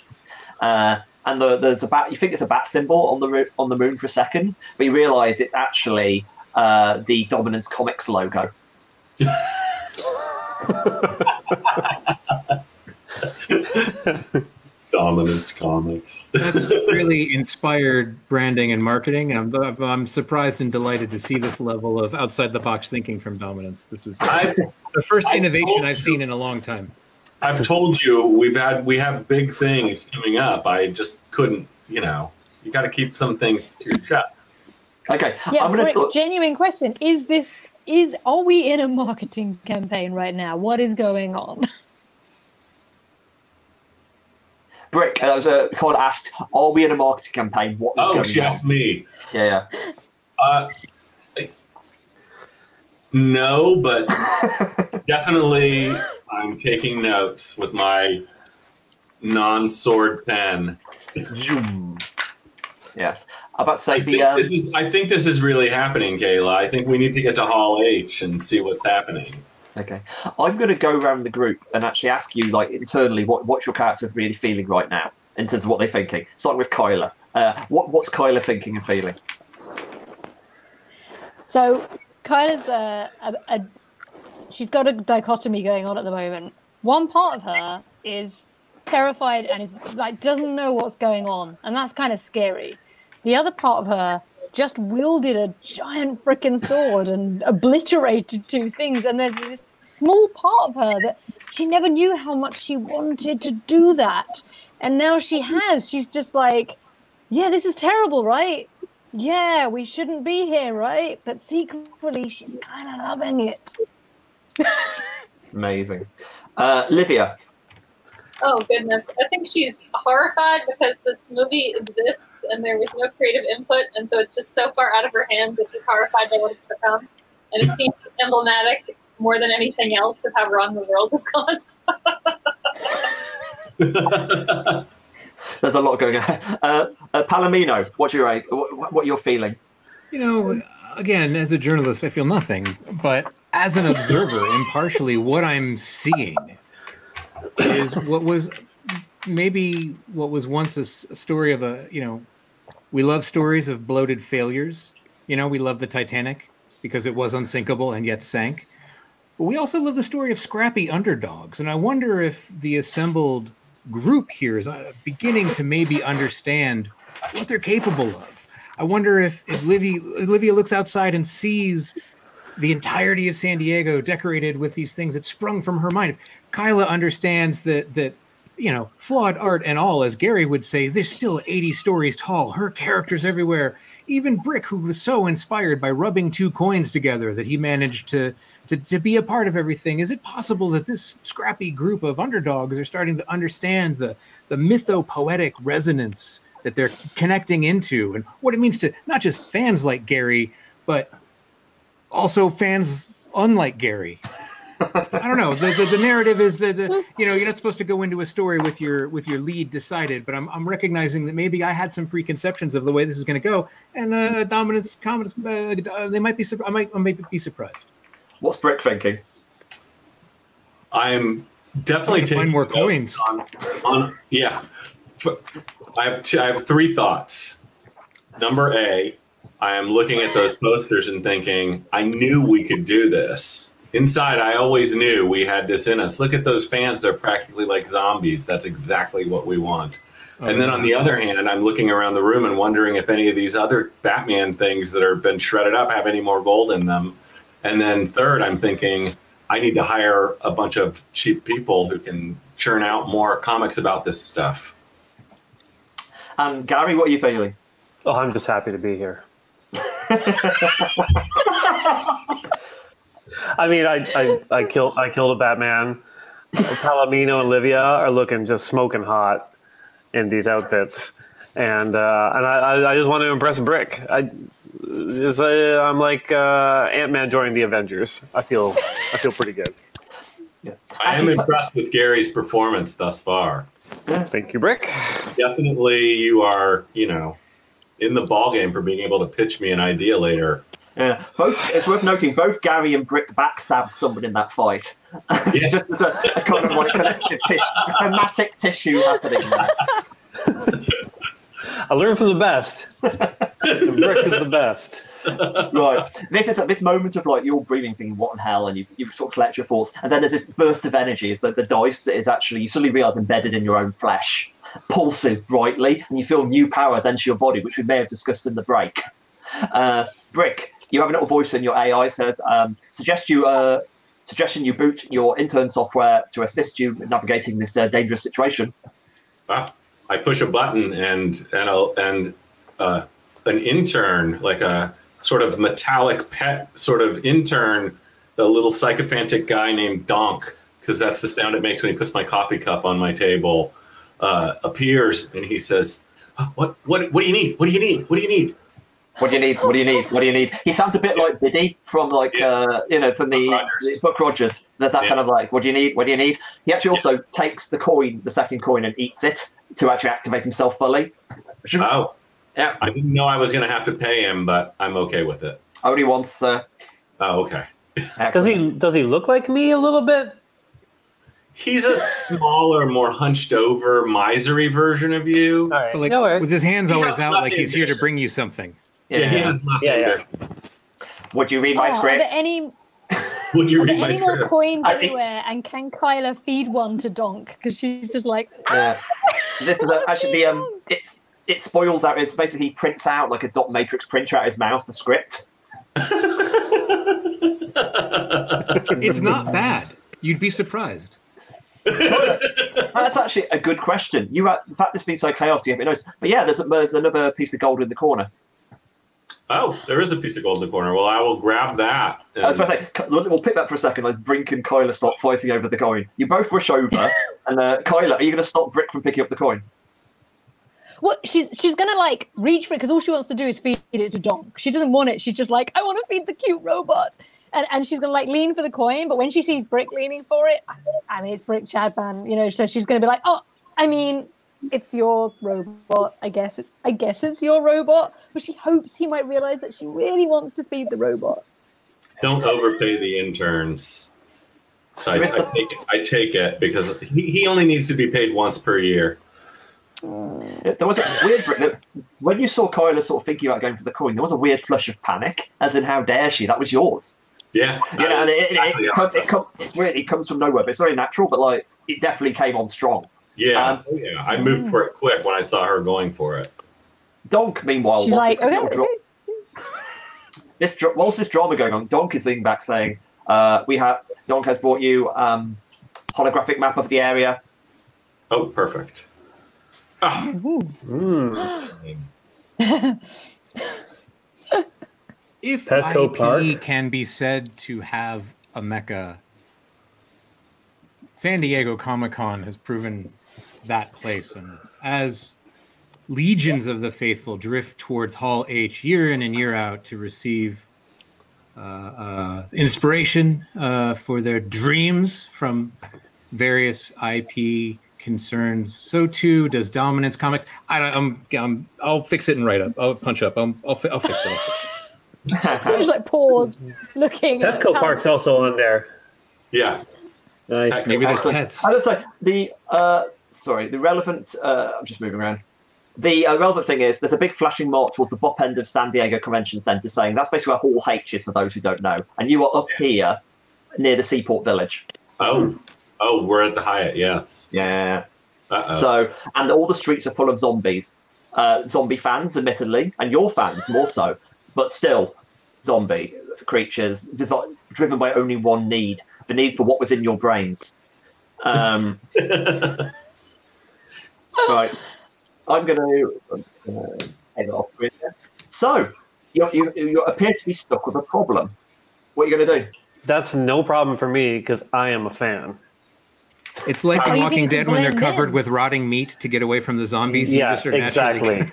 Uh, and the, there's a bat. You think it's a bat symbol on the on the moon for a second, but you realise it's actually uh, the Dominance Comics logo. Dominance Comics. That's really inspired branding and marketing. I'm, I'm surprised and delighted to see this level of outside the box thinking from Dominance. This is I've, the first I innovation I've you. seen in a long time. I've told you we've had we have big things coming up. I just couldn't, you know. You got to keep some things to your chest. Okay, Yeah, I'm going to talk. genuine question: Is this is are we in a marketing campaign right now? What is going on? Brick, uh, was a call asked, "Are we in a marketing campaign? What is Oh, going she asked on?" me. Yeah, Uh, no, but definitely I'm taking notes with my non-sword pen. Zoom. yes, I'm about to say think the. Um, this is I think this is really happening, Kayla. I think we need to get to Hall H and see what's happening. Okay, I'm going to go around the group and actually ask you, like internally, what what's your character really feeling right now in terms of what they're thinking. Starting with Kyla, uh, what what's Kyla thinking and feeling? So, Kyla's a, a, a she's got a dichotomy going on at the moment. One part of her is terrified and is like doesn't know what's going on, and that's kind of scary. The other part of her just wielded a giant freaking sword and obliterated two things, and there's this small part of her that she never knew how much she wanted to do that, and now she has. She's just like, yeah, this is terrible, right? yeah, we shouldn't be here, right? But secretly, she's kind of loving it. Amazing, uh, Livia. Oh goodness, I think she's horrified because this movie exists and there was no creative input, and so it's just so far out of her hands that she's horrified by what it's become. And it seems emblematic more than anything else of how wrong the world has gone. There's a lot going on. Uh, uh, Palomino, what's your? What, what you're feeling? You know, again, as a journalist, I feel nothing. But as an observer, impartially, what I'm seeing is what was maybe what was once a story of a, you know, we love stories of bloated failures. You know, we love the Titanic because it was unsinkable and yet sank. But we also love the story of scrappy underdogs. And I wonder if the assembled group here is uh, beginning to maybe understand what they're capable of. I wonder if, if Livy, Olivia looks outside and sees the entirety of San Diego decorated with these things that sprung from her mind. If Kyla understands that that you know flawed art and all, as Gary would say, they're still 80 stories tall. Her characters everywhere. Even Brick, who was so inspired by rubbing two coins together that he managed to to, to be a part of everything. Is it possible that this scrappy group of underdogs are starting to understand the the mythopoetic resonance that they're connecting into and what it means to not just fans like Gary, but also fans unlike Gary. I don't know. The, the, the narrative is that the, you know you're not supposed to go into a story with your with your lead decided, but I'm, I'm recognizing that maybe I had some preconceptions of the way this is going to go, and uh, dominance, comics, uh, they might be I might I might be surprised. What's Brick thinking? I'm definitely taking find more coins. On, on yeah, I have two, I have three thoughts. Number A, I am looking at those posters and thinking, I knew we could do this. Inside, I always knew we had this in us. Look at those fans; they're practically like zombies. That's exactly what we want. And then on the other hand, I'm looking around the room and wondering if any of these other Batman things that have been shredded up have any more gold in them. And then third, I'm thinking I need to hire a bunch of cheap people who can churn out more comics about this stuff. And Gary, what are you feeling? Oh, I'm just happy to be here. I mean, I, I, I killed I killed a Batman. Palomino and Livia are looking just smoking hot in these outfits, and uh, and I, I- I just want to impress Brick. I is uh, I'm like uh, Ant Man joining the Avengers. I feel I feel pretty good. Yeah. I am impressed with Gary's performance thus far. Thank you, Brick. Definitely, you are, you know, in the ballgame for being able to pitch me an idea later. Yeah, both. It's worth noting both Gary and Brick backstabbed someone in that fight. Yeah. Just as a, a kind of like connective tissue, thematic tissue happening there. I learned from the best. And Brick is the best. right. This is this moment of like you're breathing, thinking, "What in hell?" and you you sort of collect your thoughts, and then there's this burst of energy. It's that the dice that is actually you suddenly realise embedded in your own flesh, pulses brightly, and you feel new powers enter your body, which we may have discussed in the break. Uh, Brick, you have a little voice in your AI says, um, "Suggest you." Uh, Suggestion you boot your intern software to assist you in navigating this uh, dangerous situation. Ah, I push a button and and and uh, an intern, like a sort of metallic pet sort of intern, a little sycophantic guy named Donk, because that's the sound it makes when he puts my coffee cup on my table, uh, appears and he says, "Oh, "What what what do you need? What do you need? What do you need?" What do you need? What do you need? What do you need? He sounds a bit like Biddy from like Yeah. uh, you know from the, Buck Rogers. the Buck Rogers. There's that Yeah. kind of like, what do you need? What do you need? He actually also takes the coin, the second coin, and eats it to actually activate himself fully. Should- Oh, yeah, I didn't know I was going to have to pay him, but I'm okay with it. only once. Uh, Oh, okay. Does he does he look like me a little bit? He's a smaller, more hunched over, misery version of you. All right. But like no with his hands He always out, like he's here to bring you something. Yeah. Yeah, he has less Yeah, yeah. Would you read my Oh, are script? there any, Would you are there read my any more coins I think- anywhere? And can Kyla feed one to Donk? Because she's just like, Yeah. This is a, actually the um. It's it spoils out. It's basically he prints out like a dot matrix printer out his mouth. The script. It's not bad. You'd be surprised. That's actually a good question. You the fact this has been so chaotic, you haven't noticed. But yeah, there's, there's another piece of gold in the corner. Oh, there is a piece of gold in the corner. Well, I will grab that. I was and- about to say, we'll pick that for a second. Let's Brick and Kyla stop fighting over the coin. You both rush over, and uh, Kyla, are you going to stop Brick from picking up the coin? what? She's she's gonna like reach for it because all she wants to do is feed it to Donk. She doesn't want it. She's just like, I want to feed the cute robot. And, and she's gonna like lean for the coin, but when she sees Brick leaning for it, I mean it's Brick Chadban, you know, so she's gonna be like, oh, I mean, it's your robot. I guess it's I guess it's your robot, but she hopes he might realize that she really wants to feed the robot. Don't overpay the interns. I, I, take it, I take it because he, he only needs to be paid once per year. Yeah, There was a weird that- When you saw Kyla sort of thinking about going for the coin, there was a weird flush of panic, as in, how dare she? That was yours. Yeah. You know, and it, it, exactly it, how I come- it, come- it's weird. It comes from nowhere, but it's very natural. But like, it definitely came on strong. Yeah, Um, yeah. I moved for it quick when I saw her going for it. Donk, meanwhile, She's like, this, okay, okay. dra- this dra- whilst this drama going on, Donk is leaning back saying, uh, "We have Donk has brought you um, holographic map of the area. Oh, perfect. Ah, Mm. If Petco IP Park? can be said to have a mecca, San Diego Comic Con has proven that place. And as legions of the faithful drift towards Hall H year in and year out to receive uh, uh, inspiration uh, for their dreams from various IP concerns. So too does Dominance Comics. I don't. I'm. I'm I'll fix it and write up. I'll punch up. I'll. I'll, fi- I'll fix it. I'll fix it. just like pause, looking. at Petco how- Park's also on there. Yeah. Nice. Maybe there's Excellent. pets. I would say the uh, sorry, the relevant. Uh, I'm just moving around. The uh, relevant thing is there's a big flashing mark towards the top end of San Diego Convention Center saying that's basically where Hall H is for those who don't know, and you are up here near the Seaport Village. Oh. Oh, we're at the Hyatt. Yes. Yeah. Uh-oh. So and all the streets are full of zombies, uh, zombie fans, admittedly, and your fans more so, but still, zombie creatures divi- driven by only one need: the need for what was in your brains. Um, right. I'm going to uh, head off. with it. So, you, you, you appear to be stuck with a problem. What are you going to do? That's no problem for me because I am a fan. It's like Oh, in Walking Dead when they're blend covered with rotting meat to get away from the zombies. you Yeah, just are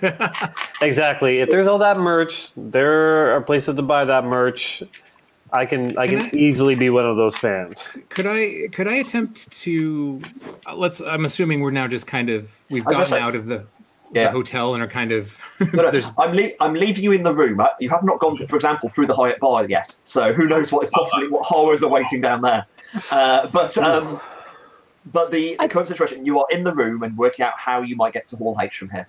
Exactly. If there's all that merch, there are places to buy that merch. I can I Can can I- easily be one of those fans. could I could I attempt to uh, let's I'm assuming we're now just kind of we've gotten gonna say- out of the, Yeah. the hotel and are kind of No, no, I'm, le- I'm leaving you in the room. Uh, You have not gone, for example, through the Hyatt Bar yet. So who knows what is possibly what horrors are waiting down there. Uh, but um, but the, the current situation, you are in the room and working out how you might get to Hall H from here.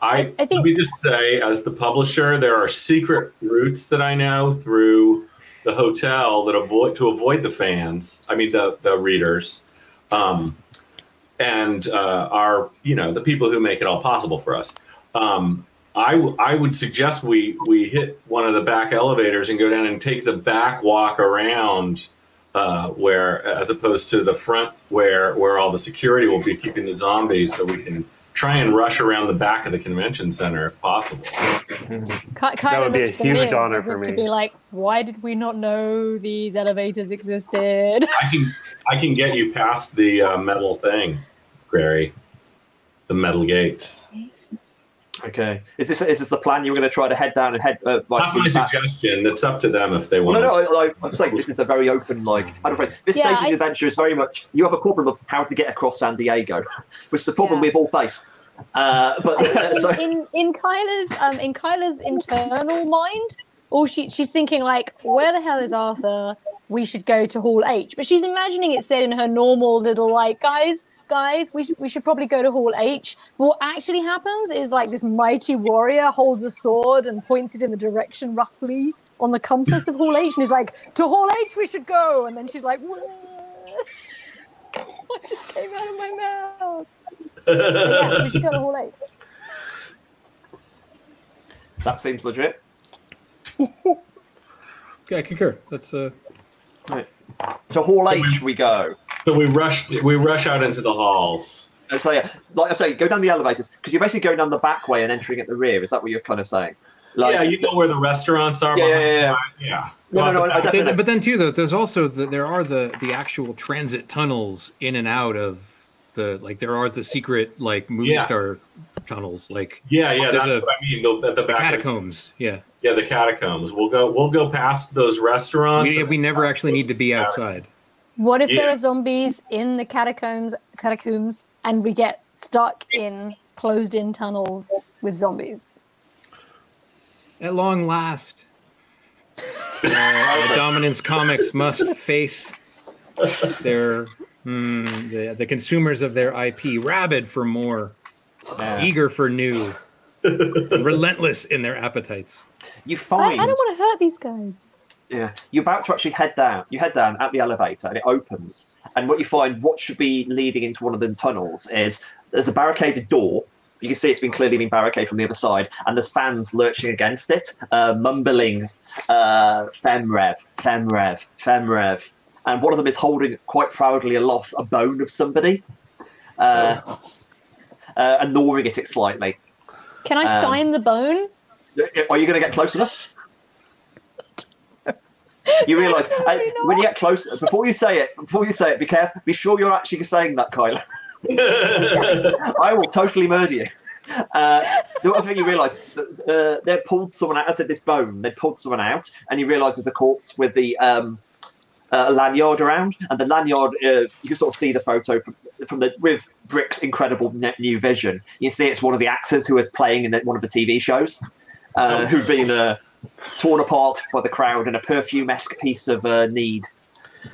I, I think- let me just say, as the publisher, there are secret routes that I know through the hotel that avoid to avoid the fans. I mean, the the readers, um, and uh, are you know the people who make it all possible for us. Um, I, w- I would suggest we we hit one of the back elevators and go down and take the back walk around. Uh, where, as opposed to the front, where where all the security will be keeping the zombies, so we can try and rush around the back of the convention center if possible. Ki- kind would be a to huge honor for if To be like, why did we not know these elevators existed? I can I can get you past the uh, metal thing, Gary. The metal gate. Okay. Is this is this the plan? You're going to try to head down and head uh, like That's my back- suggestion. That's up to them if they want. no, no. I, I, I'm saying this is a very open, like, I'm afraid this Yeah, stage of I- the adventure is very much you have a problem of how to get across San Diego, which is a problem Yeah. we've all faced. Uh, but I so, in, in in Kyla's um in Kyla's internal mind, all she she's thinking like, where the hell is Arthur? We should go to Hall H. But she's imagining it said in her normal little like, guys, guys, we should we should probably go to Hall H. What actually happens is like this mighty warrior holds a sword and points it in the direction roughly on the compass of Hall H, and he's like, to Hall H we should go. And then she's like, what just came out of my mouth? Yeah, we should go to Hall H. that seems legit. yeah, I concur. That's uh So Hall H we go. So we rushed. We rush out into the halls. So yeah, like I say, go down the elevators because you're basically going down the back way and entering at the rear. Is that what you're kind of saying? Like, yeah, you know where the restaurants are. Yeah, yeah, yeah, yeah. No, Go out no, the no, I But, but then too, though, there's also the, there are the the actual transit tunnels in and out of the like there are the secret like movie Yeah. star tunnels like yeah, yeah. There's That's a- what I mean. The, at the the back. of- catacombs. Yeah, yeah, the catacombs. We'll go. We'll go past those restaurants. we, we never actually need to be outside. What if there are zombies in the catacombs, catacombs, and we get stuck in closed-in tunnels with zombies? At long last, uh, Dominance Comics must face their hmm, the, the consumers of their IP, rabid for more, Yeah. eager for new, relentless in their appetites. you I, find I don't want to hurt these guys. Yeah, you're about to actually head down. You head down at the elevator, and it opens. And what you find, what should be leading into one of the tunnels, is there's a barricaded door. You can see it's been clearly been barricaded from the other side, and there's fans lurching against it, uh, mumbling, uh, "Femrev, Femrev, Femrev," and one of them is holding quite proudly aloft a bone of somebody, uh, uh, and gnawing at it slightly. Can I Um, sign the bone? Are you going to get close enough? You realise uh, when you get close, before you say it, before you say it, be careful. Be sure you're actually saying that, Kyla. I will totally murder you. Uh, the other thing you realise, uh, they pulled someone out. I said this bone. They pulled someone out, and you realise there's a corpse with the um, uh, lanyard around, and the lanyard uh, you can sort of see the photo from, from the with Brick's incredible net new vision. You see it's one of the actors who was playing in the, one of the TV shows, uh, who'd been uh, torn apart by the crowd in a perfume-esque piece of uh, need.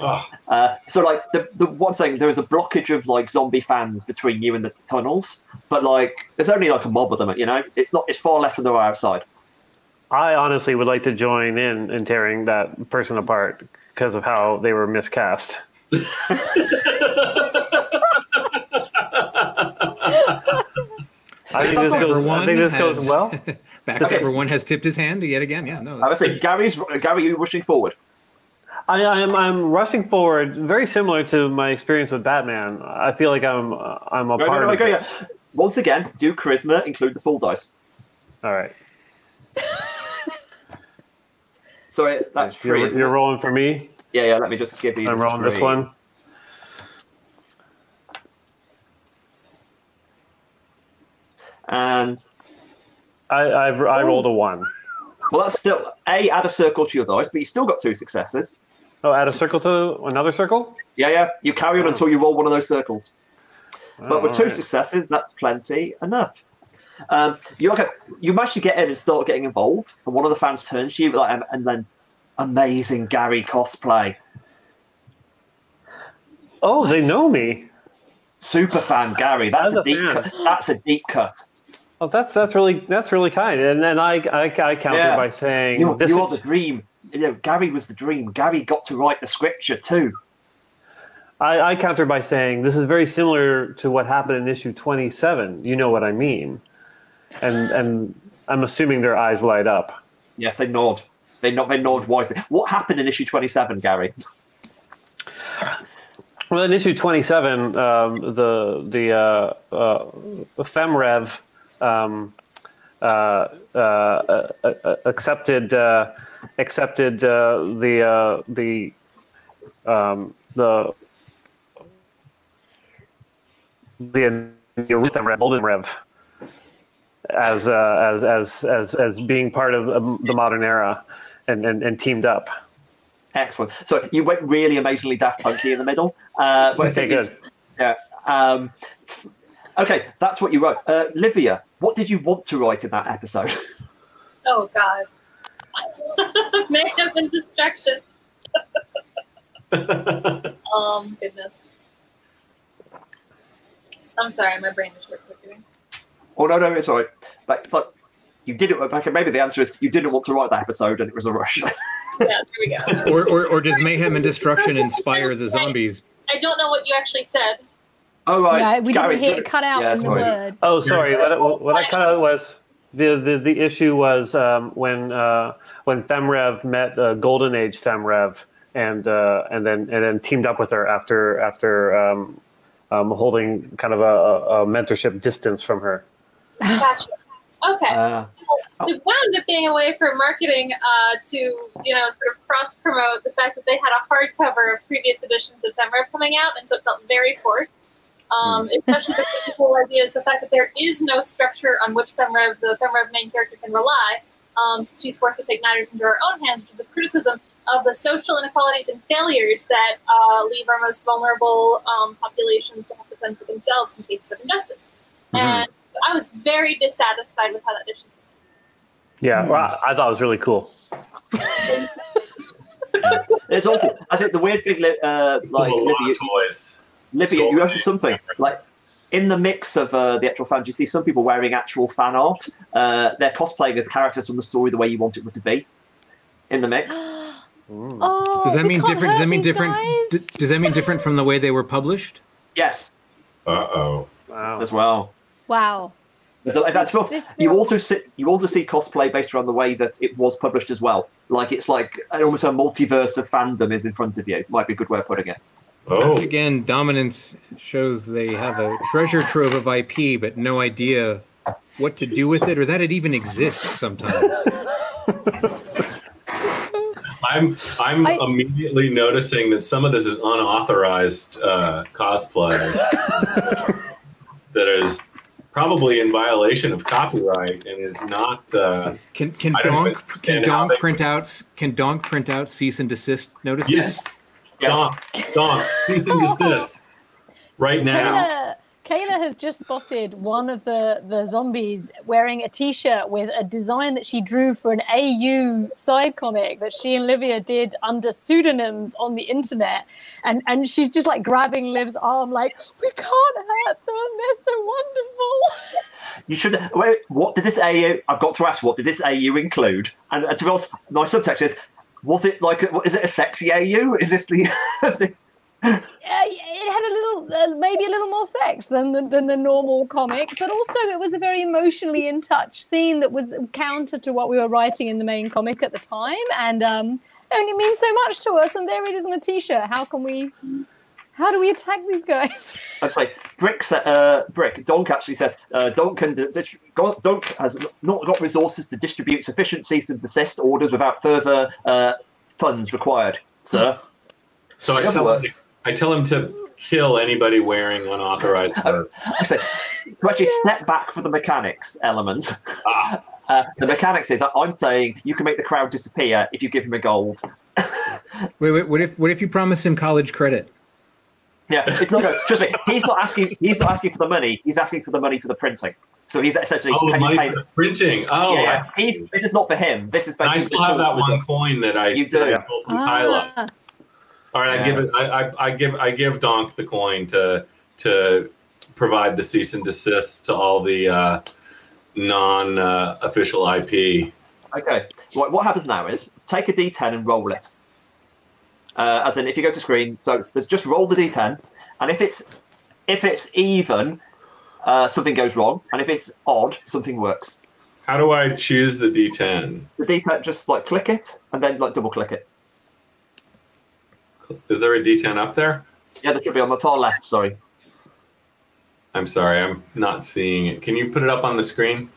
Uh, so like the the one saying there is a blockage of like zombie fans between you and the t- tunnels, but like there's only like a mob of them. You know, it's not. It's far less than there are outside. I honestly would like to join in in tearing that person apart because of how they were miscast. I think this Backstabber goes, I one think this goes has- well. Backstabber one has tipped his hand yet again. Yeah, no. I would say Gary's Gary, you rushing forward. I, I'm I'm rushing forward, very similar to my experience with Batman. I feel like I'm I'm a No, part no, no, of go, this. yeah. Once again, do charisma, include the full dice. All right, Sorry, that's free. You're, isn't you're rolling for me. Yeah, yeah. Let me just give you. I'm the rolling this one. And I I've, I rolled a one. well, that's still a add a circle to your dice, but you still got two successes. Oh, add a circle to another circle. Yeah, yeah. You carry on Oh. until you roll one of those circles. But Oh, with two alright. successes, that's plenty enough. Um, you okay? You manage to get in and start getting involved, and one of the fans turns to you like, and then amazing Gary cosplay, Oh, they know me. super fan Gary. That's As a a deep fan. cut. That's a deep cut. Oh, that's that's really that's really kind. And then I I, I counter Yeah. by saying You, this you are is, the dream. You know, Gary was the dream. Gary got to write the scripture too. I, I counter by saying this is very similar to what happened in issue 27. You know what I mean? And and I'm assuming their eyes light up. Yes, they nod. They nod. They nod wisely. What happened in issue twenty-seven, Gary? Well, in issue 27, um, the the uh, uh, Femrev um, uh, uh, uh, accepted uh, accepted uh, the uh, the um, the the Femrev, Golden Rev as uh, as as as as being part of um, the modern era and, and, and teamed up. Excellent. So you went really amazingly Daft Punky in the middle. Uh, but Okay, good. Yeah. Um, okay, that's what you wrote. Uh, Livia, what did you want to write in that episode? Oh God. Mayhem and destruction. um, goodness. I'm sorry, my brain is short circuiting. oh no, no, it's all right. But it's like you didn't. Okay, maybe the answer is you didn't want to write that episode, and it was a rush. Yeah, there we go. Or, or, or does mayhem and destruction inspire the zombies? I don't know what you actually said. Oh right, Yeah, we Gary, didn't hear do- it cut out yeah, in the sorry. word. Oh, sorry. What, what I cut out was the the, the issue was um, when uh, when Femrev met uh, Golden Age Femrev and uh, and then and then teamed up with her after after um, um, holding kind of a, a, a mentorship distance from her. Gotcha. Okay. Uh, it wound up being a way for marketing uh, to, you know, sort of cross promote the fact that they had a hardcover of previous editions of Femrev coming out, and so it felt very forced. Um, especially the the whole idea is the fact that there is no structure on which Femrev, the Femrev main character, can rely. Um, so she's forced to take matters into her own hands, which is a criticism of the social inequalities and failures that uh, leave our most vulnerable um, populations to have to fend for themselves in cases of injustice. Mhm. And I was very dissatisfied with how that issue Yeah, well, I thought it was really cool. it's awful. I think the weird thing, li- uh, like a lot toys. Livia, So you noticed something like in the mix of uh, the actual fans. You see some people wearing actual fan art. Uh, they're cosplaying as characters from the story the way you want it to be. In the mix. Oh, Does that mean different? Does that mean different? d- Does that mean different from the way they were published? yes, Uh oh. Wow. as well. Wow. So, in fact, to be honest, This you also see you also see cosplay based around the way that it was published as well. Like it's like almost a multiverse of fandom is in front of you. Might be a good way of putting it. Oh. Again, dominance shows they have a treasure trove of IP, but no idea what to do with it or that it even exists sometimes. I'm I'm I- immediately noticing that some of this is unauthorized uh, cosplay that is probably in violation of copyright and is not. Uh, Can can Donk understand can Donk they- print out can Donk print out cease and desist notices? yes, Yeah. donk, donk, cease and desist right now. Kayla, Kayla has just spotted one of the, the zombies wearing a t-shirt with a design that she drew for an AU side comic that she and Livia did under pseudonyms on the internet. And and she's just like grabbing Liv's arm like, we can't hurt them, they're so wonderful. You should. Wait, what did this AU? I've got to ask. What did this AU include? And uh, to be honest, my subtext is: Was it like? Is it a sexy AU? Is this the? Uh, it had a little, uh, maybe a little more sex than the, than the normal comic, but also it was a very emotionally in touch scene that was counter to what we were writing in the main comic at the time, and um, and it means so much to us. And there it is on a t-shirt. How can we? How do we attack these guys? I'm sorry. Brick. Uh, Brick. Donk actually says uh, Donk can. di- Donk has not got resources to distribute sufficient cease and desist orders without further uh, funds required, sir. So I tell, work. him, I tell him to kill anybody wearing unauthorized clothes. I say to actually step back for the mechanics element. Ah, Uh, the mechanics is I'm saying you can make the crowd disappear if you give him a gold. Wait, wait. What if what if you promise him college credit? Yeah, it's not. Trust me, he's not asking. He's not asking for the money. He's asking for the money for the printing. So he's essentially. oh, can you pay- for the printing. Oh, yeah, I yeah. He's, this is not for him. This is basically. I still have that one coin that I, You that I do. pulled from Kyla. Ah, All right, I give it. I, I, I give. I give Donk the coin to to provide the cease and desist to all the uh, non-official IP. Okay. What, what happens now is take a D10 and roll it. Uh, as in, if you go to screen, so there's just roll the D10, and if it's if it's even, uh, something goes wrong, and if it's odd, something works. How do I choose the D10? The D10 just like click it, and then like double click it. Is there a D10 up there? Yeah, that should be on the far left. Sorry. I'm sorry, I'm not seeing it. Can you put it up on the screen?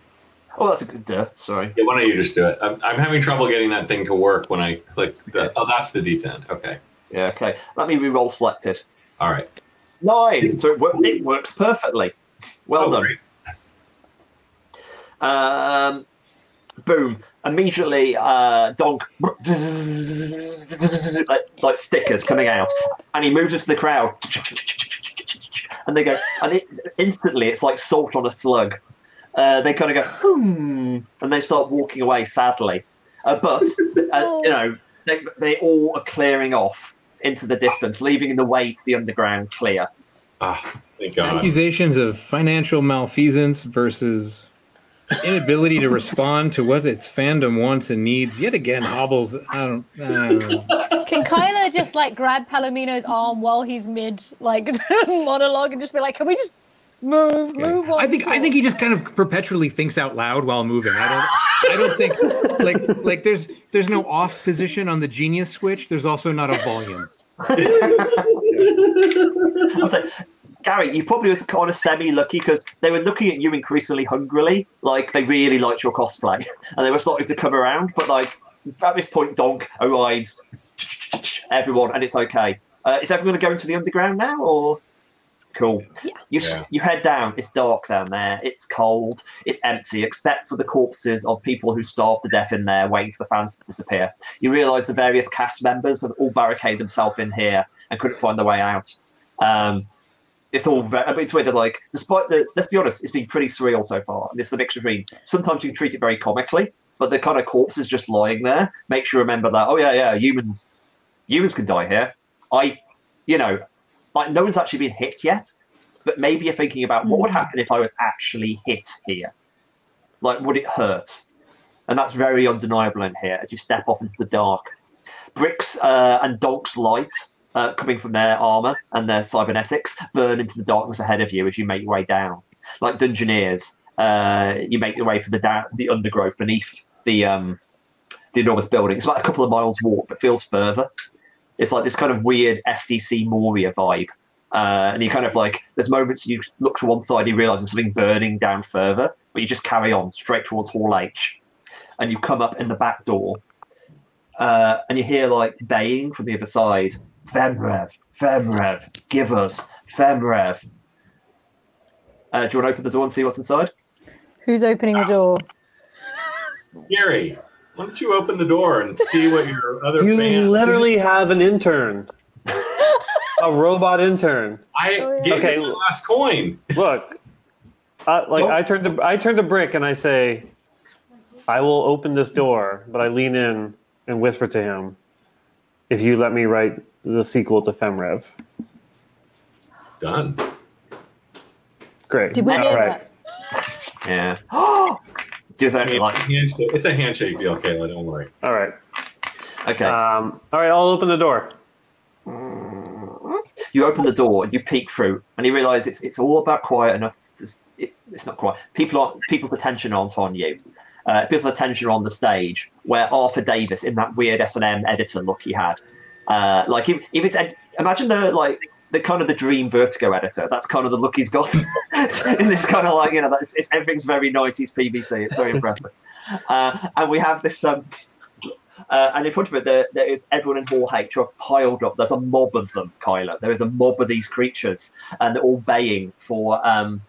Oh, that's a good duh. Sorry. Yeah, why don't you just do it? I'm, I'm having trouble getting that thing to work when I click the. Oh, that's the D10. Okay. Yeah. Okay. Let me re-roll selected. All right. Nine. So it, wor- it works perfectly. Well Oh, done. great. Um, boom. Immediately, uh, Donk like, like stickers coming out, and he moves into the crowd, and they go, and it, instantly it's like salt on a slug. Uh, they kind of go, hmm, and they start walking away sadly. Uh, but uh, you know, they, they all are clearing off into the distance, leaving the way to the underground clear. Ah, thank God. Accusations of financial malfeasance versus inability to respond to what its fandom wants and needs. Yet again, hobbles. I don't. I don't know. Can Kyla just like grab Palomino's arm while he's mid like monologue and just be like, "Can we just move, move? I think I think he just kind of perpetually thinks out loud while moving. I don't. I don't think like like there's there's no off position on the genius switch. There's also not a volume. I was like, Gary, you probably was kind of semi-lucky because they were looking at you increasingly hungrily, like they really liked your cosplay, and they were starting to come around. But like at this point, Donk arrives, everyone, and it's okay. Uh, is everyone going to go into the underground now, or cool? Yeah. You Yeah. you head down. It's dark down there. It's cold. It's empty, except for the corpses of people who starved to death in there, waiting for the fans to disappear. You realise the various cast members have all barricaded themselves in here and couldn't find their way out. Um, it's all very, I mean, it's weird. Like, despite the, let's be honest, it's been pretty surreal so far. And it's the mixture between sometimes you can treat it very comically, but the kind of corpses just lying there makes you remember that. Oh yeah, yeah, humans, humans can die here. I, you know, like no one's actually been hit yet, but maybe you're thinking about what would happen if I was actually hit here. Like, would it hurt? And that's very undeniable in here as you step off into the dark. Bricks uh, and Donk's light uh, coming from their armor and their cybernetics burn into the darkness ahead of you as you make your way down. Like Dungeoneers, uh, you make your way for the da- the undergrowth beneath the um, the enormous building. It's about a couple of miles walk, but feels further. It's like this kind of weird SDC Moria vibe. Uh, and you kind of like, there's moments you look to one side, you realize there's something burning down further, but you just carry on straight towards Hall H. And you come up in the back door, uh, and you hear like baying from the other side Femrev, Femrev, give us, Femrev. Uh, do you want to open the door and see what's inside? Who's opening the door? Gary, why don't you open the door and see what your other You fans? literally have an intern, a robot intern. I Oh, yeah. gave Okay. you the last coin. Look, uh, like I turn to I turn to Brick and I say, "I will open this door," but I lean in and whisper to him, "If you let me write the sequel to Femrev." Done. Great. Did we All hear right. that? Yeah. do something like Handshake. It's a handshake deal, Kayla. Don't worry. All right. okay. Um, all right. I'll open the door. you open the door, and you peek through, and you realise it's it's all about quiet enough. To, just- it, it's not quiet. People aren't people's attention aren't on you. Uh, people's attention are on the stage, where Arthur Davis in that weird S and M editor look he had. Uh, like if, if it's ed- imagine the like the kind of the dream Vertigo editor. That's kind of the look he's got in this kind of like you know that's it's, everything's very 90s PVC. It's very impressive. Uh, and we have this um, uh, and in front of it, there, there is everyone in Hall H are piled up. There's a mob of them, Kyla. There is a mob of these creatures, and they're all baying for um,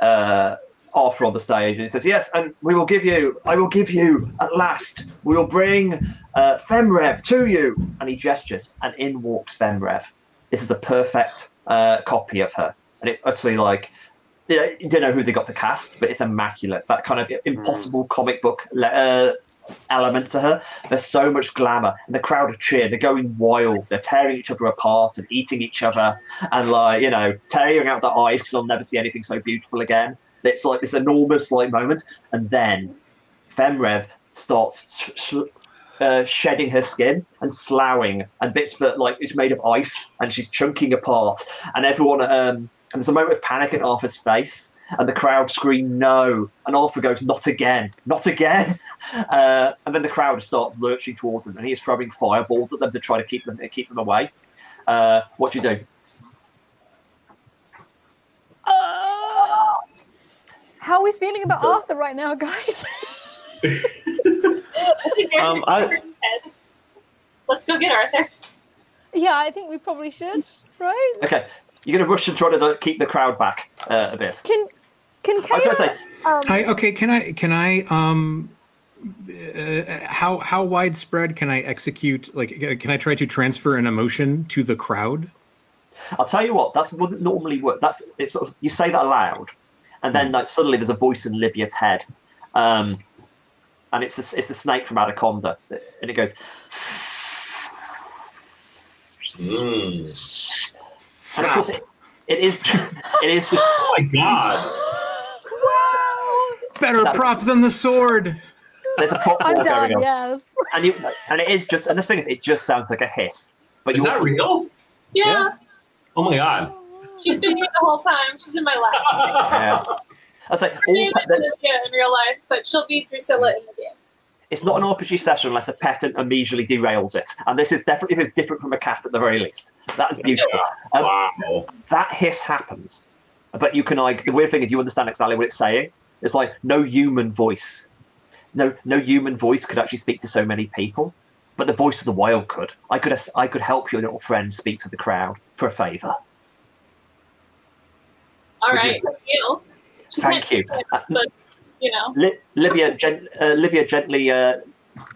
uh, Arthur on the stage. And he says, "Yes, and we will give you. I will give you at last. We will bring uh, Femrev to you." And he gestures, and in walks Femrev. This is a perfect uh, copy of her, and it's actually like. yeah, You don't know who they got to cast, but it's immaculate. That kind of impossible comic book uh, element to her. There's so much glamour, and the crowd are cheering. They're going wild. They're tearing each other apart and eating each other, and like you know, tearing out their eyes because they'll never see anything so beautiful again. It's like this enormous like moment, and then Femrev starts sh- sh- uh, shedding her skin and sloughing, and bits that like is made of ice, and she's chunking apart, and everyone um, and there's a moment of panic in Arthur's face. And the crowd scream no, and Arthur goes, "Not again, not again!" Uh, and then the crowd start lurching towards him, and he is throwing fireballs at them to try to keep them keep them away. Uh, what do you do? Uh, how are we feeling about Arthur right now, guys? Um, I- Let's go get Arthur. yeah, I think we probably should, right? Okay, you're going to rush and try to uh, keep the crowd back uh, a bit. Can can I was going to say, um, I okay. Can I can I um uh, how how widespread can I execute? Like, uh, can I try to transfer an emotion to the crowd? I'll tell you what. That's what normally work. That's it's sort of you say that aloud, and then like suddenly there's a voice in Libya's head, um, and it's the, it's the snake from Anaconda, and it goes. Mm. And of course, it, it is it is just Oh my god. Wow! Better That- prop than the sword. there's a pop I'm war done. going on, Yes. and you and it is just and the thing is it just sounds like a hiss. But Is you that also- real? Yeah, Oh my god. she's been here the whole time. She's in my lap. Yeah. I say Her all name pet- is Olivia in real life, but she'll be Drusilla in the game. it's not an RPG session unless a pattern immediately derails it, and this is definitely this is different from a cat at the very least. That is beautiful. Um, Wow. that hiss happens, but you can like the weird thing is you understand exactly what it's saying. It's like no human voice, no no human voice could actually speak to so many people, but the voice of the wild could. I could I could help your little friend speak to the crowd for a favor. All Would right, good deal. She Thank you. do this, but you know, Li- Livia, gen- uh, Livia gently, uh,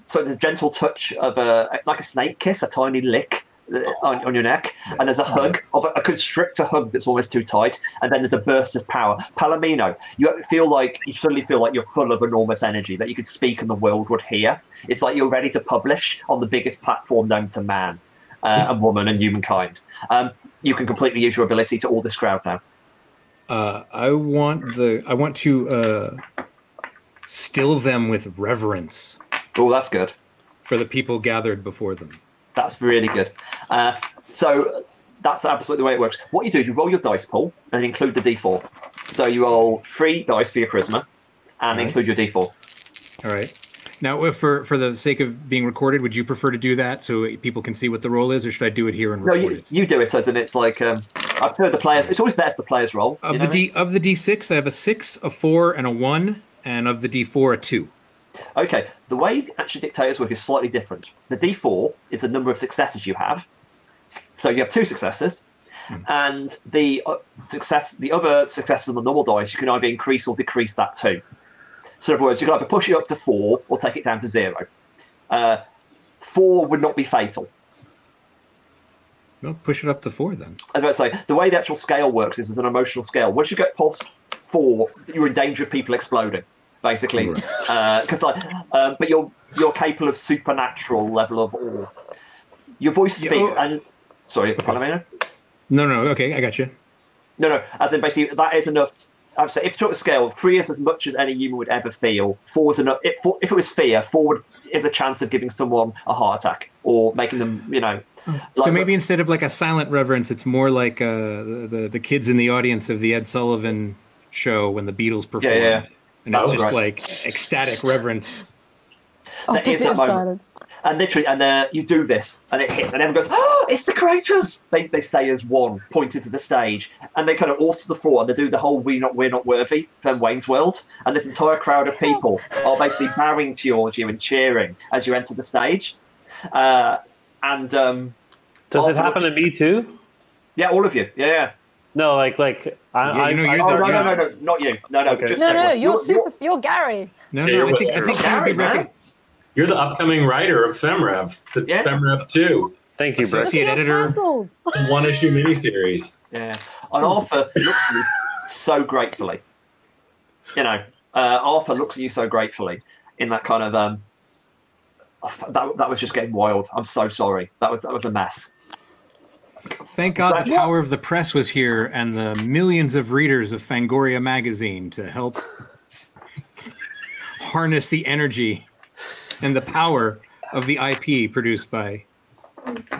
so there's a gentle touch of a like a snake kiss, a tiny lick uh, on, on your neck, and there's a hug of a, a constrictor hug that's almost too tight, and then there's a burst of power. Palomino, you feel like you suddenly feel like you're full of enormous energy that you could speak and the world would hear. It's like you're ready to publish on the biggest platform known to man, uh, and woman, and humankind. Um, you can completely use your ability to all this crowd now. Uh, I want the I want to uh, still them with reverence Oh, that's good. for the people gathered before them. That's really good. Uh, so that's absolutely the way it works. What you do is you roll your dice pool and include the d4. So you roll three dice for your charisma and include your d4. All right. Now, if for for the sake of being recorded, would you prefer to do that so people can see what the roll is, or should I do it here and No, record you, it? you do it as in it's like um, I've heard the players. It's always better the players roll. Of the? D of the D six, I have a six, a four, and a one, and of the D four, a two. Okay, the way actually dictators work is slightly different. The d4 is the number of successes you have. So you have two successes, and the uh, success, the other successes on the normal dice, you can either increase or decrease that too. So, in other words, you can either push it up to four or take it down to zero. Uh, four would not be fatal. Well, push it up to four then. As I was about to say, the way the actual scale works is there's an emotional scale. Once you get past four, you're in danger of people exploding, basically. Because like, um, but you're you're capable of supernatural level of awe. Your voice speaks, Yeah, oh. and sorry, Palomino? No, no, okay, I got you. No, no. As in, basically, that is enough. I'd say if you took a scale, three is as much as any human would ever feel. Four is enough. If, if it was fear, four would, is a chance of giving someone a heart attack or making them, you know. So maybe instead of like a silent reverence, it's more like uh, the, the kids in the audience of the Ed Sullivan show when the Beatles performed, yeah. and it's Oh, just right. like ecstatic reverence. There is Opposite that moment. silence. and literally, and uh, you do this, and it hits, and everyone goes, "Oh, it's the creators!" They, they stay as one, pointed to the stage, and they kind of all to the floor, and they do the whole "We not we're not worthy" from Wayne's World, and this entire crowd of people are basically bowing towards you and cheering as you enter the stage, uh, and um, Does Oh, it happen to me too? yeah, all of you, yeah, yeah. No, like like I, Yeah, I, you know, I- you're Oh no, no, no, no, not you, no, no, Okay. just No, no, everyone. you're super. You're Gary. No, Yeah, no, I think I think Gary, you'd be man. Rec- You're the upcoming writer of FemRev, the Yeah. FemRev 2, thank you, So- Brick. Look at editor- one issue miniseries. Yeah, and Arthur looks at you so gratefully. You know, uh, Arthur looks at you so gratefully in that kind of um. That, that was just getting wild. I'm so sorry. That was that was a mess. Thank God the power of the press was here and the millions of readers of Fangoria magazine to help harness the energy and the power of the IP produced by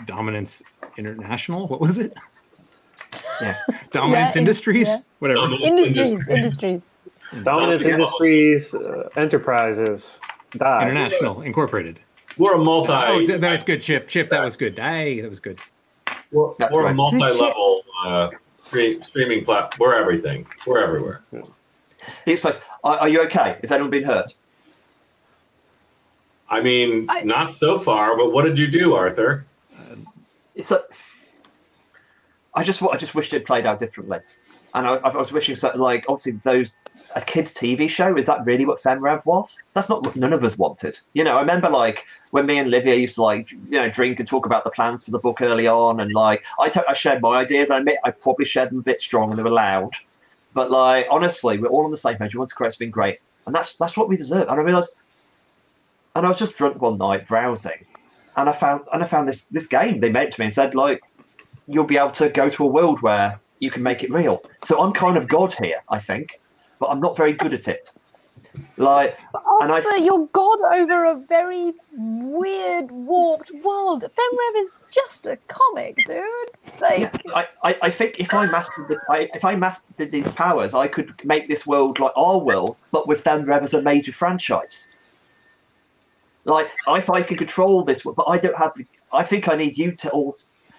Dominance International. What was it? Yeah. Dominance in- Industries? yeah. Whatever. Dominance Industries, Industries. industries. Dominance Yeah. Industries uh, Enterprises. Die. International Incorporated. We're a multi. Oh, th- that was good, Chip. Chip, that was good. Hey, that was good. We're, we're a multi-level uh, streaming platform. We're everything. We're everywhere. He explains. Are, are you okay? Has anyone been hurt? I mean, I- not so far. But what did you do, Arthur? Uh, it's a. I just I just wished it played out differently, and I, I was wishing so like obviously those a kids TV show is that really what FemRev was? That's not what none of us wanted. You know, I remember like when me and Livia used to like you know drink and talk about the plans for the book early on, and like I to- I shared my ideas. I admit I probably shared them a bit strong and they were loud, but like honestly, we're all on the same page. We want to create something great, and that's that's what we deserve. And I realized, and I was just drunk one night browsing, and I found and I found this this game they made to me and said like you'll be able to go to a world where you can make it real. So I'm kind of God here, I think, but I'm not very good at it. Like But And I- Arthur, you're god over a very weird, warped world. Femrev is just a comic, dude. Like, yeah, I, I, I think if I mastered the I, if I mastered these powers, I could make this world like our world, but with FemRev as a major franchise. Like if I can control this, but I don't have. the I think I need you to all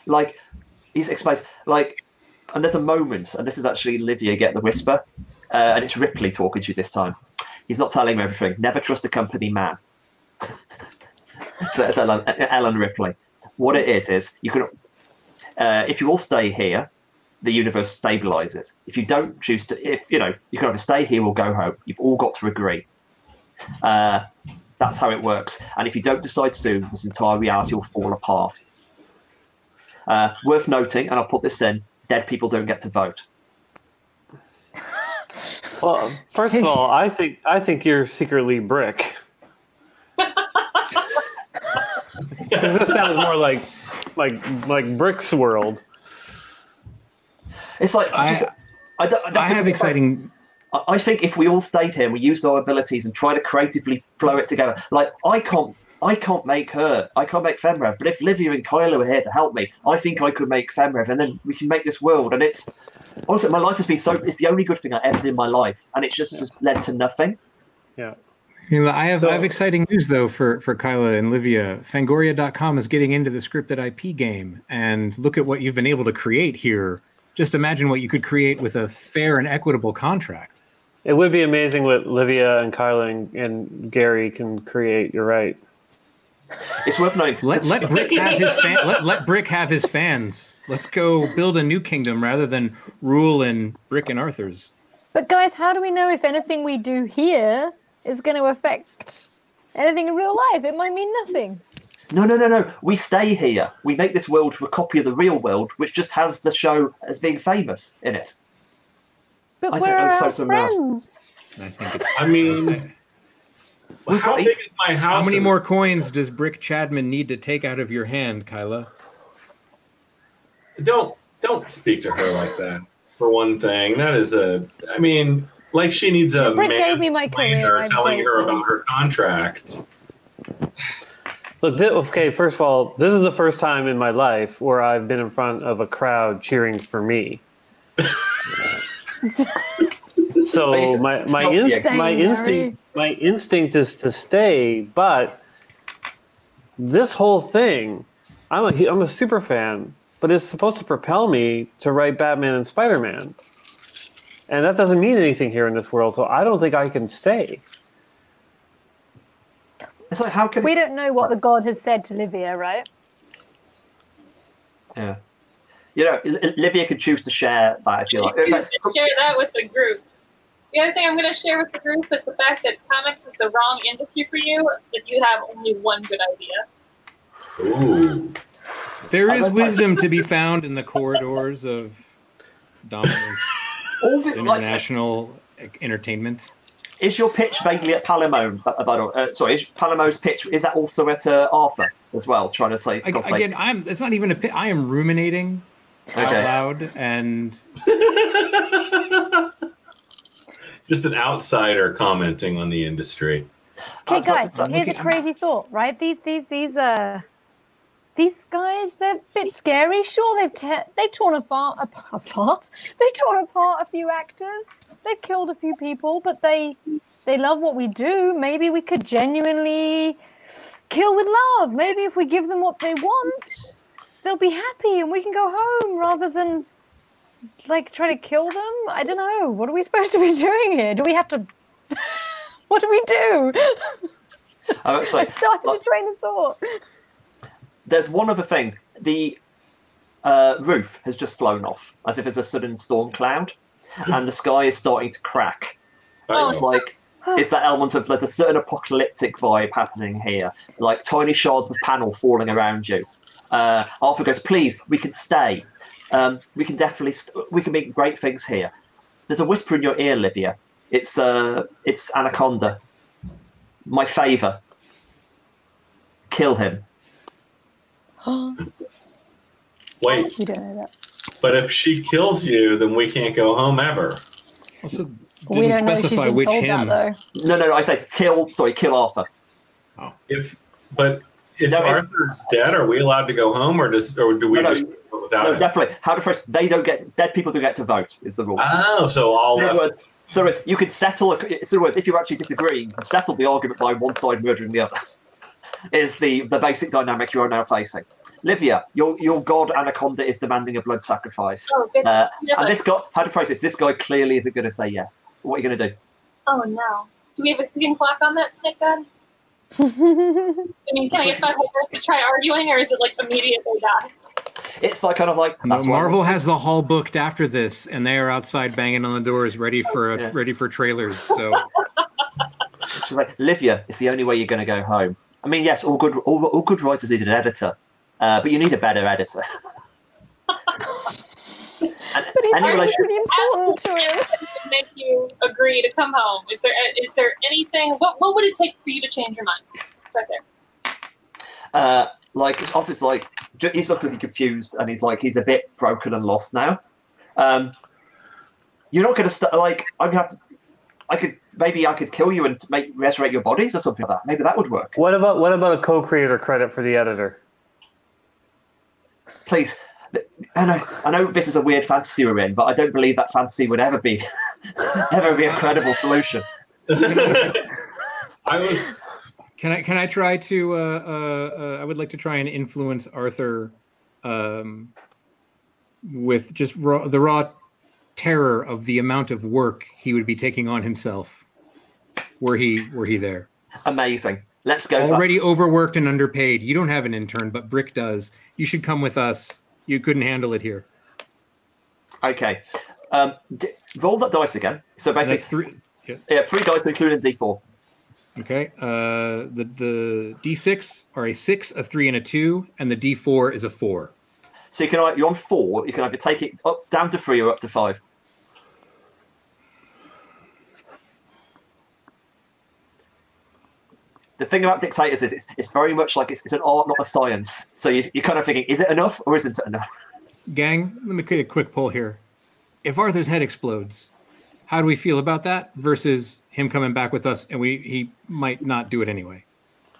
like. He's explains like, and there's a moment, and this is actually Livia get the whisper, uh, and it's Ripley talking to you this time. He's not telling me everything. Never trust a company man. so it's Ellen, Ellen Ripley. What it is is you can, uh, if you all stay here, the universe stabilizes. If you don't choose to, if you know, you can either stay here or go home. You've all got to agree. Uh, that's how it works. And if you don't decide soon, this entire reality will fall apart. Uh, worth noting, and I'll put this in: dead people don't get to vote. Well, first of all, I think I think you're secretly Brick. 'Cause this sounds more like like like Brick's world. It's like I- just, I, don't, I, don't I have we- exciting. I- I think if we all stayed here and we used our abilities and try to creatively flow it together, like I can't, I can't make her, I can't make Femrev, but if Livia and Kyla were here to help me, I think I could make Femrev, and then we can make this world. And it's honestly, my life has been so. It's the only good thing I ever did in my life, and it's just just led to nothing. Yeah. You know, I have I have exciting news though for for Kyla and Livia. Fangoria.com is getting into the scripted IP game, and look at what you've been able to create here. Just imagine what you could create with a fair and equitable contract. It would be amazing what Livia and Kyla and, and Gary can create. You're right. It's worth knowing. Let let Brick have his fan, let let Brick have his fans. Let's go build a new kingdom rather than rule in Brick and Arthur's. But guys, how do we know if anything we do here is going to affect anything in real life? It might mean nothing. No, no, no, no. We stay here. We make this world to a copy of the real world, which just has the show as being famous in it. But I don't we're know, so our some math. friends. I think it's. I mean, We've how big is my How many in- more coins does Brick Chadman need to take out of your hand, Kyla? Don't don't speak to her like that. For one thing, that is a. I mean, like she needs a Brick man gave me my explaining career, her, I'm telling her about her contract. Look, okay, first of all, this is the first time in my life where I've been in front of a crowd cheering for me. so my my, inst- my instinct my instinct is to stay, but this whole thing, I'm a I'm a super fan, but it's supposed to propel me to write Batman and Spider Man, and that doesn't mean anything here in this world. So I don't think I can stay. It's like how can We don't know what the god has said to Livia, right? Yeah. You know, L- Livia could choose to share that if you like. You In fact, can share that with the group. The other thing I'm going to share with the group is the fact that comics is the wrong industry for you if you have only one good idea. Ooh. There I is like that. wisdom to be found in the corridors of Dominance all like, International eh, Entertainment. Is your pitch vaguely at Palomino? uh, About, uh, sorry, is Palomino's pitch is that also at uh, Arthur as well? Trying to say, Ag- not say- Again, I'm. It's not even a. pitch. I am ruminating out Okay. loud, and Just an outsider commenting on the industry. Okay, guys, here's a crazy thought, right? These, these, these, uh, these guys, they're a bit scary. Sure, they've te- they've torn apart, apart, apart. They've torn apart a few actors. They've killed a few people, but they, they love what we do. Maybe we could genuinely kill with love. Maybe if we give them what they want, they'll be happy, and we can go home rather than like try to kill them. I don't know. What are we supposed to be doing here? Do we have to? what do we do? I'm I actually- started a train of thought. there's one other thing. The uh, roof has just flown off, as if it's a sudden storm cloud, and the sky is starting to crack. Oh. It's like it's that element of there's a certain apocalyptic vibe happening here, like tiny shards of panel falling around you. Uh, Arthur goes, "Please, we can stay. Um, we can definitely. St- we can make great things here." There's a whisper in your ear, Livia. It's uh, it's Anaconda. My favor. Kill him. Wait, you don't know that. But if she kills you, then we can't go home ever. also we didn't don't know if she's specify been which told him. that. No, no, no. I say kill. Sorry, kill Arthur. Oh. If but if No, it- Arthur's dead, are we allowed to go home, or just or do we No, no. just go without No, him? definitely. How to first? They don't get dead people don't get to vote. Is the rule. Oh, so all In other words, so it's, you could settle. A, in other words, if you're actually disagree, you can settle the argument by one side murdering the other. Is the the basic dynamic you are now facing. Livia, your your god Anaconda is demanding a blood sacrifice. Oh, goodness. Uh, and this guy, how to phrase this? This guy clearly isn't going to say yes. What are you going to do? oh, no. Do we have a ticking clock on that, Snake God? I mean, can I get five minutes to try arguing, or is it like immediately die? It's like kind of like No, that's what I Marvel has the hall booked after this, and they are outside banging on the doors, ready for Yeah. ready for trailers. So She's like, Livia, it's the only way you're going to go home. I mean, yes, all good all, all good writers need an editor, uh, but you need a better editor. and, But he's any really, really important to him. make you agree to come home? Is there is there anything? What what would it take for you to change your mind? Right there. uh, like it's obviously like j- he's looking confused and he's like he's a bit broken and lost now. Um, you're not going to st- like I'm gonna have to. I could maybe I could kill you and make resurrect your bodies or something like that. Maybe that would work. What about what about a co-creator credit for the editor? Please. I know, I know this is a weird fantasy we're in, but I don't believe that fantasy would ever be, ever be a credible solution. I was can I can I try to? Uh, uh, uh, I would like to try and influence Arthur um, with just raw, the raw terror of the amount of work he would be taking on himself. Were he were he there? Amazing. Let's go. Already Bucks. overworked and underpaid. You don't have an intern, but Brick does. You should come with us. You couldn't handle it here. Okay. Um, d- roll that dice again. So That's basically, three. Yeah. yeah, three dice, including D4. Okay. Uh, the the D6 are a six, a three, and a two, and the D4 is a four. So you can you're on four. You can either take it up down to three or up to five. The thing about dictators is it's, it's very much like it's, it's an art, not a science. So you, you're kind of thinking, is it enough or isn't it enough? Gang, let me create a quick poll here. If Arthur's head explodes, how do we feel about that versus him coming back with us and we he might not do it anyway?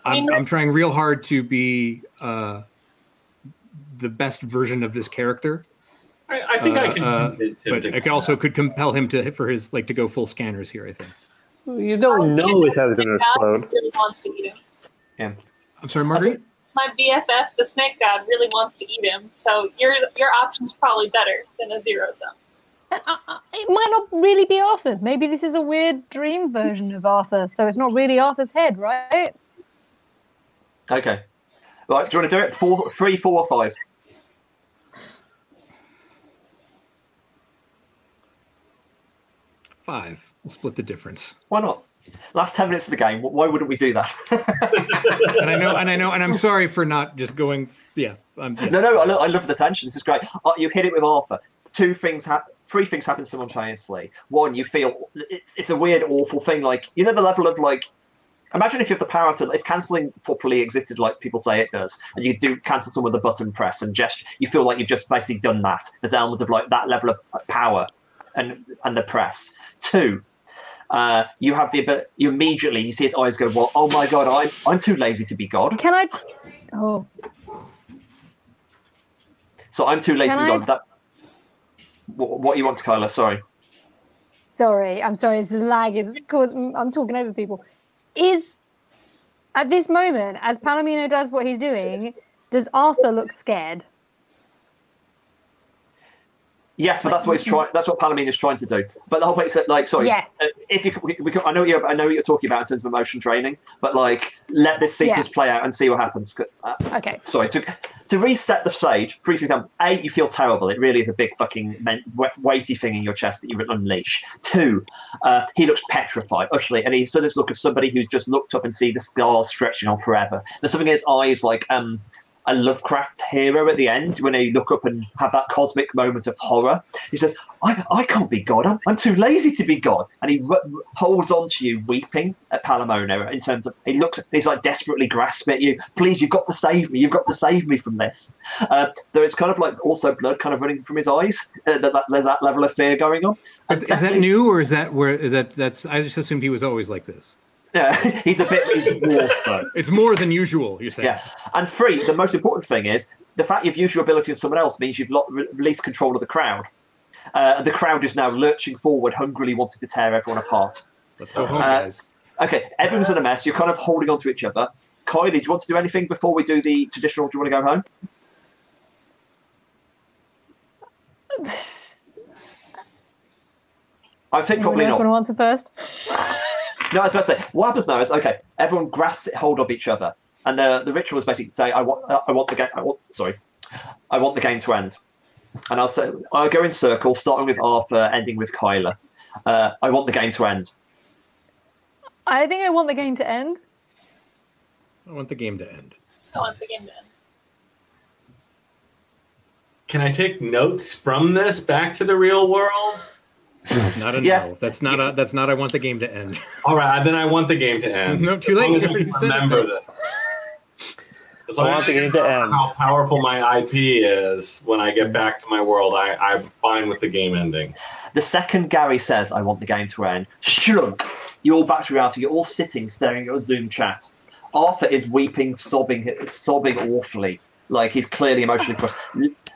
I'm, I'm trying real hard to be uh, the best version of this character, I, I think I Uh, can uh, him but to I could also could compel him to for his like to go full scanners here. I think. You don't know his head's going to explode. Really wants to eat him. I'm sorry, Margaret. My BFF, the snake god, really wants to eat him. So your your option's probably better than a zero sum. Uh, uh, It might not really be Arthur. Maybe this is a weird dream version of Arthur, so it's not really Arthur's head, right? Okay. Right, do you want to do it? Four, three, four, or five? Five. We'll split the difference. Why not? Last ten minutes of the game. Why wouldn't we do that? And I know, and I know, and I'm sorry for not just going. Yeah. I'm, yeah. no, no. I, lo- I love the tension. This is great. Uh, you hit it with Arthur. Two things happen. Three things happen simultaneously. One, you feel it's it's a weird, awful thing. Like you know the level of like. Imagine if you have the power to, if cancelling properly existed like people say it does, and you do cancel someone with a button press and gesture, you feel like you've just basically done that. There's elements of like that level of power and and the press. Two, uh, you have the ability. You immediately you see his eyes go, well, oh my god, I'm I'm too lazy to be God, Can I? Oh, so I'm too lazy Can to be God. That what, what you want, to Kyla? Sorry. sorry. I'm sorry. This lag is cause I'm talking over people. Is at this moment, as Palomino does what he's doing, does Arthur look scared? Yes, but that's what he's trying. That's what Palomino is trying to do. But the whole point is that, like, sorry, Yes. uh, if you, we, we, I know what you're, I know what you're talking about in terms of emotion training, but like, let this sequence Yeah. play out and see what happens. Uh, Okay. sorry to to reset the stage. For example, a, you feel terrible. It really is a big fucking weighty thing in your chest that you unleash. Two, uh, he looks petrified, utterly, and he sort of this look of somebody who's just looked up and see the scars stretching on forever. There's something in his eyes like um. A Lovecraft hero at the end when they look up and have that cosmic moment of horror. He says, I, I can't be God. I'm, I'm too lazy to be God. And he r- holds on to you, weeping at Palomino in terms of, he looks, he's like desperately grasping at you. Please, you've got to save me. You've got to save me from this. Uh, there is kind of like also blood kind of running from his eyes. Uh, that, that, there's that level of fear going on. And Is that new or is that where is that? That's I just assumed he was always like this. Yeah, he's a bit he's more so. It's more than usual. you say. Yeah, and three, the most important thing is the fact you've used your ability on someone else means you've lo- re- released control of the crowd. Uh, the crowd is now lurching forward, hungrily wanting to tear everyone apart. Let's go home, Uh, guys. Okay, everyone's in a mess. You're kind of holding on to each other. Kylie, do you want to do anything before we do the traditional? Do you want to go home? I think Anyone probably else not. want to answer first? No, I was about to say, what happens now is okay. Everyone grasps hold of each other, and the the ritual is basically to say, "I want, I want the game. I want, sorry, I want the game to end." And I'll say, I'll go in circle, starting with Arthur, ending with Kyla. Uh, I want the game to end. I think I want the game to end. I want the game to end. I want the game to end. Can I take notes from this back to the real world? That's not a Yeah. no. That's not a. That's not. I want the game to end. All right, then I want the game to end. No, too As late. long as You I already can said it, remember though. this. As I want as the game to end. How powerful my IP is when I get back to my world, I, I'm fine with the game ending. The second Gary says, "I want the game to end," shlunk. You're all back to reality. You're all sitting, staring at a Zoom chat. Arthur is weeping, sobbing, sobbing awfully, like he's clearly emotionally crushed.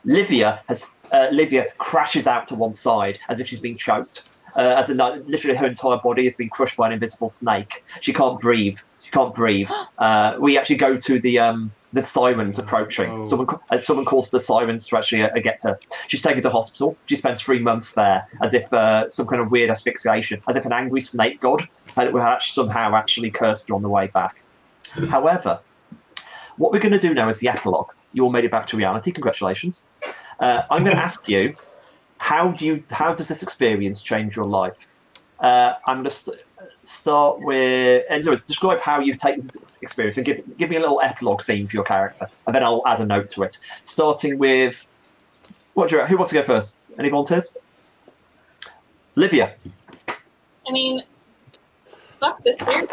Livia has uh, Livia crashes out to one side as if she's been choked. Uh, as in, like, literally her entire body has been crushed by an invisible snake. She can't breathe. She can't breathe. Uh, we actually go to the um, the sirens approaching. Oh. Someone ca- uh, someone calls the sirens to actually uh, get her. She's taken to hospital. She spends three months there, as if uh, some kind of weird asphyxiation, as if an angry snake god had, had actually somehow actually cursed her on the way back. However, what we're going to do now is the epilogue. You all made it back to reality. Congratulations. Uh, I'm going to ask you, how do you how does this experience change your life? Uh, I'm going to st- start with Enzo. Describe how you take this experience and give give me a little epilogue scene for your character, and then I'll add a note to it. Starting with what? Do you, who wants to go first? Any volunteers? Livia. I mean, fuck this series.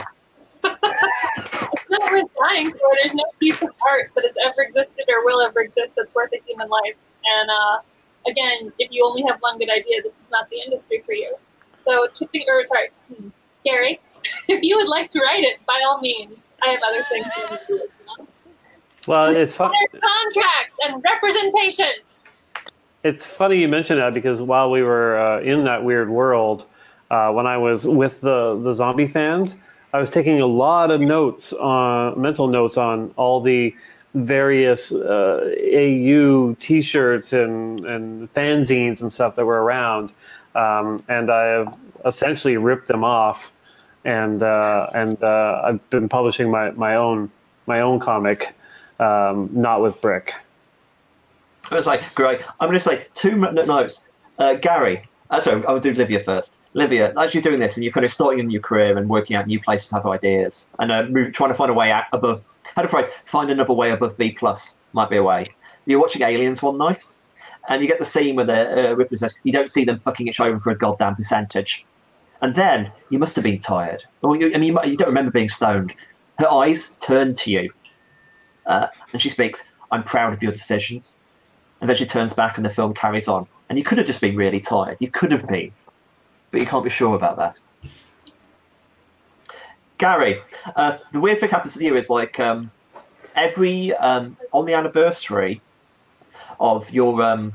it's not worth dying for. There's no piece of art that has ever existed or will ever exist that's worth a human life. And uh, again, if you only have one good idea, this is not the industry for you. So, Chippy, or sorry, hmm, Gary, if you would like to write it, by all means. I have other things to do. Well, it's fun. Contracts and representation. It's funny you mention that because while we were uh, in that weird world, uh, when I was with the the zombie fans, I was taking a lot of notes on mental notes on all the various uh, AU T-shirts and and fanzines and stuff that were around, um, and I have essentially ripped them off, and uh, and uh, I've been publishing my my own my own comic, um, not with Brick. I was like, great. I'm going to say two notes. Uh, Gary, uh, sorry, I'll do Livia first. Livia, as you're doing this and you're kind of starting a new career and working out new places to have ideas and uh, move, trying to find a way out above, how to phrase, find another way above B plus might be a way. You're watching Aliens one night and you get the scene where the uh, Ripley says, you don't see them fucking each other for a goddamn percentage. And then you must have been tired. Or you, I mean, you, you don't remember being stoned. Her eyes turn to you uh, and she speaks, I'm proud of your decisions. And then she turns back and the film carries on. And you could have just been really tired. You could have been. But you can't be sure about that. Gary, uh, the weird thing happens to you is like um, every um, on the anniversary of your um,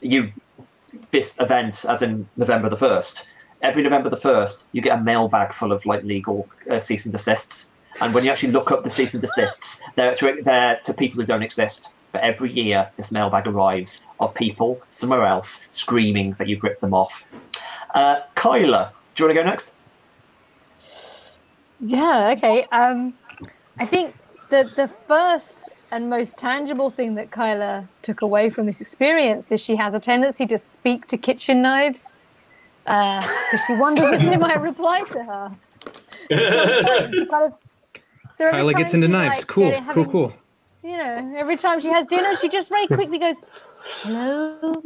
you this event, as in November the first. Every November the first, you get a mailbag full of like legal uh, cease and desists. And when you actually look up the cease and desists, they're to, they're to people who don't exist. But every year, this mailbag arrives of people somewhere else screaming that you've ripped them off. Uh, Kyla, do you want to go next? Yeah, okay. Um, I think the the first and most tangible thing that Kyla took away from this experience is she has a tendency to speak to kitchen knives because uh, she wonders if they might reply to her. she kind of, so Kyla gets she, into knives. like, cool, getting- cool, having- cool. You know, every time she has dinner, she just very quickly goes, "Hello,"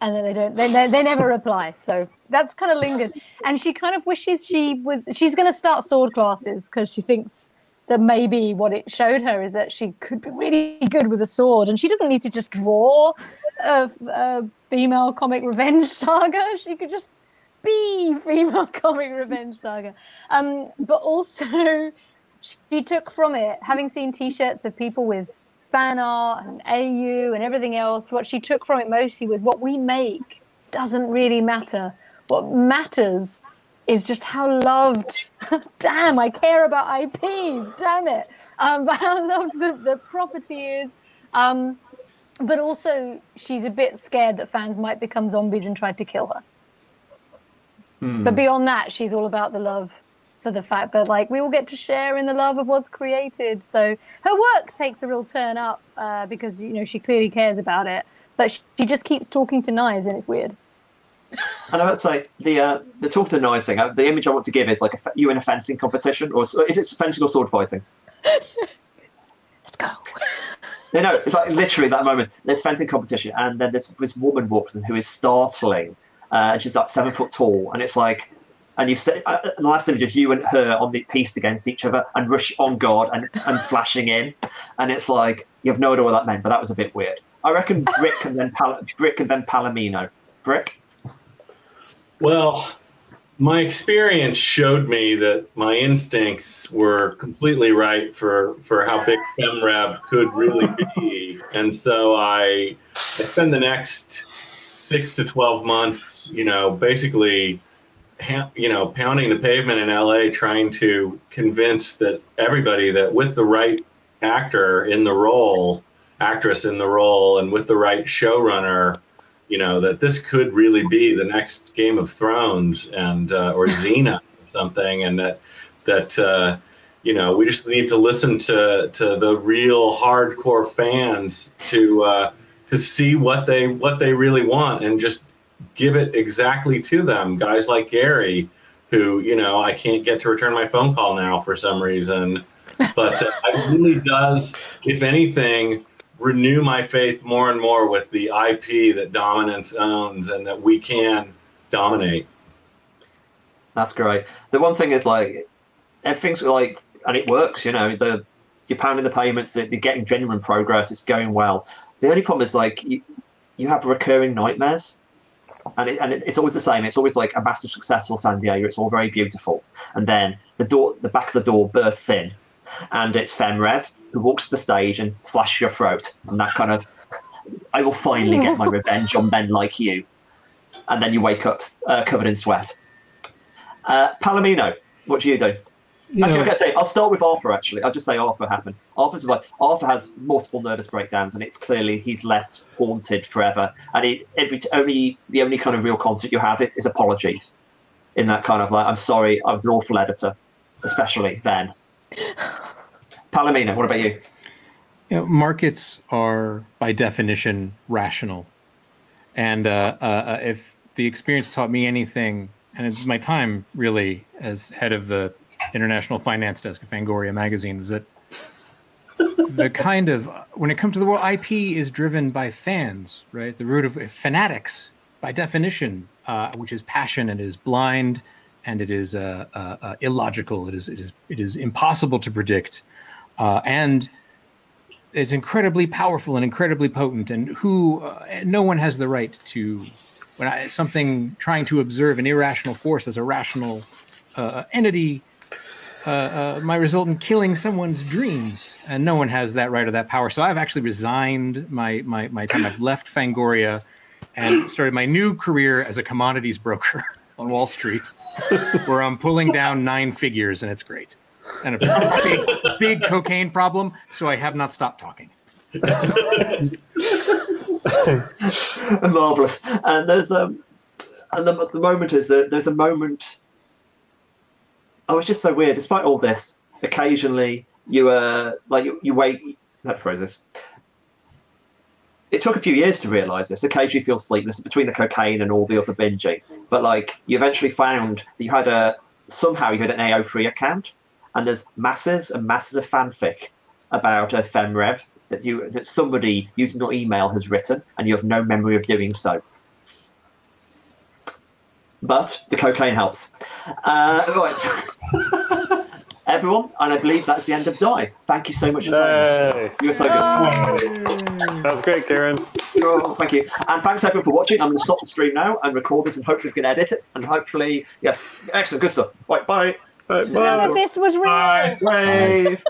and then they don't. They, they, they never reply. So that's kind of lingered. And she kind of wishes she was. She's going to start sword classes because she thinks that maybe what it showed her is that she could be really good with a sword, and she doesn't need to just draw a, a female comic revenge saga. She could just be female comic revenge saga. Um, but also, she took from it, having seen T-shirts of people with fan art and AU and everything else. What she took from it mostly was what we make doesn't really matter. What matters is just how loved. damn, I care about IPs. Damn it. Um, but how loved the, the property is. Um, but also, she's a bit scared that fans might become zombies and try to kill her. But beyond that, she's all about the love for the fact that like we all get to share in the love of what's created. So her work takes a real turn up uh, because you know she clearly cares about it, but she, she just keeps talking to knives and it's weird. And I would say the uh, the talk to knives thing. Uh, the image I want to give is like a, you in a fencing competition, or is it fencing or sword fighting? Let's go. No, no, it's like literally that moment. There's fencing competition, and then this this woman walks in who is startling. Uh, and she's like seven foot tall, and it's like, and you say, uh, the last image of you and her on the pieced against each other, and rush on guard and and flashing in, and it's like you have no idea what that meant, but that was a bit weird. I reckon Brick and then Pal- Brick and then Palomino. Brick. Well, my experience showed me that my instincts were completely right for, for how big FemRev could really be. And so I, I spend the next six to 12 months, you know, basically, you know, pounding the pavement in LA trying to convince that everybody that with the right actor in the role, actress in the role, and with the right showrunner, you know that this could really be the next Game of Thrones and uh, or Xena or something, and that that uh, you know, we just need to listen to to the real hardcore fans to uh, to see what they what they really want and just give it exactly to them. Guys like Gary, who you know I can't get to return my phone call now for some reason, but it really does, if anything, renew my faith more and more with the IP that Dominance owns and that we can dominate. That's great. The one thing is like everything's like, and it works. You know, the you're pounding the payments, that you're getting genuine progress. It's going well. The only problem is like you, you have recurring nightmares, and it, and it, it's always the same. It's always like a massive success successful San Diego. It's all very beautiful, and then the door, the back of the door bursts in, and it's Femrev who walks to the stage and slashes your throat, and that kind of, I will finally get my revenge on men like you, and then you wake up uh, covered in sweat. Uh, Palomino, what do you do? You Actually, know, I'm going to say, I'll start with Arthur, actually. I'll just say Arthur happened. Arthur's like, Arthur has multiple nervous breakdowns, and it's clearly he's left haunted forever. And he, every only the only kind of real content you have is apologies. In that kind of like, I'm sorry, I was an awful editor, especially then. Palomino, what about you? you know, markets are by definition rational, and uh, uh, uh, if the experience taught me anything, and it's my time really as head of the international finance desk of Fangoria magazine, was that the kind of when it comes to the world, IP is driven by fans, right? The root of fanatics, by definition, uh, which is passion and is blind, and it is uh, uh, uh, illogical. It is it is it is impossible to predict, uh, and it's incredibly powerful and incredibly potent. And who uh, no one has the right to when I, something trying to observe an irrational force as a rational entity uh, uh, might result in killing someone's dreams, and no one has that right or that power. So I've actually resigned my my my time. I've left Fangoria and started my new career as a commodities broker on Wall Street, where I'm pulling down nine figures, and it's great. And a big, big cocaine problem, so I have not stopped talking. Marvelous. And there's um, and the, the moment is that there's a moment. Oh, it's just so weird. Despite all this, occasionally you uh like you, you wait. To phrase this? It took a few years to realise this. Occasionally, you feel sleepless between the cocaine and all the other binging. But like, you eventually found that you had a somehow you had an AO3 account, and there's masses and masses of fanfic about a Femrev that you that somebody using your email has written, and you have no memory of doing so. But the cocaine helps. Uh, right. Everyone, and I believe that's the end of Die. Thank you so much for. Hey, You were so good. that was great, Kieron. Oh, thank you. And thanks everyone for watching. I'm going to stop the stream now and record this, and hopefully we can edit it. And hopefully, yes, excellent, good stuff. Right, bye. Bye. None of this was real. Brave.